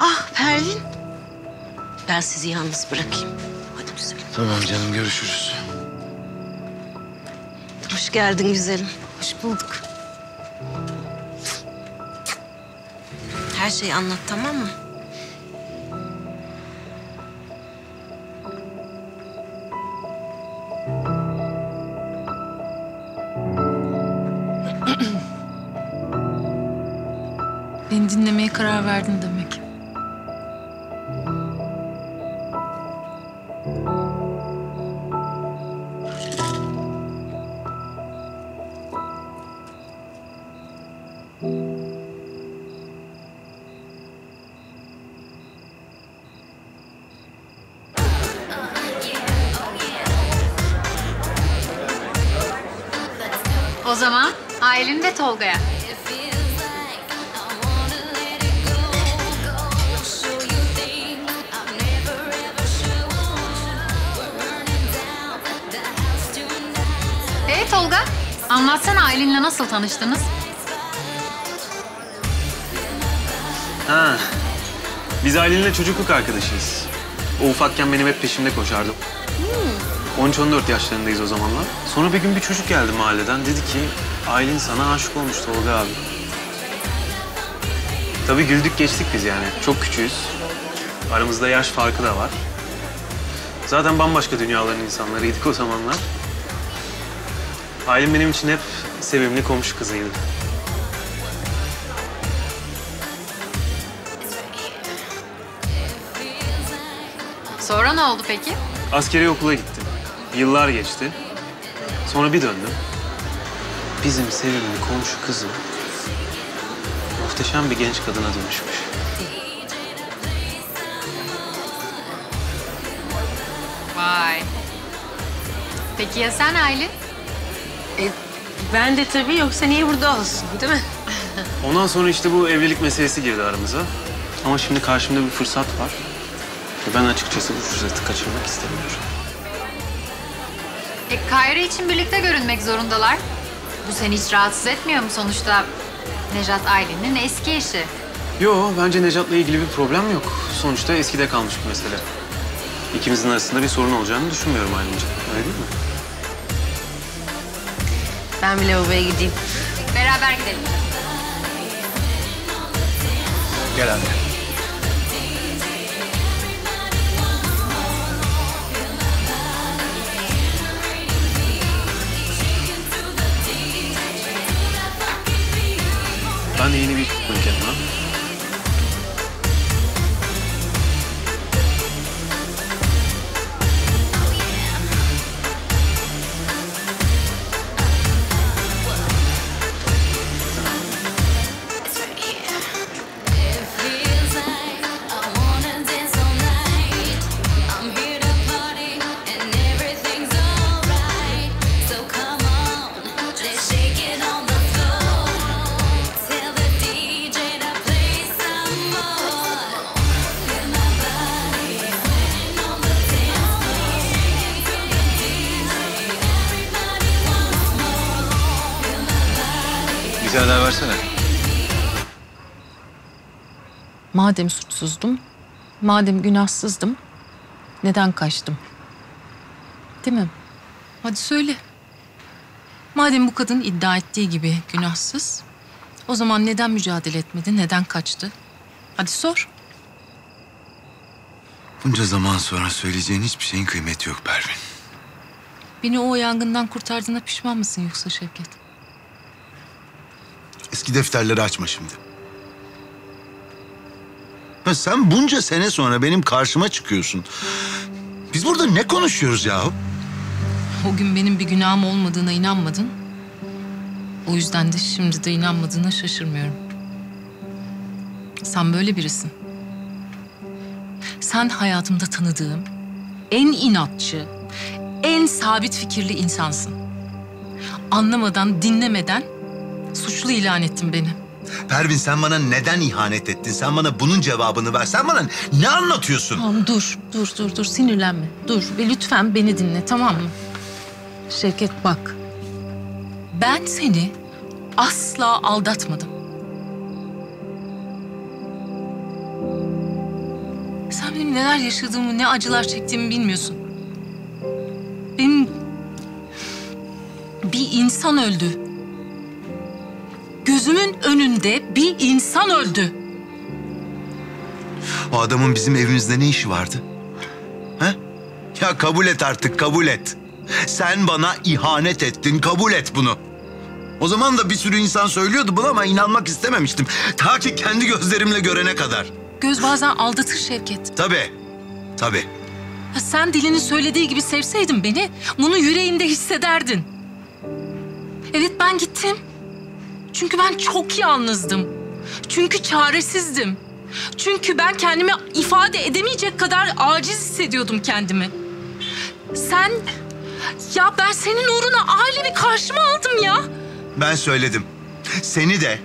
Ah Pervin. Ben sizi yalnız bırakayım. Hadi güzelim.
Tamam canım görüşürüz.
Geldin güzelim.
Hoş bulduk.
Her şeyi anlat tamam mı?
Çocukluk arkadaşıyız. O ufakken benim hep peşimde koşardı. 13-14 yaşlarındayız o zamanlar. Sonra bir gün bir çocuk geldi mahalleden. Dedi ki Aylin sana aşık olmuş Tolga abi. Tabii güldük geçtik biz yani. Çok küçüğüz. Aramızda yaş farkı da var. Zaten bambaşka dünyaların insanlarıydık o zamanlar. Aylin benim için hep sevimli komşu kızıydı.
Ne oldu peki?
Askeri okula gittim. Yıllar geçti. Sonra bir döndüm. Bizim sevimli komşu kızım muhteşem bir genç kadına dönüşmüş.
Vay. Peki ya sen Aylin?
E, ben de tabii yoksa niye burada olsun değil mi?
Ondan sonra işte bu evlilik meselesi girdi aramıza. Ama şimdi karşımda bir fırsat var. Ben açıkçası bu fırsatı kaçırmak istemiyorum.
E, Kayra için birlikte görünmek zorundalar. Bu seni hiç rahatsız etmiyor mu sonuçta? Nejat Aylin'in eski eşi.
Yo, bence Necat'la ilgili bir problem yok. Sonuçta eskide kalmış bir mesele. İkimizin arasında bir sorun olacağını düşünmüyorum ayrıca. Öyle değil mi?
Ben bir lavaboya gideyim.
Beraber gidelim.
Gel anne.
De yeni bir iş
daha versene.
Madem suçsuzdum, madem günahsızdım, neden kaçtım? Değil mi? Hadi söyle. Madem bu kadın iddia ettiği gibi günahsız, o zaman neden mücadele etmedi, neden kaçtı? Hadi sor.
Bunca zaman sonra söyleyeceğin hiçbir şeyin kıymeti yok Pervin.
Beni o yangından kurtardığına pişman mısın yoksa Şevket?
Eski defterleri açma şimdi. Ya sen bunca sene sonra benim karşıma çıkıyorsun. Biz burada ne konuşuyoruz yahu?
O gün benim bir günahım olmadığına inanmadın. O yüzden de şimdi de inanmadığına şaşırmıyorum. Sen böyle birisin. Sen hayatımda tanıdığım en inatçı, en sabit fikirli insansın. Anlamadan, dinlemeden suçlu ilan ettin beni.
Pervin sen bana neden ihanet ettin? Sen bana bunun cevabını ver. Sen bana ne anlatıyorsun?
Tamam dur, dur, dur, dur. Sinirlenme. Dur ve lütfen beni dinle tamam mı? Şevket bak. Ben seni asla aldatmadım. Sen benim neler yaşadığımı, ne acılar çektiğimi bilmiyorsun. Benim bir insan öldü. Gözümün önünde bir insan öldü.
O adamın bizim evimizde ne işi vardı? He? Ya kabul et artık, kabul et. Sen bana ihanet ettin, kabul et bunu. O zaman da bir sürü insan söylüyordu bunu ama inanmak istememiştim. Ta ki kendi gözlerimle görene kadar.
Göz bazen aldatır Şevket.
Tabii, tabii.
Ha, Sen dilinin söylediği gibi sevseydin beni, bunu yüreğinde hissederdin. Evet ben gittim. Çünkü ben çok yalnızdım. Çünkü çaresizdim. Çünkü ben kendimi ifade edemeyecek kadar aciz hissediyordum kendimi. Sen, ya ben senin uğruna ailemi karşıma aldım ya.
Ben söyledim. Seni de,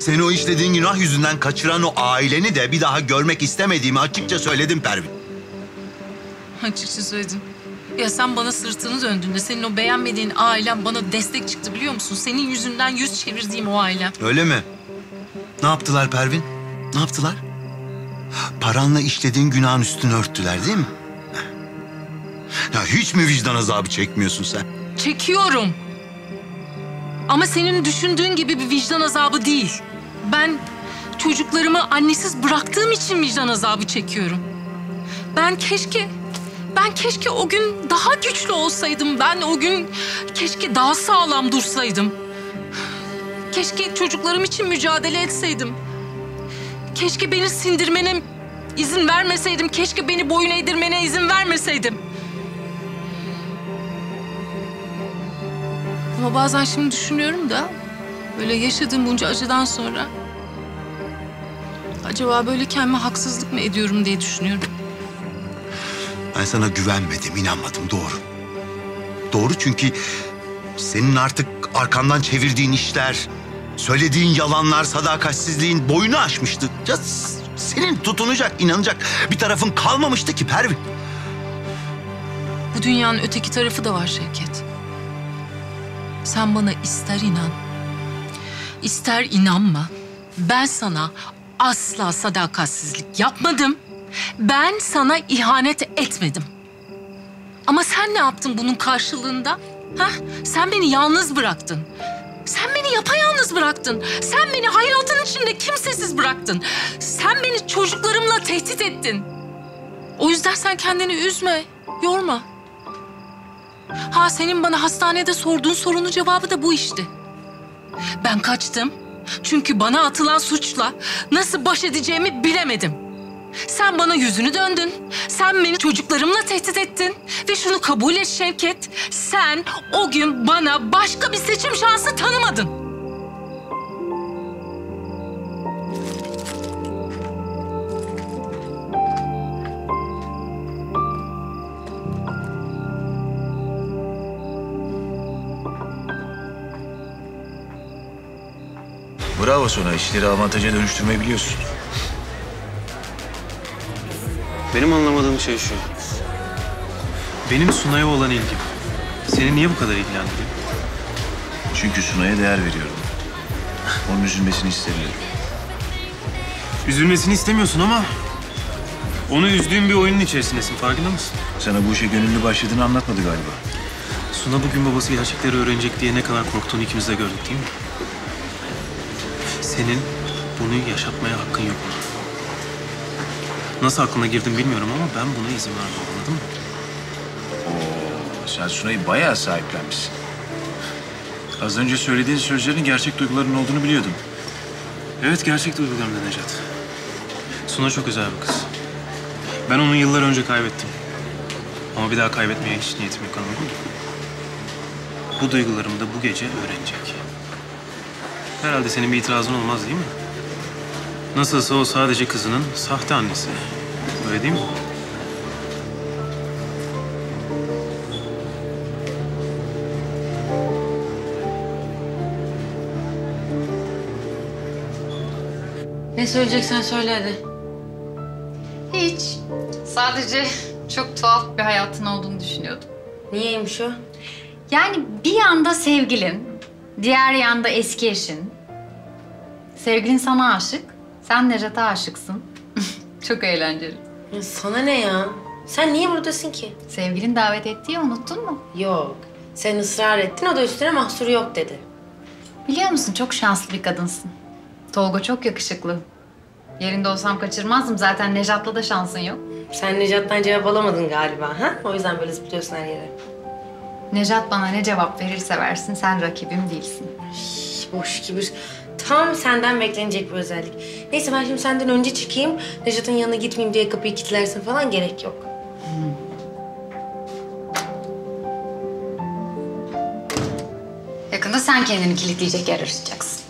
seni o işlediğin günah yüzünden kaçıran o aileni de bir daha görmek istemediğimi açıkça söyledim Pervin.
Açıkça söyledim. Ya sen bana sırtını döndüğünde senin o beğenmediğin ailen bana destek çıktı biliyor musun? Senin yüzünden yüz çevirdiğim o ailem.
Öyle mi? Ne yaptılar Pervin? Ne yaptılar? Paranla işlediğin günahın üstünü örttüler değil mi? Ya hiç mi vicdan azabı çekmiyorsun sen?
Çekiyorum. Ama senin düşündüğün gibi bir vicdan azabı değil. Ben çocuklarımı annesiz bıraktığım için vicdan azabı çekiyorum. Ben keşke, ben keşke o gün daha güçlü olsaydım. Ben o gün keşke daha sağlam dursaydım. Keşke çocuklarım için mücadele etseydim. Keşke beni sindirmene izin vermeseydim. Keşke beni boyun eğdirmene izin vermeseydim. Ama bazen şimdi düşünüyorum da böyle yaşadığım bunca acıdan sonra acaba böyle kendime haksızlık mı ediyorum diye düşünüyorum.
Ben sana güvenmedim, inanmadım. Doğru. Doğru çünkü senin artık arkandan çevirdiğin işler, söylediğin yalanlar, sadakatsizliğin boyunu aşmıştı. Ya senin tutunacak, inanacak bir tarafın kalmamıştı ki Pervin.
Bu dünyanın öteki tarafı da var Şevket. Sen bana ister inan, ister inanma. Ben sana asla sadakatsizlik yapmadım. Ben sana ihanet etmedim. Ama sen ne yaptın bunun karşılığında? Ha? Sen beni yalnız bıraktın. Sen beni yapayalnız bıraktın. Sen beni hayatın içinde kimsesiz bıraktın. Sen beni çocuklarımla tehdit ettin. O yüzden sen kendini üzme, yorma. Ha senin bana hastanede sorduğun sorunun cevabı da bu işte. Ben kaçtım. Çünkü bana atılan suçla nasıl baş edeceğimi bilemedim. Sen bana yüzünü döndün. Sen beni çocuklarımla tehdit ettin. Ve şunu kabul et Şevket. Sen o gün bana başka bir seçim şansı tanımadın.
Bravo Suna. işleri avantaja dönüştürmeyi biliyorsun.
Benim anlamadığım şey şu. Benim Sunay'a olan ilgim seni niye bu kadar ilgilendiriyor?
Çünkü Sunay'a değer veriyorum. Onun üzülmesini istemiyorum.
Üzülmesini istemiyorsun ama onu üzdüğün bir oyunun içerisindesin. Farkında mısın?
Sana bu işe gönüllü başladığını anlatmadı galiba.
Suna bugün babası gerçekleri öğrenecek diye ne kadar korktuğunu ikimiz de gördük değil mi? Senin bunu yaşatmaya hakkın yok. Nasıl aklına girdim bilmiyorum ama ben buna izin vermem anladın mı?
Oo, sen Sunay'ı bayağı sahiplenmişsin. Az önce söylediğin sözlerin gerçek duyguların olduğunu biliyordum.
Evet gerçek duygularım da Necat. Suna çok özel bir kız. Ben onu yıllar önce kaybettim. Ama bir daha kaybetmeye hiç niyetim yok anladın mı? Bu duygularımı da bu gece öğrenecek. Herhalde senin bir itirazın olmaz değil mi? Nasılsa o sadece kızının sahte annesi. Öyle değil mi?
Ne söyleyeceksen söyle hadi.
Hiç. Sadece çok tuhaf bir hayatın olduğunu düşünüyordum.
Niyeymiş o?
Yani bir yanda sevgilin, diğer yanda eski eşin. Sevgilin sana aşık, sen Necat'a aşıksın. *laughs* çok eğlenceli.
Ya sana ne ya? Sen niye buradasın ki?
Sevgilin davet etti ya unuttun mu?
Yok. Sen ısrar ettin, o da üstüne mahsuru yok dedi.
Biliyor musun çok şanslı bir kadınsın. Tolga çok yakışıklı. Yerinde olsam kaçırmazdım. Zaten Nejat'la da şansın yok.
Sen Necat'tan cevap alamadın galiba, ha? O yüzden böyle zıplıyorsun her yere.
Nejat bana ne cevap verirse versin sen rakibim değilsin.
Şş, boş kibir. Tam senden beklenecek bir özellik. Neyse ben şimdi senden önce çıkayım. Necat'ın yanına gitmeyeyim diye kapıyı kilitlersin falan gerek yok.
Yakında sen kendini kilitleyecek yer arayacaksın.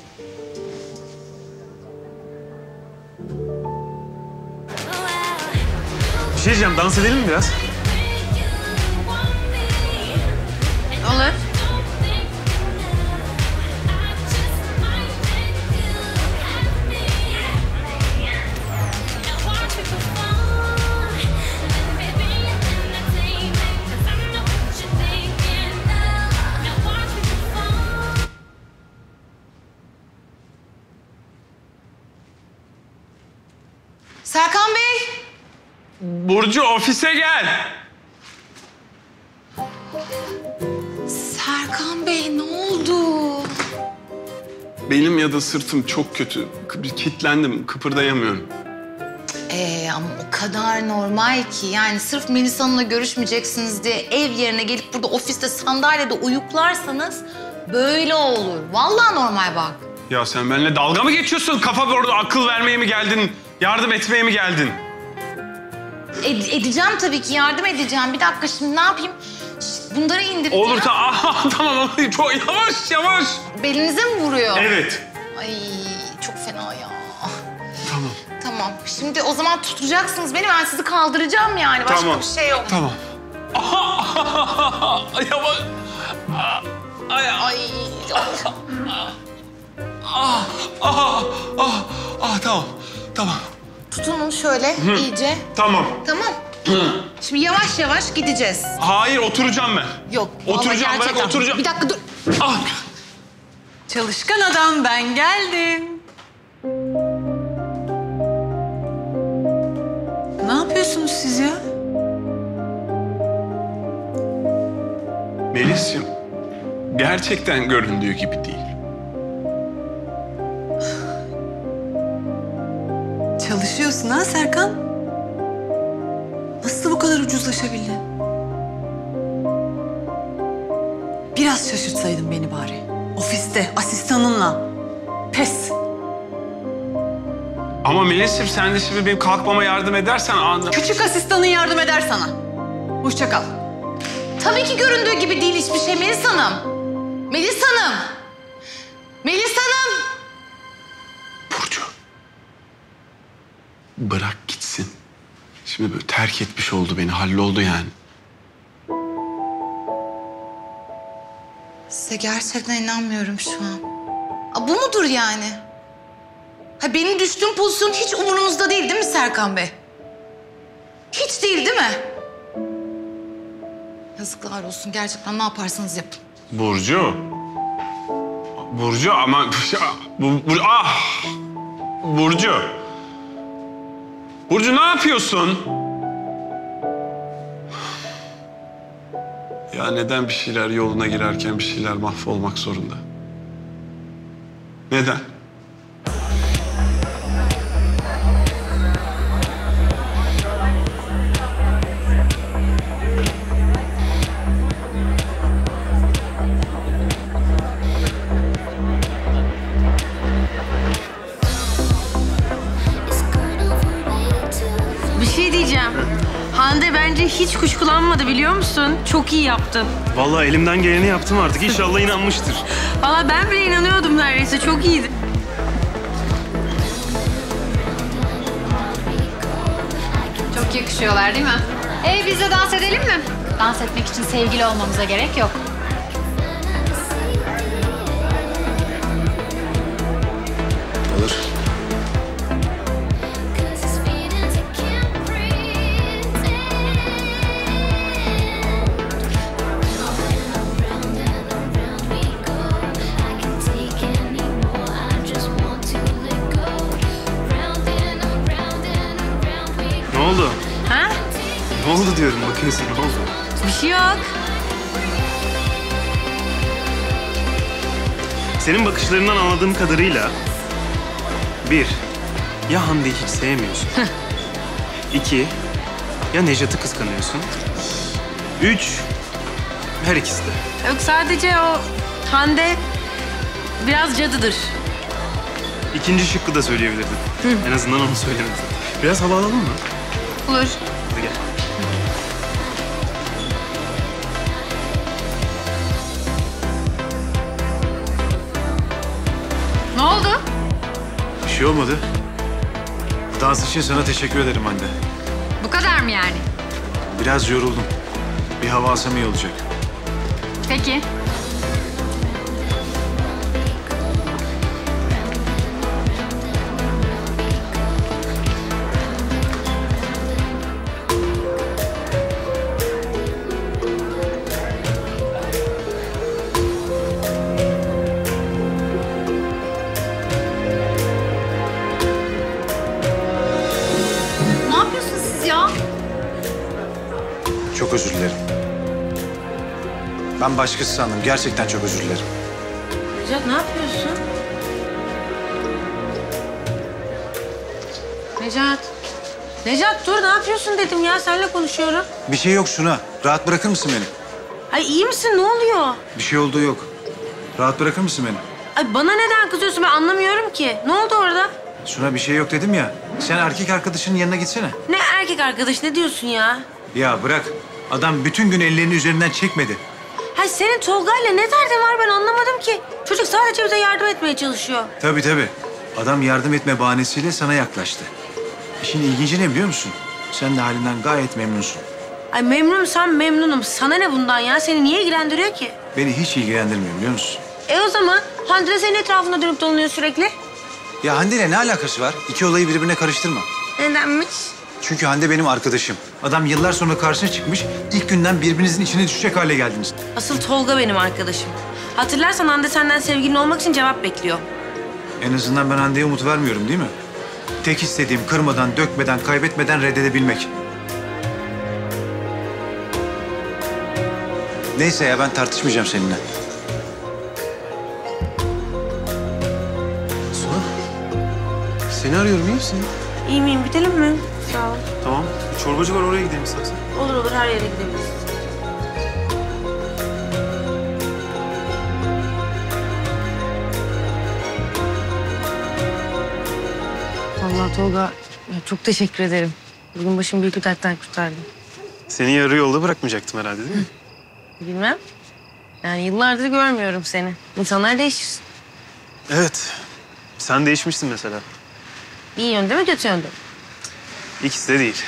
Bir şey diyeceğim, dans edelim mi biraz?
Olur.
Burcu ofise gel.
Serkan Bey ne oldu?
Benim ya da sırtım çok kötü. Kitlendim, kıpırdayamıyorum.
Ee, ama o kadar normal ki. Yani sırf Melis Hanım'la görüşmeyeceksiniz diye ev yerine gelip burada ofiste sandalyede uyuklarsanız böyle olur. Vallahi normal bak.
Ya sen benimle dalga mı geçiyorsun? Kafa orada akıl vermeye mi geldin? Yardım etmeye mi geldin?
Ed- edeceğim tabii ki yardım edeceğim. Bir dakika şimdi ne yapayım? Şişt, bunları indireceğim.
Olur ta *laughs* Aha, tamam çok yavaş yavaş.
Belinize mi vuruyor?
Evet.
Ay çok fena ya.
Tamam.
Tamam. Şimdi o zaman tutacaksınız beni. Ben sizi kaldıracağım yani. Başka
Tamam.
bir şey yok.
Tamam. *laughs* Yavaş. Ay.
Ay.
Ah, ah, ah, ah, tamam, tamam.
Tutunun şöyle iyice.
Tamam.
Tamam. Şimdi yavaş yavaş gideceğiz.
Hayır, oturacağım ben.
Yok. vallahi
Oturacağım, bırak
gerçekten.
oturacağım.
Bir dakika dur.
Çalışkan adam ben geldim. Ne yapıyorsunuz siz ya?
Melis'ciğim gerçekten göründüğü gibi değil.
Çalışıyorsun ha Serkan? Nasıl bu kadar ucuzlaşabildin? Biraz şaşırtsaydın beni bari. Ofiste, asistanınla. Pes.
Ama Melis'ciğim sen de şimdi benim kalkmama yardım edersen anla...
Küçük asistanın yardım eder sana. Hoşça kal.
Tabii ki göründüğü gibi değil hiçbir şey Melis Hanım. Melis Hanım. Melis Hanım.
Bırak gitsin. Şimdi böyle terk etmiş oldu beni, halloldu yani.
Size gerçekten inanmıyorum şu an. Aa, bu mudur yani? Ha, benim düştüğüm pozisyon hiç umurunuzda değil değil mi Serkan Bey? Hiç değil değil mi? Yazıklar olsun gerçekten ne yaparsanız yapın.
Burcu. Burcu ama... *laughs* Bu, bu, ah! Burcu. Burcu ne yapıyorsun? Ya neden bir şeyler yoluna girerken bir şeyler mahvolmak zorunda? Neden?
Hande bence hiç kuşkulanmadı biliyor musun? Çok iyi yaptın.
Vallahi elimden geleni yaptım artık. İnşallah inanmıştır. *laughs*
Valla ben bile inanıyordum neredeyse. Çok iyiydi.
Çok yakışıyorlar değil mi? E biz de dans edelim mi? Dans etmek için sevgili olmamıza gerek yok.
Ne oldu?
Bir şey yok.
Senin bakışlarından anladığım kadarıyla... Bir, ya Hande'yi hiç sevmiyorsun. İki, ya Nejat'ı kıskanıyorsun. Üç, her ikisi de.
Yok sadece o Hande biraz cadıdır.
İkinci şıkkı da söyleyebilirdin. En azından onu söylemedin. Biraz hava alalım mı?
Olur.
Şey olmadı. Dans için sana teşekkür ederim Hande.
Bu kadar mı yani?
Biraz yoruldum. Bir hava alsam iyi olacak.
Peki.
Çok özür dilerim. Ben başkası sandım. Gerçekten çok özür dilerim.
Necat ne yapıyorsun? Necat. Necat dur ne yapıyorsun dedim ya. Seninle konuşuyorum.
Bir şey yok Suna. Rahat bırakır mısın beni?
Ay iyi misin? Ne oluyor?
Bir şey olduğu yok. Rahat bırakır mısın beni?
Ay bana neden kızıyorsun ben anlamıyorum ki. Ne oldu orada?
Suna bir şey yok dedim ya. Sen erkek arkadaşının yanına gitsene.
Ne erkek arkadaş ne diyorsun ya?
Ya bırak. Adam bütün gün ellerini üzerinden çekmedi.
Hay senin Tolga'yla ne derdin var ben anlamadım ki. Çocuk sadece bize yardım etmeye çalışıyor.
Tabii tabii. Adam yardım etme bahanesiyle sana yaklaştı. İşin ilginci ne biliyor musun? Sen de halinden gayet memnunsun.
Ay memnunsan memnunum. Sana ne bundan ya? Seni niye ilgilendiriyor ki?
Beni hiç ilgilendirmiyor biliyor musun?
E o zaman Hande de senin etrafında dönüp dolanıyor sürekli.
Ya Hande ile ne alakası var? İki olayı birbirine karıştırma.
Nedenmiş?
Çünkü Hande benim arkadaşım. Adam yıllar sonra karşına çıkmış. İlk günden birbirinizin içine düşecek hale geldiniz.
Asıl Tolga benim arkadaşım. Hatırlarsan Hande senden sevgilin olmak için cevap bekliyor.
En azından ben Hande'ye umut vermiyorum değil mi? Tek istediğim kırmadan, dökmeden, kaybetmeden reddedebilmek. Neyse ya ben tartışmayacağım seninle.
Suna. Seni arıyorum iyi misin?
İyi miyim? Bitelim mi? Sağ ol.
Tamam. Çorbacı var oraya gidelim istersen.
Olur olur her yere gidebiliriz. Vallahi Tolga ya çok teşekkür ederim. Bugün başım büyük bir dertten kurtardın.
Seni yarı yolda bırakmayacaktım herhalde değil mi?
Bilmem. Yani yıllardır görmüyorum seni. İnsanlar değişir.
Evet. Sen değişmişsin mesela.
İyi yönde mi kötü yönde mi?
İkisi de değil.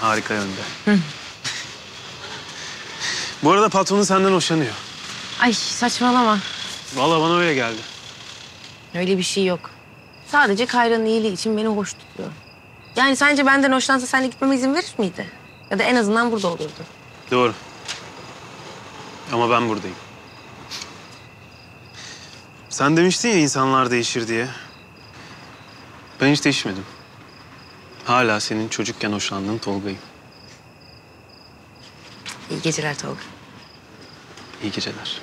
Harika yönde.
Hı. *laughs*
Bu arada patronun senden hoşlanıyor.
Ay saçmalama.
Vallahi bana öyle geldi.
Öyle bir şey yok. Sadece Kayra'nın iyiliği için beni hoş tutuyor. Yani sence benden hoşlansa seninle gitmeme izin verir miydi? Ya da en azından burada olurdu.
Doğru. Ama ben buradayım. Sen demiştin ya insanlar değişir diye. Ben hiç değişmedim. Hala senin çocukken hoşlandığın Tolga'yım.
İyi geceler Tolga.
İyi geceler.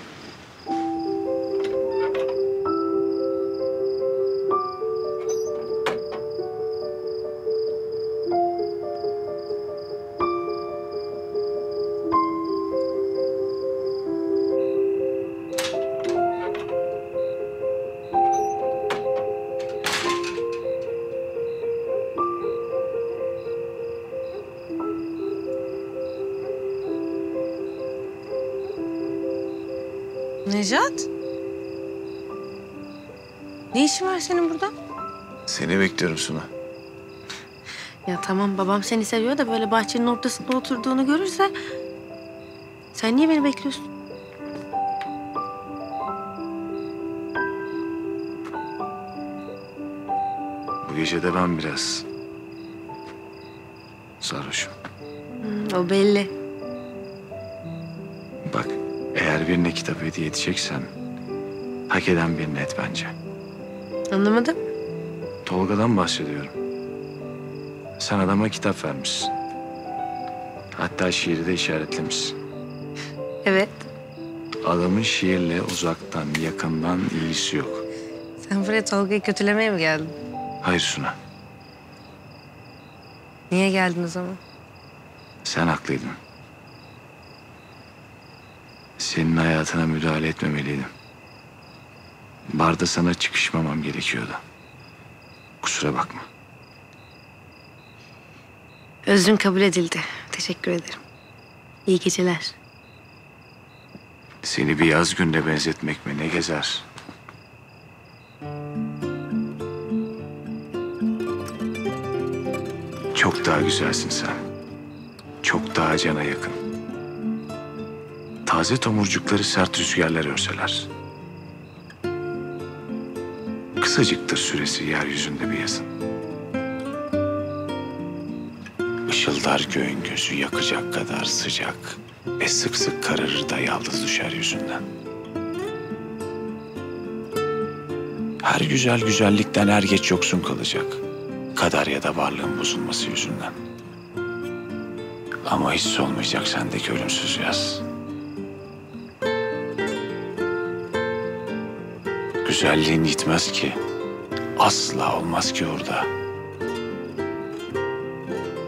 İşin var senin burada?
Seni bekliyorum Suna.
Ya tamam babam seni seviyor da böyle bahçenin ortasında oturduğunu görürse... Sen niye beni bekliyorsun?
Bu gece de ben biraz sarhoşum.
Hmm, o belli.
Bak eğer birine kitap hediye edeceksen hak eden birine et bence.
Anlamadım.
Tolga'dan bahsediyorum. Sen adama kitap vermişsin. Hatta şiiri de işaretlemişsin. *laughs*
Evet.
Adamın şiirle uzaktan, yakından ilgisi yok.
Sen buraya Tolga'yı kötülemeye mi geldin?
Hayır Suna,
Niye geldin o zaman?
sen haklıydın. Senin hayatına müdahale etmemeliydim. Barda sana çıkışmamam gerekiyordu. Kusura bakma.
Özrün kabul edildi. Teşekkür ederim. İyi geceler.
Seni bir yaz günde benzetmek mi ne gezer? Çok daha güzelsin sen. Çok daha cana yakın. Taze tomurcukları sert rüzgarlar örseler. Kısacıktır süresi yeryüzünde bir yazın. Işıldar göğün gözü yakacak kadar sıcak ve sık sık kararır da yaldız düşer yüzünden. Her güzel güzellikten er geç yoksun kalacak. Kader ya da varlığın bozulması yüzünden. Ama hiç olmayacak sendeki ölümsüz yaz. Güzelliğin gitmez ki. Asla olmaz ki orada.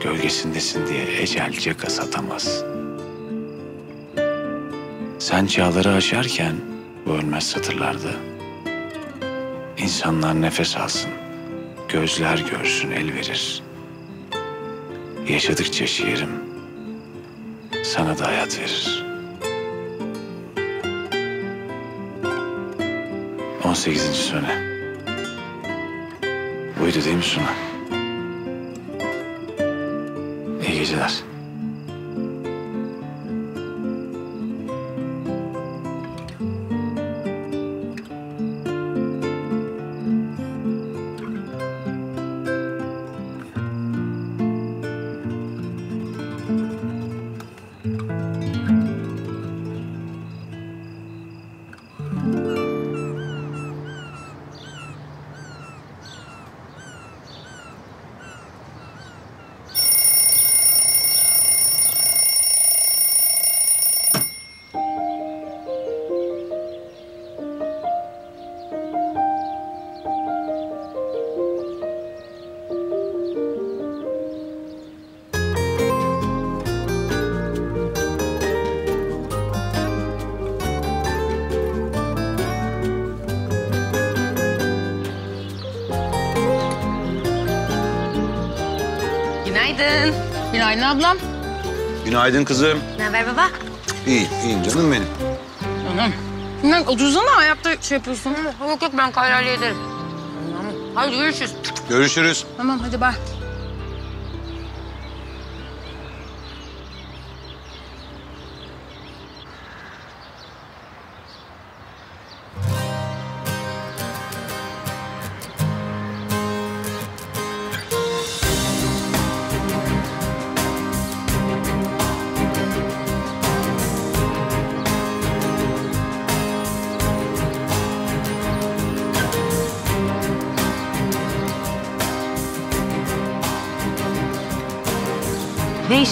Gölgesindesin diye ecel caka satamaz. Sen çağları aşarken bu ölmez satırlarda. İnsanlar nefes alsın, gözler görsün el verir. Yaşadıkça şiirim sana da hayat verir. 18. sene. Buydu değil mi Suna? İyi geceler.
Günaydın
kızım.
Ne haber baba?
İyi, iyiyim canım benim.
Canım. Ne otursana ayakta şey yapıyorsun.
Yok yok ben Kayra ederim. Hadi görüşürüz.
Görüşürüz.
Tamam hadi bay.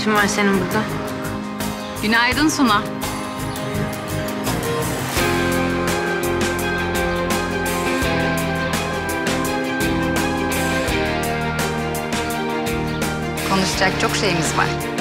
İşin var senin burada?
Günaydın Suna. Konuşacak çok şeyimiz var.